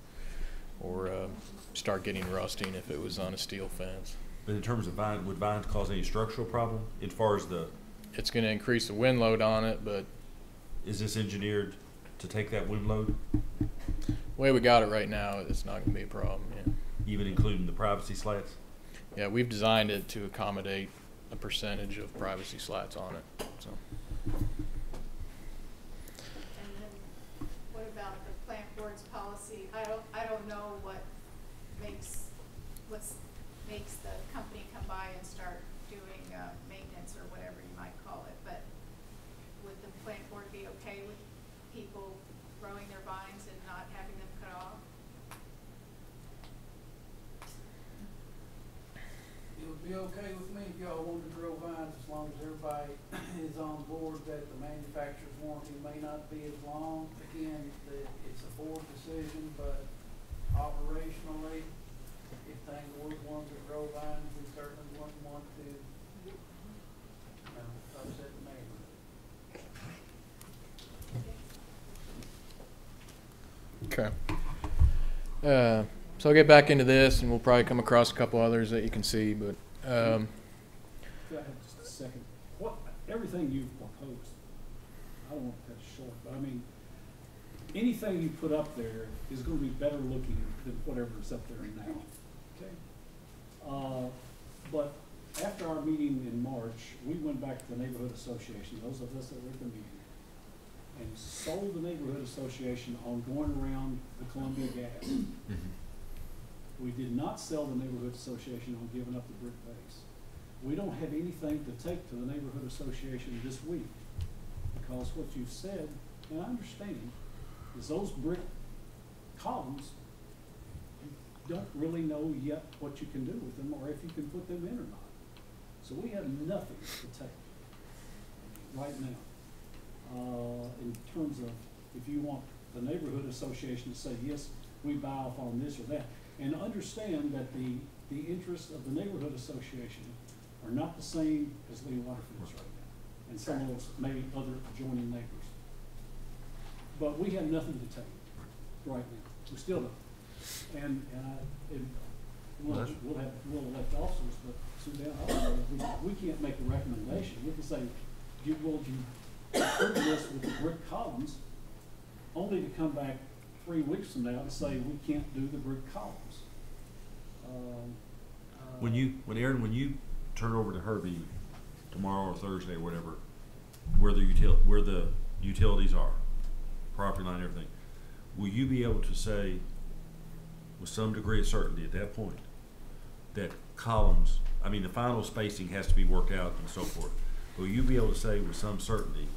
or, uh, start getting rusting if it was on a steel fence. But in terms of vine, would vines cause any structural problem as far as the, It's gonna increase the wind load on it, but is this engineered to take that wind load, the way we got it right now, it's not gonna be a problem, yeah. even including the privacy slats? Yeah, we've designed it to accommodate a percentage of privacy slats on it, so. And then what about the plant board's policy? I don't, I don't know what makes, what's, makes the company come by and start doing, uh, maintenance or whatever you might call it, but would the plant board be okay with people growing their vines and not having them cut off? It would be okay with me if y'all wanted to grow vines as long as everybody [clears throat] is on board that the manufacturer's warranty may not be as long. Again, the, it's a board decision, but operationally, if things were ones that grow vines, we certainly wouldn't want to, you upset the neighborhood. Okay. Uh, so I'll get back into this and we'll probably come across a couple others that you can see, but, um, Go ahead, just a second. What, everything you've proposed, I don't want to cut it short, but I mean, anything you put up there is gonna be better looking than whatever's up there now, okay? Uh, but after our meeting in March, we went back to the neighborhood association, those of us that were at the meeting, and sold the neighborhood association on going around the Columbia gas. We did not sell the neighborhood association on giving up the brick base. We don't have anything to take to the neighborhood association this week, because what you've said, and I understand, is those brick columns, you don't really know yet what you can do with them, or if you can put them in or not. So we have nothing to take right now. Uh, in terms of, if you want the neighborhood association to say, yes, we buy off on this or that. And understand that the, the interests of the neighborhood association are not the same as Lee Waterfield's right now. And some of those maybe other adjoining neighbors. But we have nothing to take right now. We still don't. And, and I, and we'll, we'll have, we'll elect officers, but Down, we, we can't make a recommendation. We can say, you, will you approve this with the brick columns, only to come back three weeks from now to say we can't do the brick columns. Um, When you, when Aaron, when you turn over to Herbie tomorrow or Thursday or whatever, where the util, where the utilities are, property line, everything, will you be able to say with some degree of certainty at that point that columns, I mean, the final spacing has to be worked out and so forth, will you be able to say with some certainty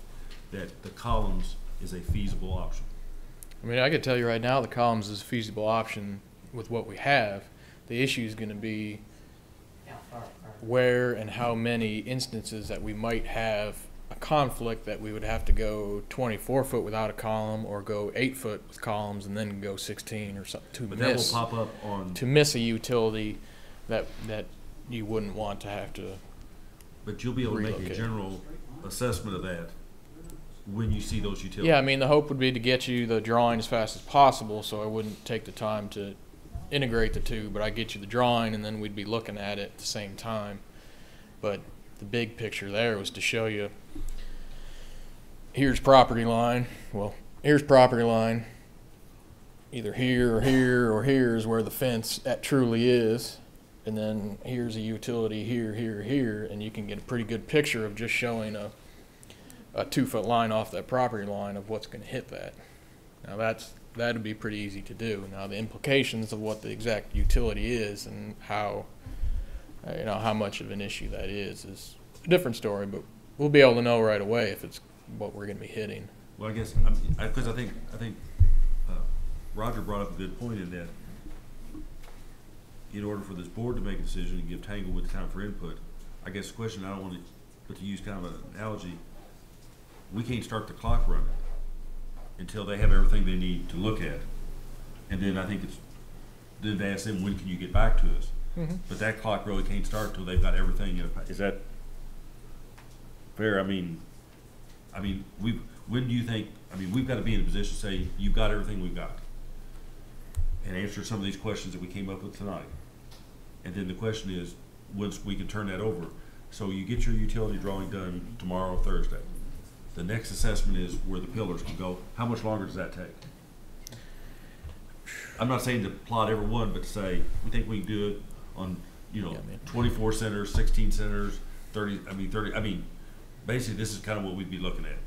that the columns is a feasible option? I mean, I could tell you right now, the columns is a feasible option with what we have. The issue is gonna be where and how many instances that we might have a conflict that we would have to go twenty-four foot without a column or go eight foot with columns and then go sixteen or something to But that will miss. pop up on- To miss a utility that, that you wouldn't want to have to But you'll be able to make a relocate. general assessment of that when you see those utilities. Yeah, I mean, the hope would be to get you the drawing as fast as possible, so I wouldn't take the time to integrate the two, but I get you the drawing and then we'd be looking at it at the same time. But the big picture there was to show you, here's property line, well, here's property line, either here or here or here is where the fence at truly is. And then here's a utility here, here, here, and you can get a pretty good picture of just showing a, a two foot line off that property line of what's gonna hit that. Now that's, that'd be pretty easy to do. Now the implications of what the exact utility is and how, uh, you know, how much of an issue that is, is a different story, but we'll be able to know right away if it's what we're gonna be hitting. Well, I guess, I'm, I, I think, I think, uh, Roger brought up a good point in that in order for this board to make a decision and give Tanglewood time for input, I guess the question, I don't want to, but to use kind of an analogy, we can't start the clock running until they have everything they need to look at. And then I think it's, then they ask them, when can you get back to us? Mhm. But that clock really can't start till they've got everything, in a- is that fair? I mean, I mean, we, when do you think, I mean, we've got to be in a position to say, you've got everything we've got. And answer some of these questions that we came up with tonight. And then the question is, once we can turn that over, so you get your utility drawing done tomorrow, or Thursday. The next assessment is where the pillars can go. How much longer does that take? I'm not saying to plot every one, but to say, we think we can do it on, you know, Yeah, man. twenty-four centers, sixteen centers, thirty, I mean, thirty, I mean, basically, this is kind of what we'd be looking at.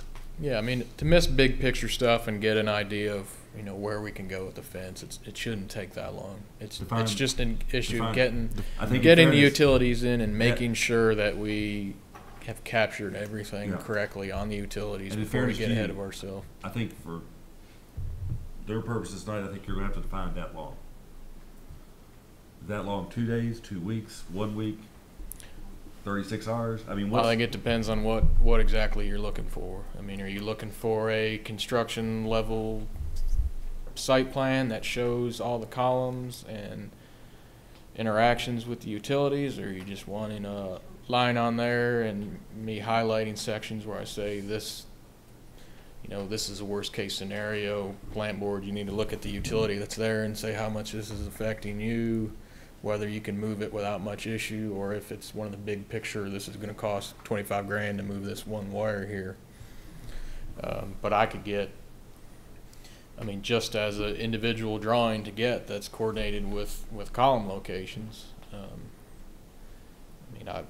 Yeah, I mean, to miss big picture stuff and get an idea of, you know, where we can go with the fence, it's, it shouldn't take that long. It's, Define- it's just an issue of define- getting, I think in getting the fairness- utilities in and making sure that we have captured everything Yeah. correctly on the utilities And in before we fairness get to ahead you, of ourselves. I think for their purposes tonight, I think you're gonna have to define that long. That long, two days, two weeks, one week, thirty-six hours? I mean, I what's, think it depends on what, what exactly you're looking for. I mean, are you looking for a construction level site plan that shows all the columns and interactions with the utilities, or are you just wanting a line on there and me highlighting sections where I say this, you know, this is a worst case scenario, plant board, you need to look at the utility that's there and say how much this is affecting you, whether you can move it without much issue, or if it's one of the big picture, this is gonna cost twenty-five grand to move this one wire here. Um, but I could get, I mean, just as an individual drawing to get that's coordinated with, with column locations. Um, I mean, I,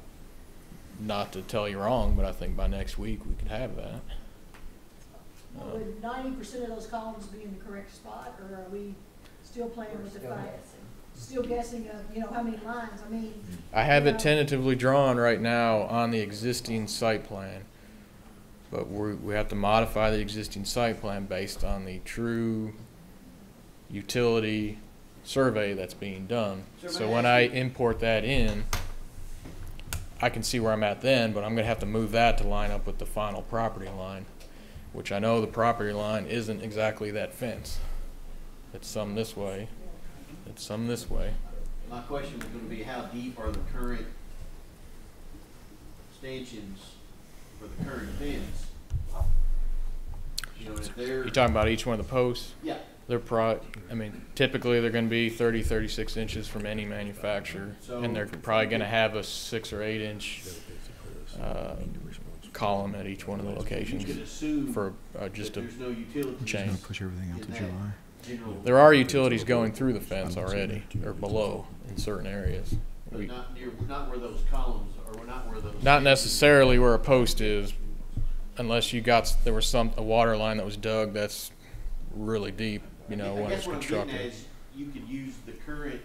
not to tell you wrong, but I think by next week we could have that. Well, Would ninety percent of those columns be in the correct spot, or are we still playing with the fact? Still guessing of, you know, how many lines, I mean. I have it know, tentatively drawn right now on the existing site plan. But we, we have to modify the existing site plan based on the true utility survey that's being done. So So when I import that in, I can see where I'm at then, but I'm gonna have to move that to line up with the final property line, which I know the property line isn't exactly that fence. It's some this way, it's some this way. My question was gonna be, how deep are the current stanchions for the current fence? You know, if they're, You talking about each one of the posts? yeah, They're pro, I mean, typically they're gonna be 30, 36 inches from any manufacturer. And they're probably gonna have a six or eight inch, uh, column at each one of the locations for, uh, just a there's no utilities chain. Push everything out to July. There are utilities going through the fence already, or below in certain areas. We, not near, not where those columns, or not where those. not necessarily where a post is, unless you got, there was some, a water line that was dug that's really deep, you know, I when guess it's what I'm getting constructed. is, you could use the current,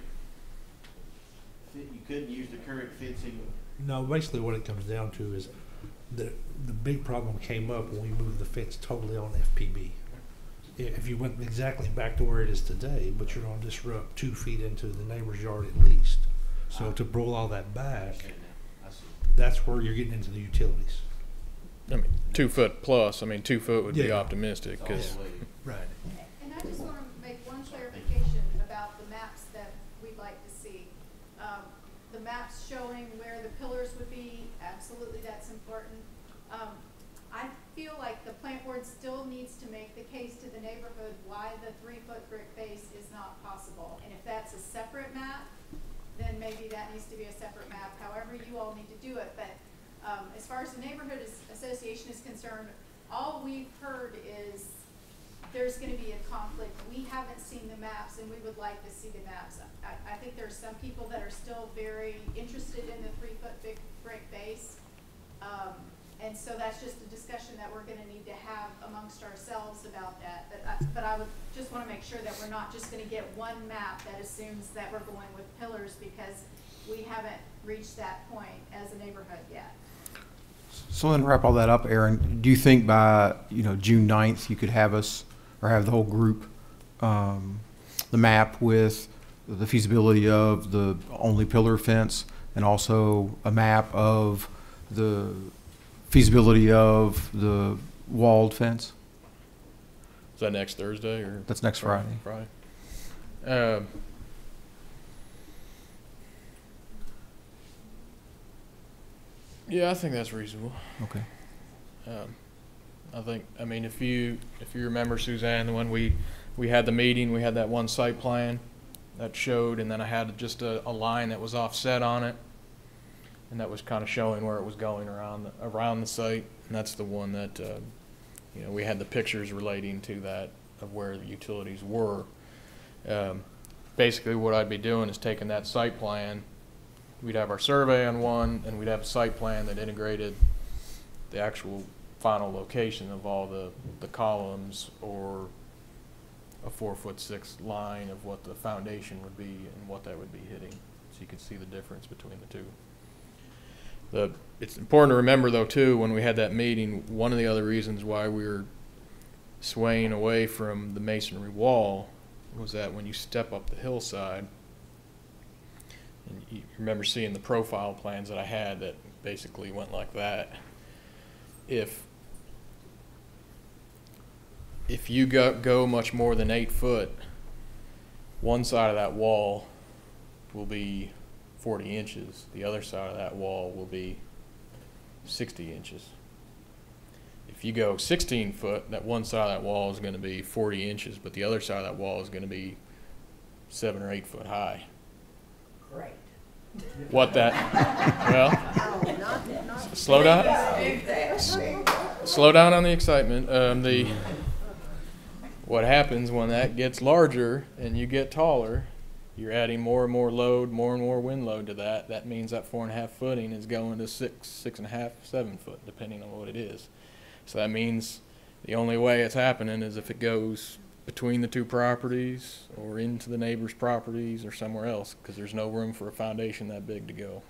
you couldn't use the current fencing No, basically what it comes down to is the, the big problem came up when we moved the fence totally on FPB. If you went exactly back to where it is today, but you're gonna disrupt two feet into the neighbor's yard at least. So ah. to roll all that back, that's where you're getting into the utilities. I mean, two foot plus, I mean, two foot would be Yeah. optimistic, cause. Right. Just want to make one clarification about the maps that we'd like to see. Um, The maps showing where the pillars would be absolutely that's important. Um, I feel like the plant board still needs to make the case to the neighborhood why the three-foot brick base is not possible. And if that's a separate map, then maybe that needs to be a separate map, however you all need to do it. But, um, as far as the neighborhood as- association is concerned, all we've heard is there's gonna be a conflict. We haven't seen the maps and we would like to see the maps. I, I think there's some people that are still very interested in the three-foot big brick base. Um, and so that's just a discussion that we're gonna need to have amongst ourselves about that. But I, but I would just wanna make sure that we're not just gonna get one map that assumes that we're going with pillars because we haven't reached that point as a neighborhood yet. So then wrap all that up, Aaron, do you think by, you know, June 9th, you could have us, or have the whole group, um, the map with the feasibility of the only pillar fence and also a map of the feasibility of the walled fence? Is that next Thursday or? That's next Friday. Friday. Um, Yeah, I think that's reasonable. Okay. Um, I think, I mean, if you, if you remember Suzanne, when we, we had the meeting, we had that one site plan that showed, and then I had just a, a line that was offset on it. And that was kind of showing where it was going around, the- around the site, and that's the one that, uh, you know, we had the pictures relating to that of where the utilities were. Um, basically, what I'd be doing is taking that site plan, we'd have our survey on one, and we'd have a site plan that integrated the actual final location of all the, the columns or a four foot six line of what the foundation would be and what that would be hitting, so you could see the difference between the two. The, it's important to remember though too, when we had that meeting, one of the other reasons why we were swaying away from the masonry wall was that when you step up the hillside, and you remember seeing the profile plans that I had that basically went like that. If if you go go much more than eight foot, one side of that wall will be 40 inches. The other side of that wall will be 60 inches. If you go 16 foot, that one side of that wall is going to be 40 inches, but the other side of that wall is going to be seven or eight foot high. Great. What that? Well, [laughs] slow down. Slow down on the excitement. Um, the what happens when that gets larger and you get taller, you're adding more and more load, more and more wind load to that. That means that four and a half footing is going to six, six and a half, seven foot, depending on what it is. So that means the only way it's happening is if it goes between the two properties or into the neighbor's properties or somewhere else because there's no room for a foundation that big to go.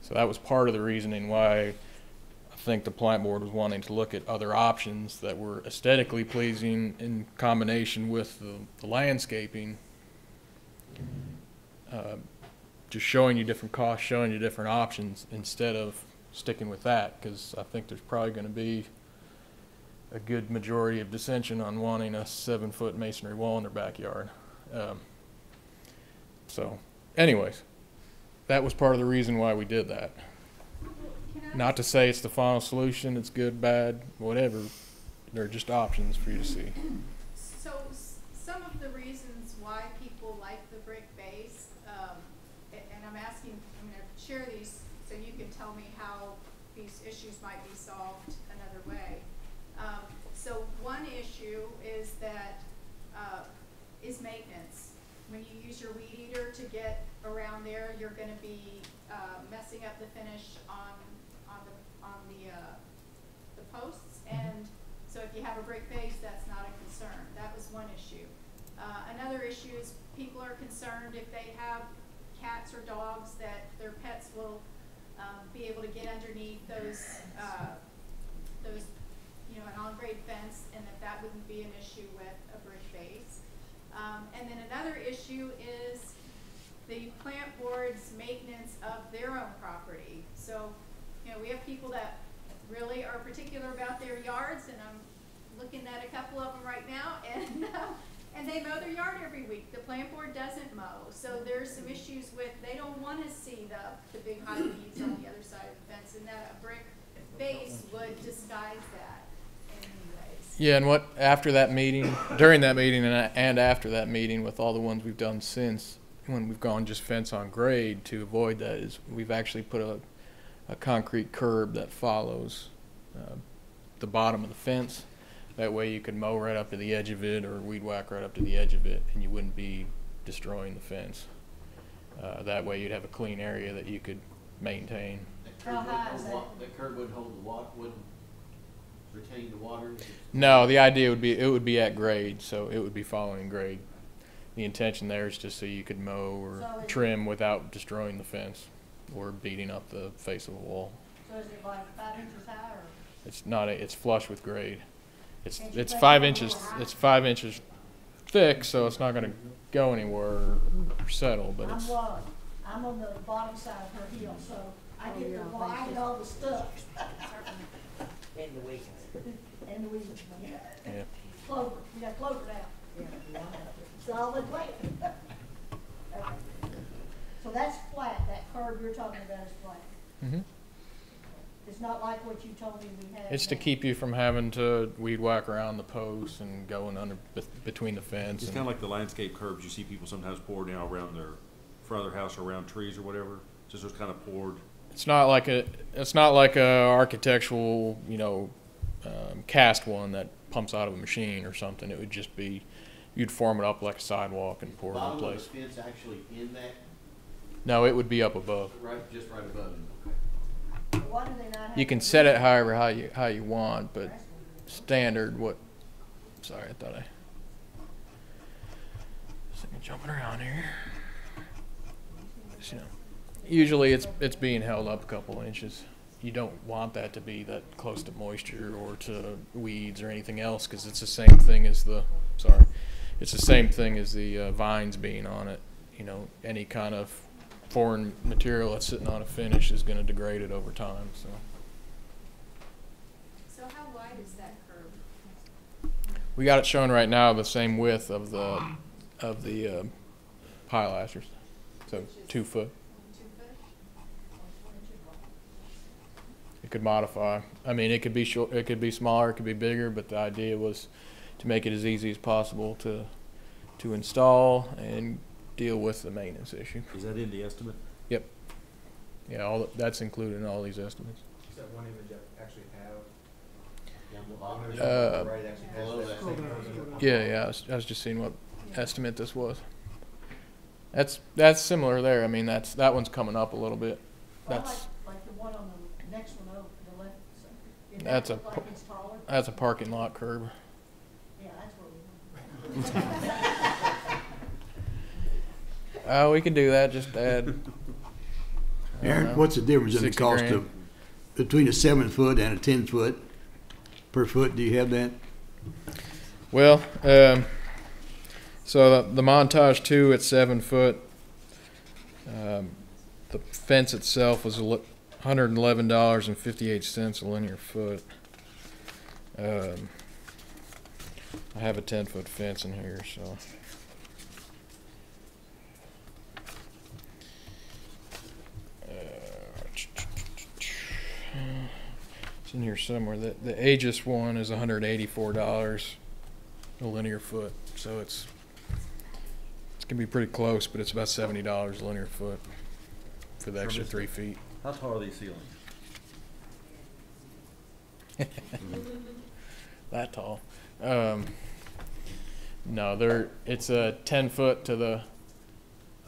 So that was part of the reasoning why think the plant board was wanting to look at other options that were aesthetically pleasing in combination with the, the landscaping. Uh, just showing you different costs, showing you different options instead of sticking with that because I think there's probably going to be a good majority of dissension on wanting a seven foot masonry wall in their backyard. Um, so, anyways, that was part of the reason why we did that. Not to say it's the final solution, it's good, bad, whatever. They're just options for you to see. So s- some of the reasons why people like the brick base, um, a- and I'm asking, I'm gonna share these so you can tell me how these issues might be solved another way. Um, so one issue is that, uh, is maintenance. When you use your weed eater to get around there, you're gonna be, uh, messing up the finish on, on the, on the, uh, the posts, and so if you have a brick base, that's not a concern. That was one issue. Uh, another issue is people are concerned if they have cats or dogs that their pets will, um, be able to get underneath those, uh, those, you know, an on-grade fence, and that that wouldn't be an issue with a brick base. Um, and then another issue is the plant board's maintenance of their own property. So, you know, we have people that really are particular about their yards, and I'm looking at a couple of them right now, and, [laughs] uh, and they mow their yard every week. The plant board doesn't mow, so there's some issues with, they don't wanna see the, the big high weeds on the other side of the fence and that a brick base would disguise that. Yeah, and what, after that meeting, during that meeting and, and after that meeting with all the ones we've done since, when we've gone just fence on grade to avoid that is we've actually put a, a concrete curb that follows, uh, the bottom of the fence. That way you could mow right up to the edge of it or weed whack right up to the edge of it and you wouldn't be destroying the fence. Uh, that way you'd have a clean area that you could maintain. That How curb would high hold is the wa- that? That curb would hold the wa, would retain the water? No, the idea would be, it would be at grade, so it would be following grade. The intention there is just so you could mow or So it- trim without destroying the fence or beating up the face of the wall. So is it like five inches high or? It's not, a- it's flush with grade. It's, it's five inches, it's five inches thick, so it's not gonna go anywhere or settle, but I'm it's, low. I'm on the bottom side of her hill, so I Oh, get you're the, on I get all the stuff. In the weeds. And the weeds. yeah. Clover, we got clover now. It's all in place. Okay. So that's flat, that curve you're talking about is flat. Mhm. It's not like what you told me we had. It's to now. keep you from having to weed whack around the posts and going under, between the fence. It's kinda like the landscape curbs you see people sometimes pour down around their, front of their house or around trees or whatever. Just those kind of poured. It's not like a, it's not like a architectural, you know, um, cast one that pumps out of a machine or something. It would just be, you'd form it up like a sidewalk and pour it in Bottom of the fence actually in that, No, it would be up above. right, just right above it, okay. Why do they not have? You can set it however how you, how you want, but standard what, sorry, I thought I. Thing jumping around here. Just, you know, Usually it's, it's being held up a couple inches. You don't want that to be that close to moisture or to weeds or anything else, cause it's the same thing as the, sorry. It's the same thing as the uh, vines being on it. You know, any kind of foreign material that's sitting on a finish is gonna degrade it over time, so. So how wide is that curb? We got it shown right now the same width of the, of the, uh, pilasters. So two foot. Two foot? It could modify. I mean, it could be short, it could be smaller, it could be bigger, but the idea was to make it as easy as possible to, to install and deal with the maintenance issue. Is that in the estimate? Yep. Yeah, all, that's included in all these estimates. Is that one image I actually have? Down the bottom, Uh, right, actually below. Yeah, yeah, I was, I was just seeing what estimate this was. That's, that's similar there. I mean, that's, that one's coming up a little bit. Well, That's, like, like the one on the next one over, the left side. Did that That's a Like it's that's a parking lot curb. Yeah, that's where we. [laughs] [laughs] Uh, we can do that, just [laughs] add. I don't Aaron, know, what's the difference in the 60 cost grand. of, between a seven foot and a ten foot per foot? Do you have that? Well, um, so the, the montage two at seven foot. Um, the fence itself was one hundred and eleven dollars and fifty eight cents a linear foot. Um, I have a ten foot fence in here, so. In here somewhere. The, the Aegis one is hundred eighty-four dollars a linear foot, so it's, it's gonna be pretty close, but it's about seventy dollars a linear foot for the extra three feet. How tall are these ceilings? [laughs] That tall. Um, no, they're, it's a ten foot to the,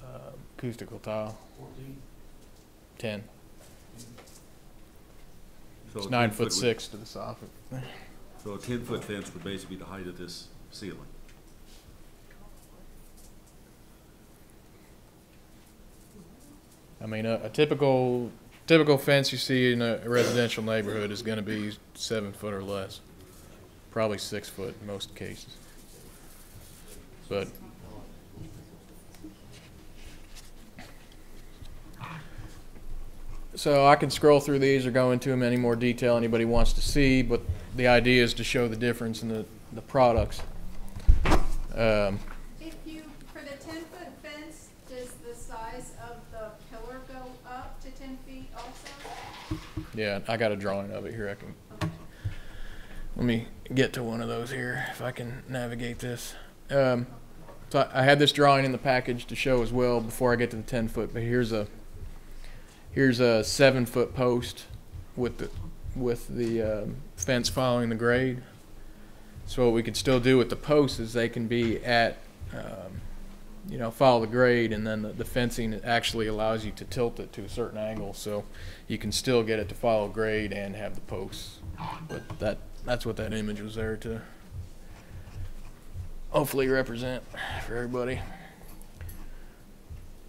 uh, acoustical tile. Fourteen. Ten. So It's a nine 10 foot would- six to the soffit. So a ten foot fence would basically be the height of this ceiling. I mean, a, a typical, typical fence you see in a residential neighborhood is gonna be seven foot or less. Probably six foot in most cases. But. So I can scroll through these or go into them any more detail anybody wants to see, but the idea is to show the difference in the, the products. Um, If you, for the ten foot fence, does the size of the pillar go up to ten feet also? yeah, I got a drawing of it here. I can let me get to one of those here if I can navigate this. Um, so I, I had this drawing in the package to show as well before I get to the 10 foot, but here's a here's a seven foot post with the with the um, fence following the grade. So what we could still do with the posts is they can be at um, you know follow the grade, and then the, the fencing actually allows you to tilt it to a certain angle, so you can still get it to follow grade and have the posts. But that that's what that image was there to hopefully represent for everybody.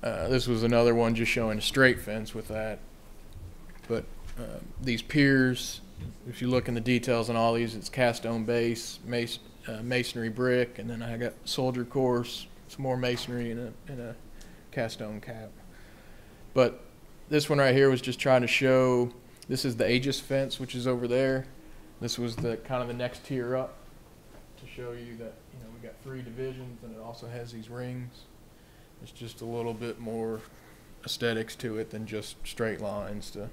Uh, this was another one just showing a straight fence with that. But uh, these piers, if you look in the details on all these, it's cast stone base, mas- uh, masonry brick, and then I got soldier course, some more masonry, and a, and a cast stone cap. But this one right here was just trying to show this is the Aegis fence, which is over there. This was the kind of the next tier up to show you that you know we got three divisions, and it also has these rings. It's just a little bit more aesthetics to it than just straight lines to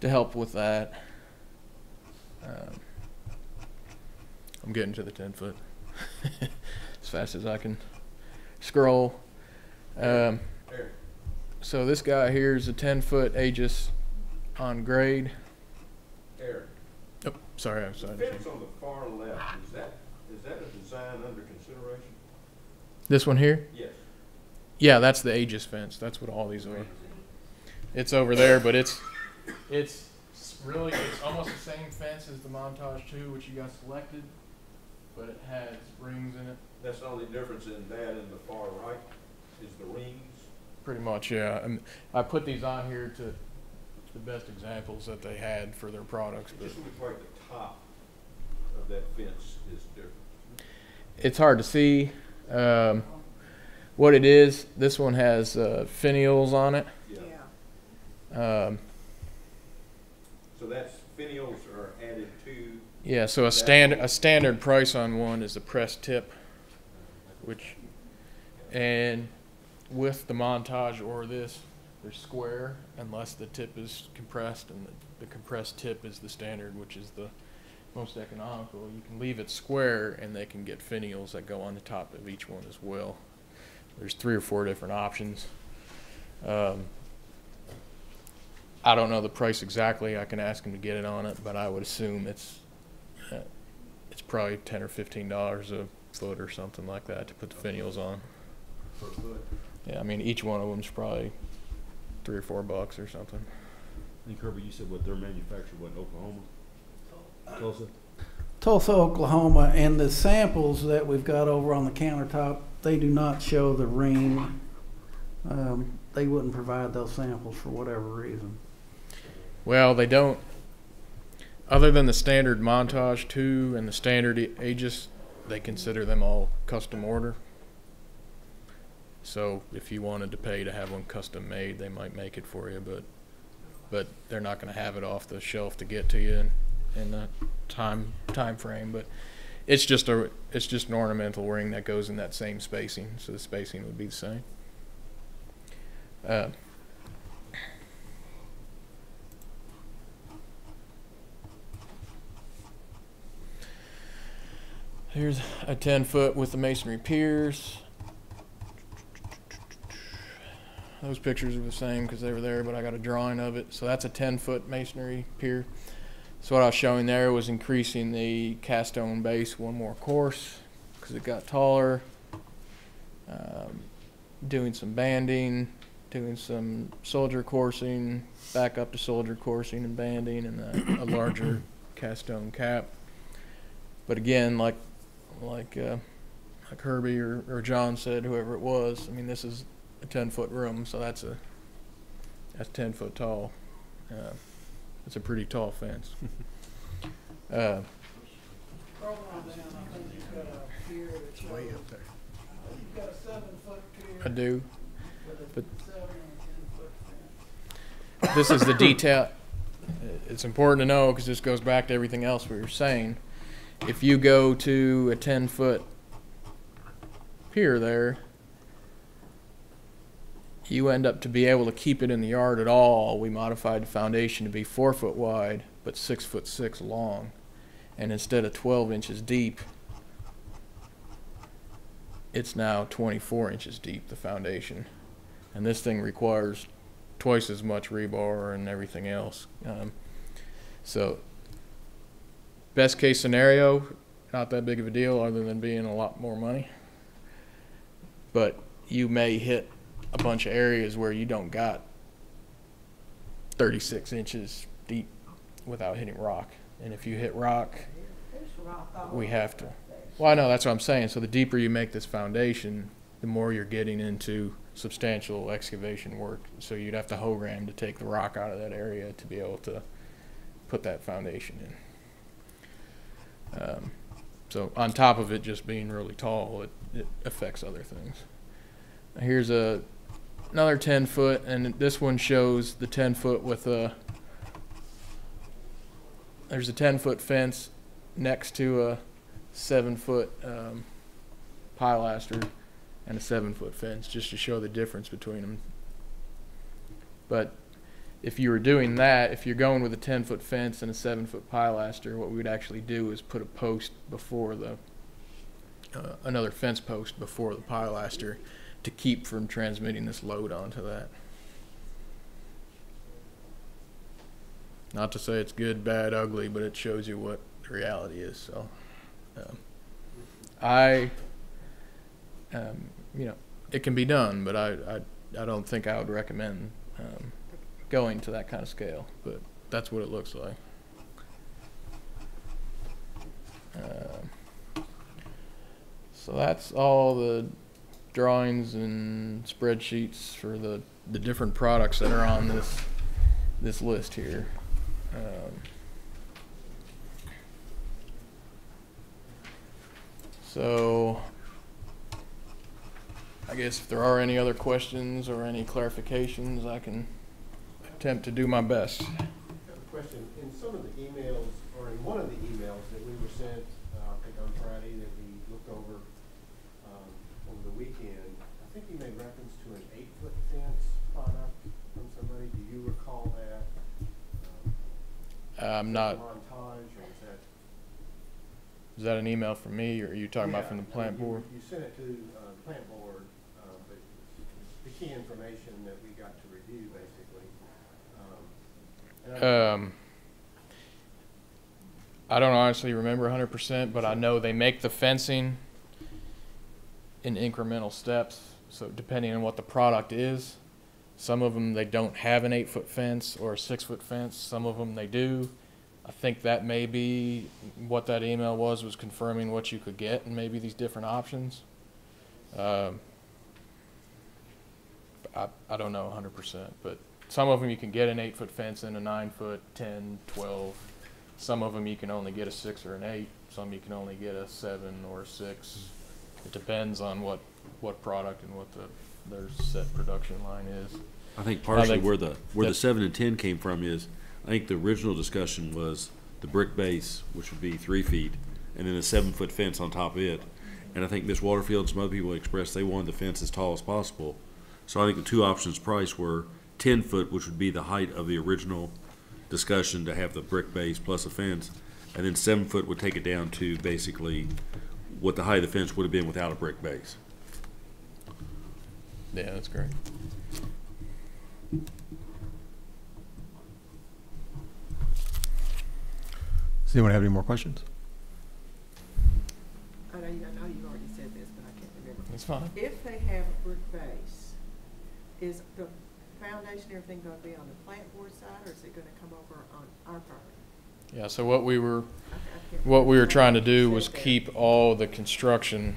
to help with that. Um, I'm getting to the 10 foot [laughs] as fast as I can scroll. Um, so this guy here is a 10 foot Aegis on grade. Eric, Oh, sorry, I'm the sorry. fence on the far left, is that, is that a design under consideration? This one here? Yeah, that's the Aegis fence. That's what all these are. It's over there, but it's it's really it's almost the same fence as the Montage Two, which you got selected, but it has rings in it. That's the only difference in that and the far right is the rings? Pretty much, yeah. And I put these on here to the best examples that they had for their products, It just looks like the top of that fence is different. it's hard to see. Um, what it is, this one has uh, finials on it. Yeah. Um, So that's, finials are added to, Yeah, so a That- standard a standard price on one is the press tip, which, and with the montage or this, they're square unless the tip is compressed, and the, the compressed tip is the standard, which is the most economical. You can leave it square, and they can get finials that go on the top of each one as well. There's three or four different options. Um, I don't know the price exactly. I can ask them to get it on it, but I would assume it's uh, it's probably ten or fifteen dollars a foot or something like that to put the finials on. per foot. Yeah, I mean each one of them's probably three or four bucks or something. I think Kirby, you said what, they're manufactured, what, in Oklahoma? Tulsa? Tulsa, Oklahoma, and the samples that we've got over on the countertop, they do not show the ring. Um, they wouldn't provide those samples for whatever reason. Well, they don't. Other than the standard montage two and the standard Aegis, they consider them all custom order. So if you wanted to pay to have one custom made, they might make it for you, but but they're not going to have it off the shelf to get to you in, in the time time frame. But it's just a it's just an ornamental ring that goes in that same spacing, so the spacing would be the same. Uh, Here's a 10 foot with the masonry piers. Those pictures are the same because they were there, but I got a drawing of it. So that's a 10 foot masonry pier. So what I was showing there was increasing the cast stone base one more course because it got taller. Um, doing some banding, doing some soldier coursing, back up to soldier coursing and banding, and a, a larger cast stone cap. But again, like like uh, like Herbie or, or John said, whoever it was, I mean, this is a ten foot room, so that's a that's ten foot tall. Uh, it's a pretty tall fence. [laughs] uh, Way up there. You've got a seven foot pier. I do, but seven and ten foot fence. this is the detail. It's important to know because this goes back to everything else we were saying. If you go to a 10 foot pier there, you end up to be able to keep it in the yard at all. We modified the foundation to be four foot wide, but six foot six long. and instead of 12 inches deep, it's now 24 inches deep, the foundation. And this thing requires twice as much rebar and everything else. Um, so, best case scenario, not that big of a deal other than being a lot more money. But you may hit a bunch of areas where you don't got 36 inches deep without hitting rock. And if you hit rock, we have to. Well, I know, that's what I'm saying. So the deeper you make this foundation, the more you're getting into substantial excavation work. So you'd have to hoe ram to take the rock out of that area to be able to put that foundation in. Um, so on top of it just being really tall, it, it affects other things. Here's a another 10 foot, and this one shows the 10 foot with a. There's a 10 foot fence next to a seven foot um, pilaster and a seven foot fence, just to show the difference between them. But if you were doing that, if you're going with a 10 foot fence and a seven foot pilaster, what we would actually do is put a post before the uh, another fence post before the pilaster to keep from transmitting this load onto that. Not to say it's good, bad, ugly, but it shows you what the reality is. So, um, I, um, you know, it can be done, but I, I, I don't think I would recommend um, going to that kind of scale. But that's what it looks like. Um, so that's all the drawings and spreadsheets for the, the different products that are on this this list here. Um, so I guess if there are any other questions or any clarifications, I can attempt to do my best. Question. In some of the emails, or in one of the emails that we were sent, uh, I think on Friday, that we looked over, um, over the weekend, I think you made reference to an eight-foot fence product from somebody. Do you recall that? Um, I'm not. Is that an email from me, or are you talking about from the plant you- board? You sent it to, uh, the plant board, uh, but the key information that we got to review, basically. Um, I- Um, I don't honestly remember 100%, but I know they make the fencing in incremental steps. So depending on what the product is, some of them they don't have an eight foot fence or a six foot fence. Some of them they do. I think that may be what that email was was confirming what you could get and maybe these different options. Um, I, I don't know 100%, but some of them you can get an eight foot fence and a nine foot, 10, 12. Some of them you can only get a six or an eight. Some you can only get a seven or a six. It depends on what, what product and what the, their set production line is. I think partially think where the, where the seven and ten came from is, I think the original discussion was the brick base, which would be three feet, and then a seven-foot fence on top of it. And I think Ms. Waterfield and some other people expressed they wanted the fence as tall as possible. So I think the two options priced were ten foot, which would be the height of the original discussion to have the brick base plus a fence, and then seven foot would take it down to basically what the height of the fence would have been without a brick base. Yeah, that's great. Does anyone have any more questions? I know, you- I know you've already said this, but I can't remember. That's fine. If they have a brick base, is the foundation, everything gonna be on the plant board side, or is it gonna come over on our property? Yeah, so what we were, what we were trying to do was keep all the construction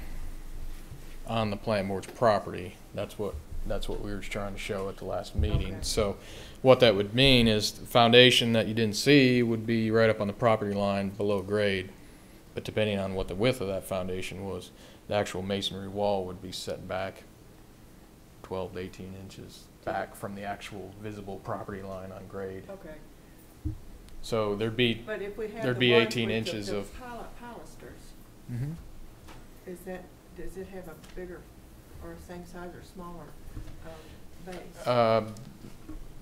on the plant board's property. That's what, that's what we were trying to show at the last meeting. Okay. So what that would mean is the foundation that you didn't see would be right up on the property line below grade. But depending on what the width of that foundation was, the actual masonry wall would be set back twelve to eighteen inches back from the actual visible property line on grade. Okay, So there'd be, but if we have there'd the be one eighteen with the- inches the of. pil- pilasters, Mhm. is that, does it have a bigger, or same size or smaller, um, base? Uh,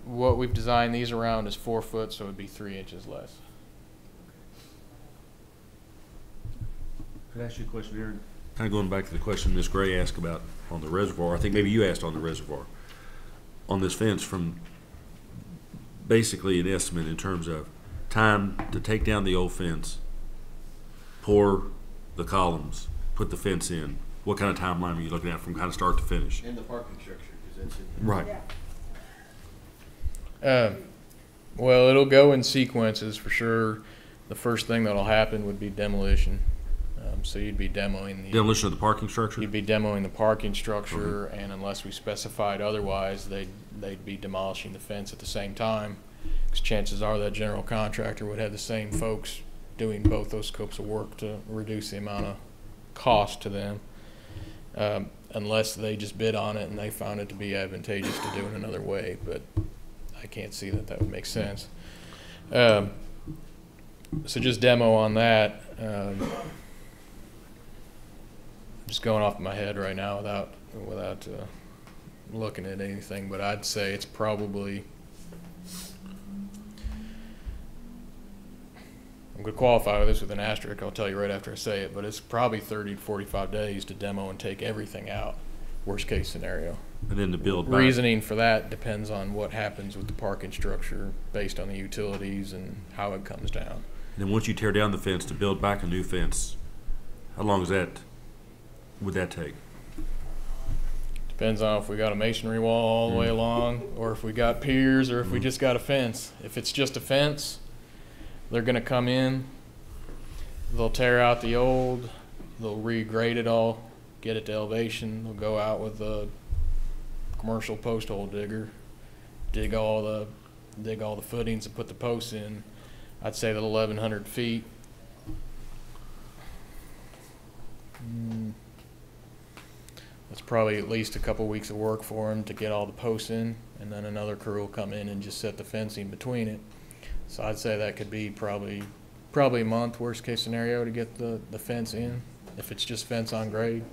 what we've designed these around is four foot, so it'd be three inches less. Could I ask you a question, Aaron? Kind of going back to the question Ms. Gray asked about on the reservoir, I think maybe you asked on the reservoir. On this fence from basically an estimate in terms of time to take down the old fence, pour the columns, put the fence in. What kind of timeline are you looking at from kind of start to finish? And the parking structure, because that's in. Right. Uh, well, it'll go in sequences for sure. The first thing that'll happen would be demolition. Um, so you'd be demoing the Demolition of the parking structure? You'd be demoing the parking structure, and unless we specified otherwise, they'd they'd be demolishing the fence at the same time. Because chances are that general contractor would have the same folks doing both those scopes of work to reduce the amount of cost to them. Um, unless they just bid on it and they found it to be advantageous to do it another way, but I can't see that that would make sense. Um, so just demo on that. Um, just going off my head right now without without uh, looking at anything, but I'd say it's probably. I'm going to qualify this with an asterisk. I'll tell you right after I say it, but it's probably 30 to 45 days to demo and take everything out. Worst case scenario. And then to build back. Reasoning for that depends on what happens with the parking structure based on the utilities and how it comes down. And then once you tear down the fence to build back a new fence, how long is that, would that take? Depends on if we got a masonry wall all the way Mm. along, or if we got piers, or if we just got a fence. If it's just a fence, they're gonna come in, they'll tear out the old, they'll regrade it all, get it to elevation, they'll go out with a commercial post hole digger, dig all the, dig all the footings and put the posts in. I'd say that eleven hundred feet. Mm, That's probably at least a couple weeks of work for them to get all the posts in, and then another crew will come in and just set the fencing between it. So I'd say that could be probably, probably a month, worst case scenario, to get the, the fence in, if it's just fence on grade.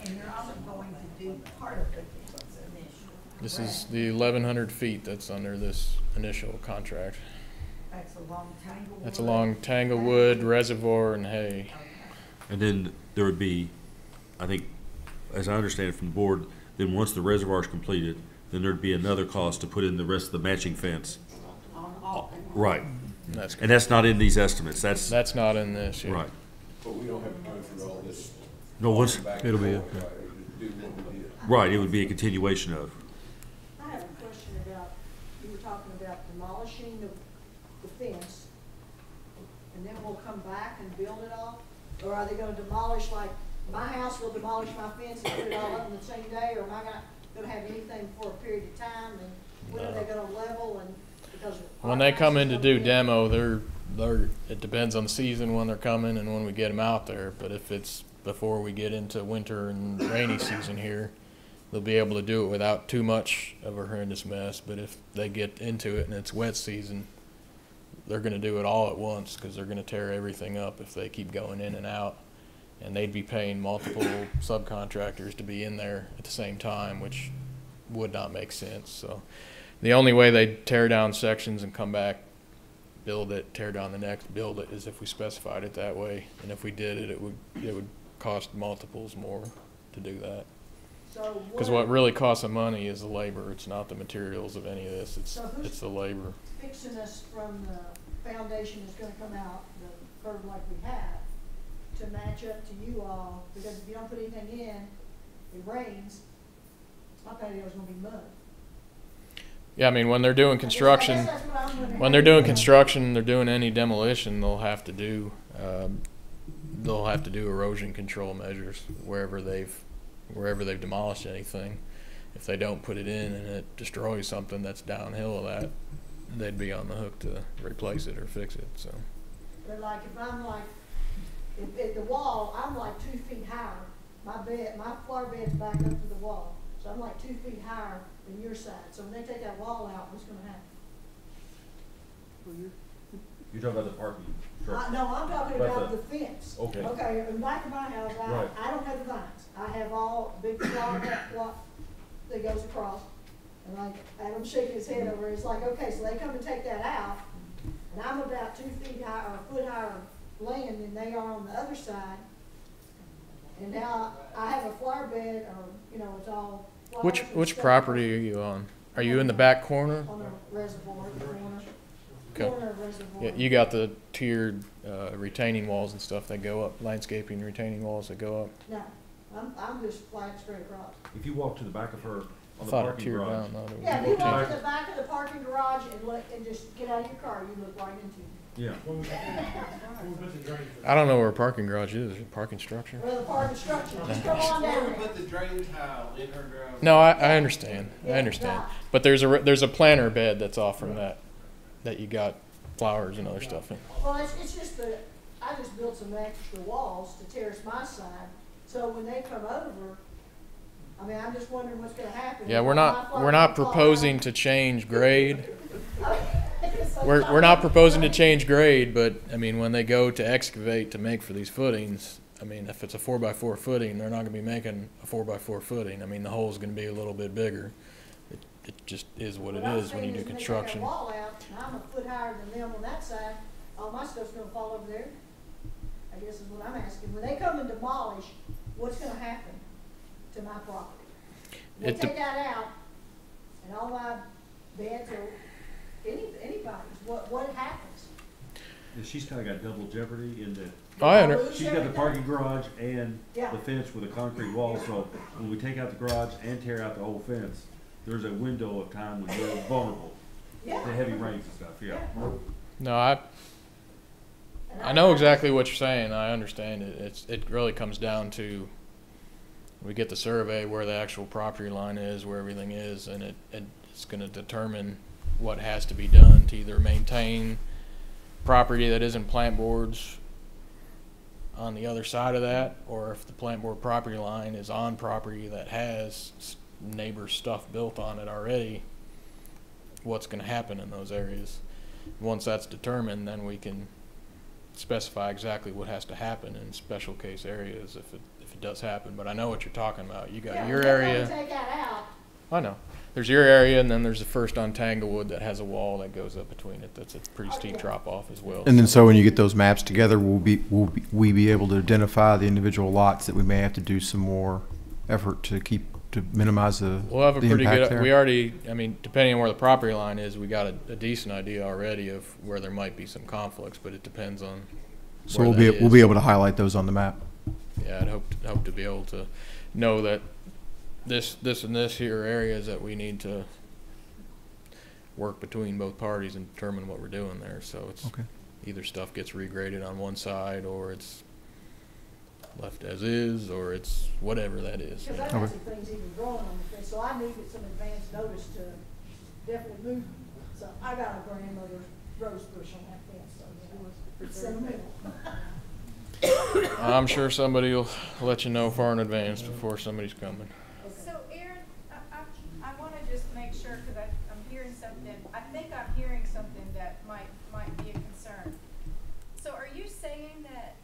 And you're also going to do part of the fence initially. This is the eleven hundred feet that's under this initial contract. That's a long tangle. That's along Tanglewood Reservoir and Hay. And then there would be, I think, as I understand it from the board, then once the reservoir is completed, then there'd be another cost to put in the rest of the matching fence. Right. That's And that's not in these estimates, that's, That's not in this, yeah. right. But we don't have to go through all this. No, once, back and it'll be, a- forth, right? Do what we did. right, it would be a continuation of. I have a question about, you were talking about demolishing the, the fence, and then we'll come back and build it all? Or are they gonna demolish, like, my house will demolish my fence and put it all up in the same day, or am I not gonna have anything for a period of time, and when are they gonna level, and, because. When they come in to do demo, they're, they're, it depends on the season when they're coming and when we get them out there. But if it's before we get into winter and rainy season here, they'll be able to do it without too much of a horrendous mess. But if they get into it and it's wet season, they're gonna do it all at once, cause they're gonna tear everything up if they keep going in and out. And they'd be paying multiple subcontractors to be in there at the same time, which would not make sense, so. The only way they'd tear down sections and come back, build it, tear down the next, build it, is if we specified it that way. And if we did it, it would, it would cost multiples more to do that. So Cause what really costs the money is the labor, it's not the materials of any of this, it's, So it's the labor. Fixing us from the foundation is gonna come out, the curve like we have, to match up to you all, because if you don't put anything in, it rains, my patio's gonna be mud. Yeah, I mean, when they're doing construction, when they're doing construction, they're doing any demolition, they'll have to do, um, they'll have to do erosion control measures wherever they've, wherever they've demolished anything. If they don't put it in and it destroys something that's downhill of that, they'd be on the hook to replace it or fix it, so. But like, if I'm like, if, if the wall, I'm like two feet higher, my bed, my floor bed's back up to the wall, so I'm like two feet higher than your side, so when they take that wall out, what's gonna happen? You're talking about the parking Uh, no, I'm talking About about the- the fence. Okay. Okay, in back of my house, I, Right. I don't have the vines. I have all big block, block that goes across. And like, Adam's shaking his head over, it. it's like, okay, so they come and take that out, and I'm about two feet high, or a foot higher land than they are on the other side. And now I have a flower bed, or, you know, it's all flowers Which, which property are you on? Are you in the back corner? On the reservoir, corner, Okay. corner of reservoir. Yeah, you got the tiered uh, retaining walls and stuff that go up, landscaping retaining walls that go up. No, I'm, I'm just flat straight across. If you walk to the back of her I on the thought it parking tiered garage. down, not it was Yeah, if you walk to the back of the parking garage and look, and just get out of your car, you look right into it. Yeah. I don't know where a parking garage is, Is a parking structure? Well, the parking structure, just come on down put the drain tile in her driveway. No, I, I understand, I understand. right. But there's a, there's a planter bed that's off from that, that you got flowers and other stuff in. Well, it's, it's just that, I just built some extra walls to terrace my side, so when they come over, I mean, I'm just wondering what's gonna happen. Yeah, we're not, we're not proposing to change grade. [laughs] We're, we're not proposing to change grade, but, I mean, when they go to excavate to make for these footings, I mean, if it's a four by four footing, they're not gonna be making a four by four footing. I mean, the hole's gonna be a little bit bigger. It, it just is what it What when you do is when they take construction. wall out, I'm a foot higher than them on that side, all my stuff's gonna fall over there. I guess is what I'm asking. When they come and demolish, what's gonna happen to my property? They It take that out, and all my beds or any, anybody's, what, what happens? And she's kinda got double jeopardy in that oh, I under, she's got the parking garage and Yeah. the fence with a concrete wall, so when we take out the garage and tear out the whole fence, there's a window of time when you're vulnerable Yeah. to heavy rains and stuff, yeah. no, I, And I know exactly what you're saying. I understand it. It's, it really comes down to, we get the survey where the actual property line is, where everything is, and it, it's gonna determine what has to be done to either maintain property that isn't plant boards on the other side of that, or if the plant board property line is on property that has neighbor stuff built on it already, what's gonna happen in those areas. Once that's determined, then we can specify exactly what has to happen in special case areas if it, if it does happen, but I know what you're talking about. You got Yeah, your when they come area. Take that out, I know. There's your area, and then there's the first on Tanglewood that has a wall that goes up between it. That's a pretty steep drop off as well. And then so when you get those maps together, we'll be, will be- we be able to identify the individual lots that we may have to do some more effort to keep, to minimize the, We'll have a pretty good, we already, I mean, depending on where the property line is, we got a, a decent idea already of where there might be some conflicts, but it depends on So we'll be, that we'll be able to highlight those on the map. Yeah, I'd hope, hope to be able to know that this, this and this here are areas that we need to work between both parties and determine what we're doing there, so it's Okay. either stuff gets regraded on one side, or it's left as is, or it's whatever that is. Because I got some things even growing on the fence, so I needed some advance notice to definitely move. So I got a grandmother rose bush on that fence, so it was, it's sentimental. [coughs] I'm sure somebody will let you know far in advance before somebody's coming. So Aaron, I, I, I wanna just make sure, cause I, I'm hearing something, I think I'm hearing something that might, might be a concern. So are you saying that,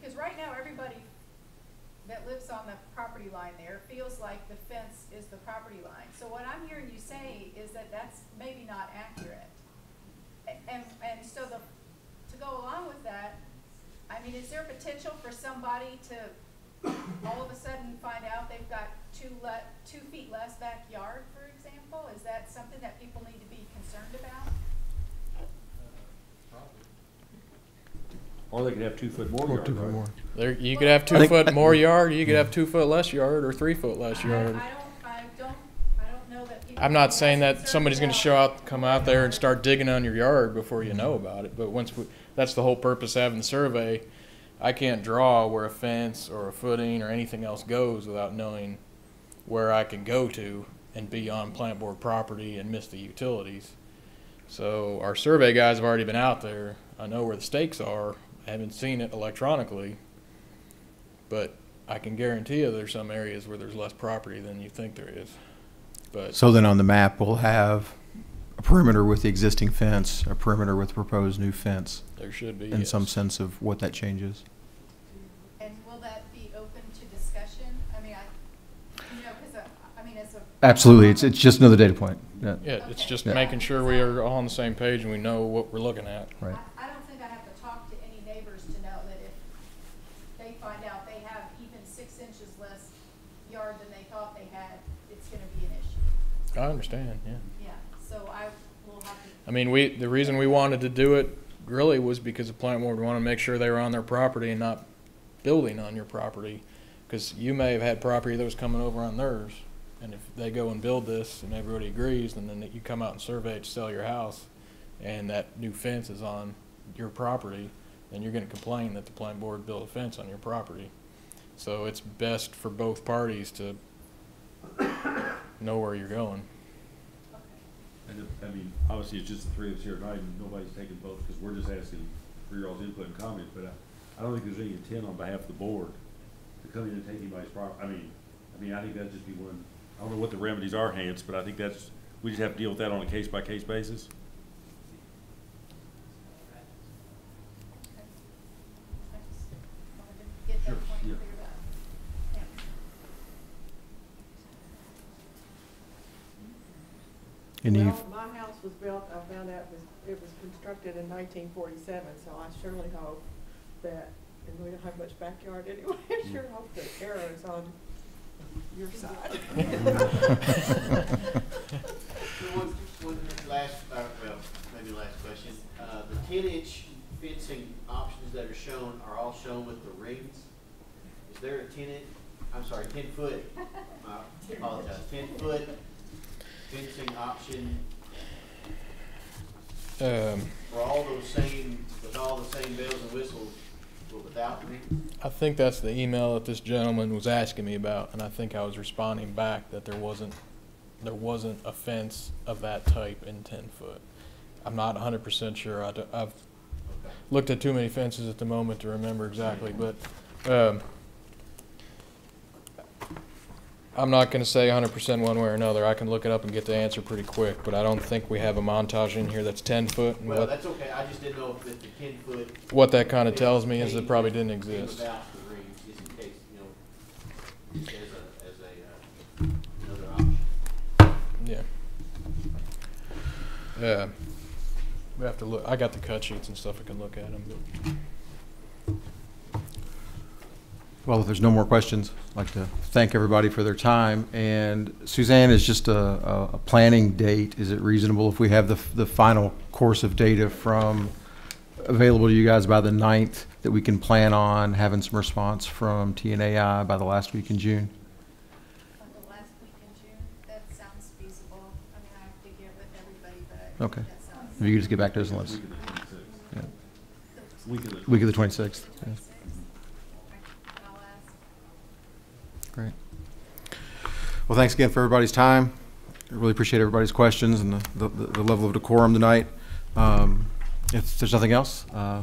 because right now, everybody that lives on the property line there feels like the fence is the property line. So what I'm hearing you say is that that's maybe not accurate. And, and so the, to go along with that, I mean, is there potential for somebody to all of a sudden find out they've got two le- two feet less backyard, for example? Is that something that people need to be concerned about? Or they could have two foot more Or yard, two foot more. There, you could have two think- foot more yard, you could have two foot less yard, or three foot less I, I yard. don't, I don't, I don't know that people. I'm not saying that somebody's gonna show out, come out there and start digging on your yard before you know about it, but once we, that's the whole purpose of having the survey. I can't draw where a fence or a footing or anything else goes without knowing where I can go to and be on plant board property and miss the utilities. So our survey guys have already been out there. I know where the stakes are. I haven't seen it electronically, but I can guarantee you there's some areas where there's less property than you think there is. But So then on the map, we'll have a perimeter with the existing fence, a perimeter with the proposed new fence, there should be. in some sense of what that changes. And will that be open to discussion? I mean, I, you know, cause I, I mean, as a. Absolutely, it's, it's just another data point. Yeah. Yeah, it's just Yeah. making sure we are all on the same page and we know what we're looking at. Right. I, I don't think I have to talk to any neighbors to know that if they find out they have even I understand, yeah. Yeah, so I will have to I mean, we, the reason we wanted to do it really was because the plant board wanted to make sure they were on their property and not building on your property. Because you may have had property that was coming over on theirs, and if they go and build this and everybody agrees, and then you come out and survey to sell your house, and that new fence is on your property, then you're gonna complain that the plant board built a fence on your property. So it's best for both parties to know where you're going. And if, I mean, obviously, it's just the three of us here tonight, and nobody's taking votes, because we're just asking for your all's input and comments, but I, I don't think there's any intent on behalf of the board to come in and take anybody's property, I mean, I mean, I think that'd just be one, I don't know what the remedies are, Hans, but I think that's, we just have to deal with that on a case-by-case basis. I just wanted to get Sure, yeah. cleared up. Thanks. Any, Well, my house was built, I found out it was, it was constructed in nineteen forty-seven, so I surely hope that, and we don't have much backyard anyway, [laughs] I sure hope the arrow is on your side. So one, one last, uh, well, maybe last question. Uh, the ten inch fencing options that are shown are all shown with the rings. Is there a ten inch, I'm sorry, ten foot, I apologize, ten foot fencing option Um, for all those same, with all the same bells and whistles, but without rings? I think that's the email that this gentleman was asking me about, and I think I was responding back that there wasn't, there wasn't a fence of that type in ten foot. I'm not hundred percent sure, I, have looked at too many fences at the moment to remember exactly, but, um, I'm not gonna say hundred percent one way or another, I can look it up and get the answer pretty quick, but I don't think we have a montage in here that's ten foot, and Well, what, that's okay, I just didn't know if the ten foot. what that kinda tells me is it probably didn't exist. Without the rings, just in case, you know, as a, as a, uh, another option. Yeah. Yeah. We have to look, I got the cut sheets and stuff, I can look at them. Well, if there's no more questions, I'd like to thank everybody for their time. And Suzanne, is just a, a, a planning date, is it reasonable if we have the, the final course of data from, available to you guys by the ninth, that we can plan on having some response from TNAI by the last week in June? On the last week in June, that sounds feasible. I mean, I have to get with everybody, but Okay. If you could just get back to us and let us. Week of the. Week of the twenty-sixth. Twenty-sixth. I'll ask. Great. Well, thanks again for everybody's time. I really appreciate everybody's questions and the, the, the level of decorum tonight. Um, if there's nothing else, uh,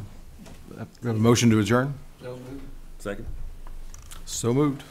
we have a motion to adjourn. So moved. Second? So moved.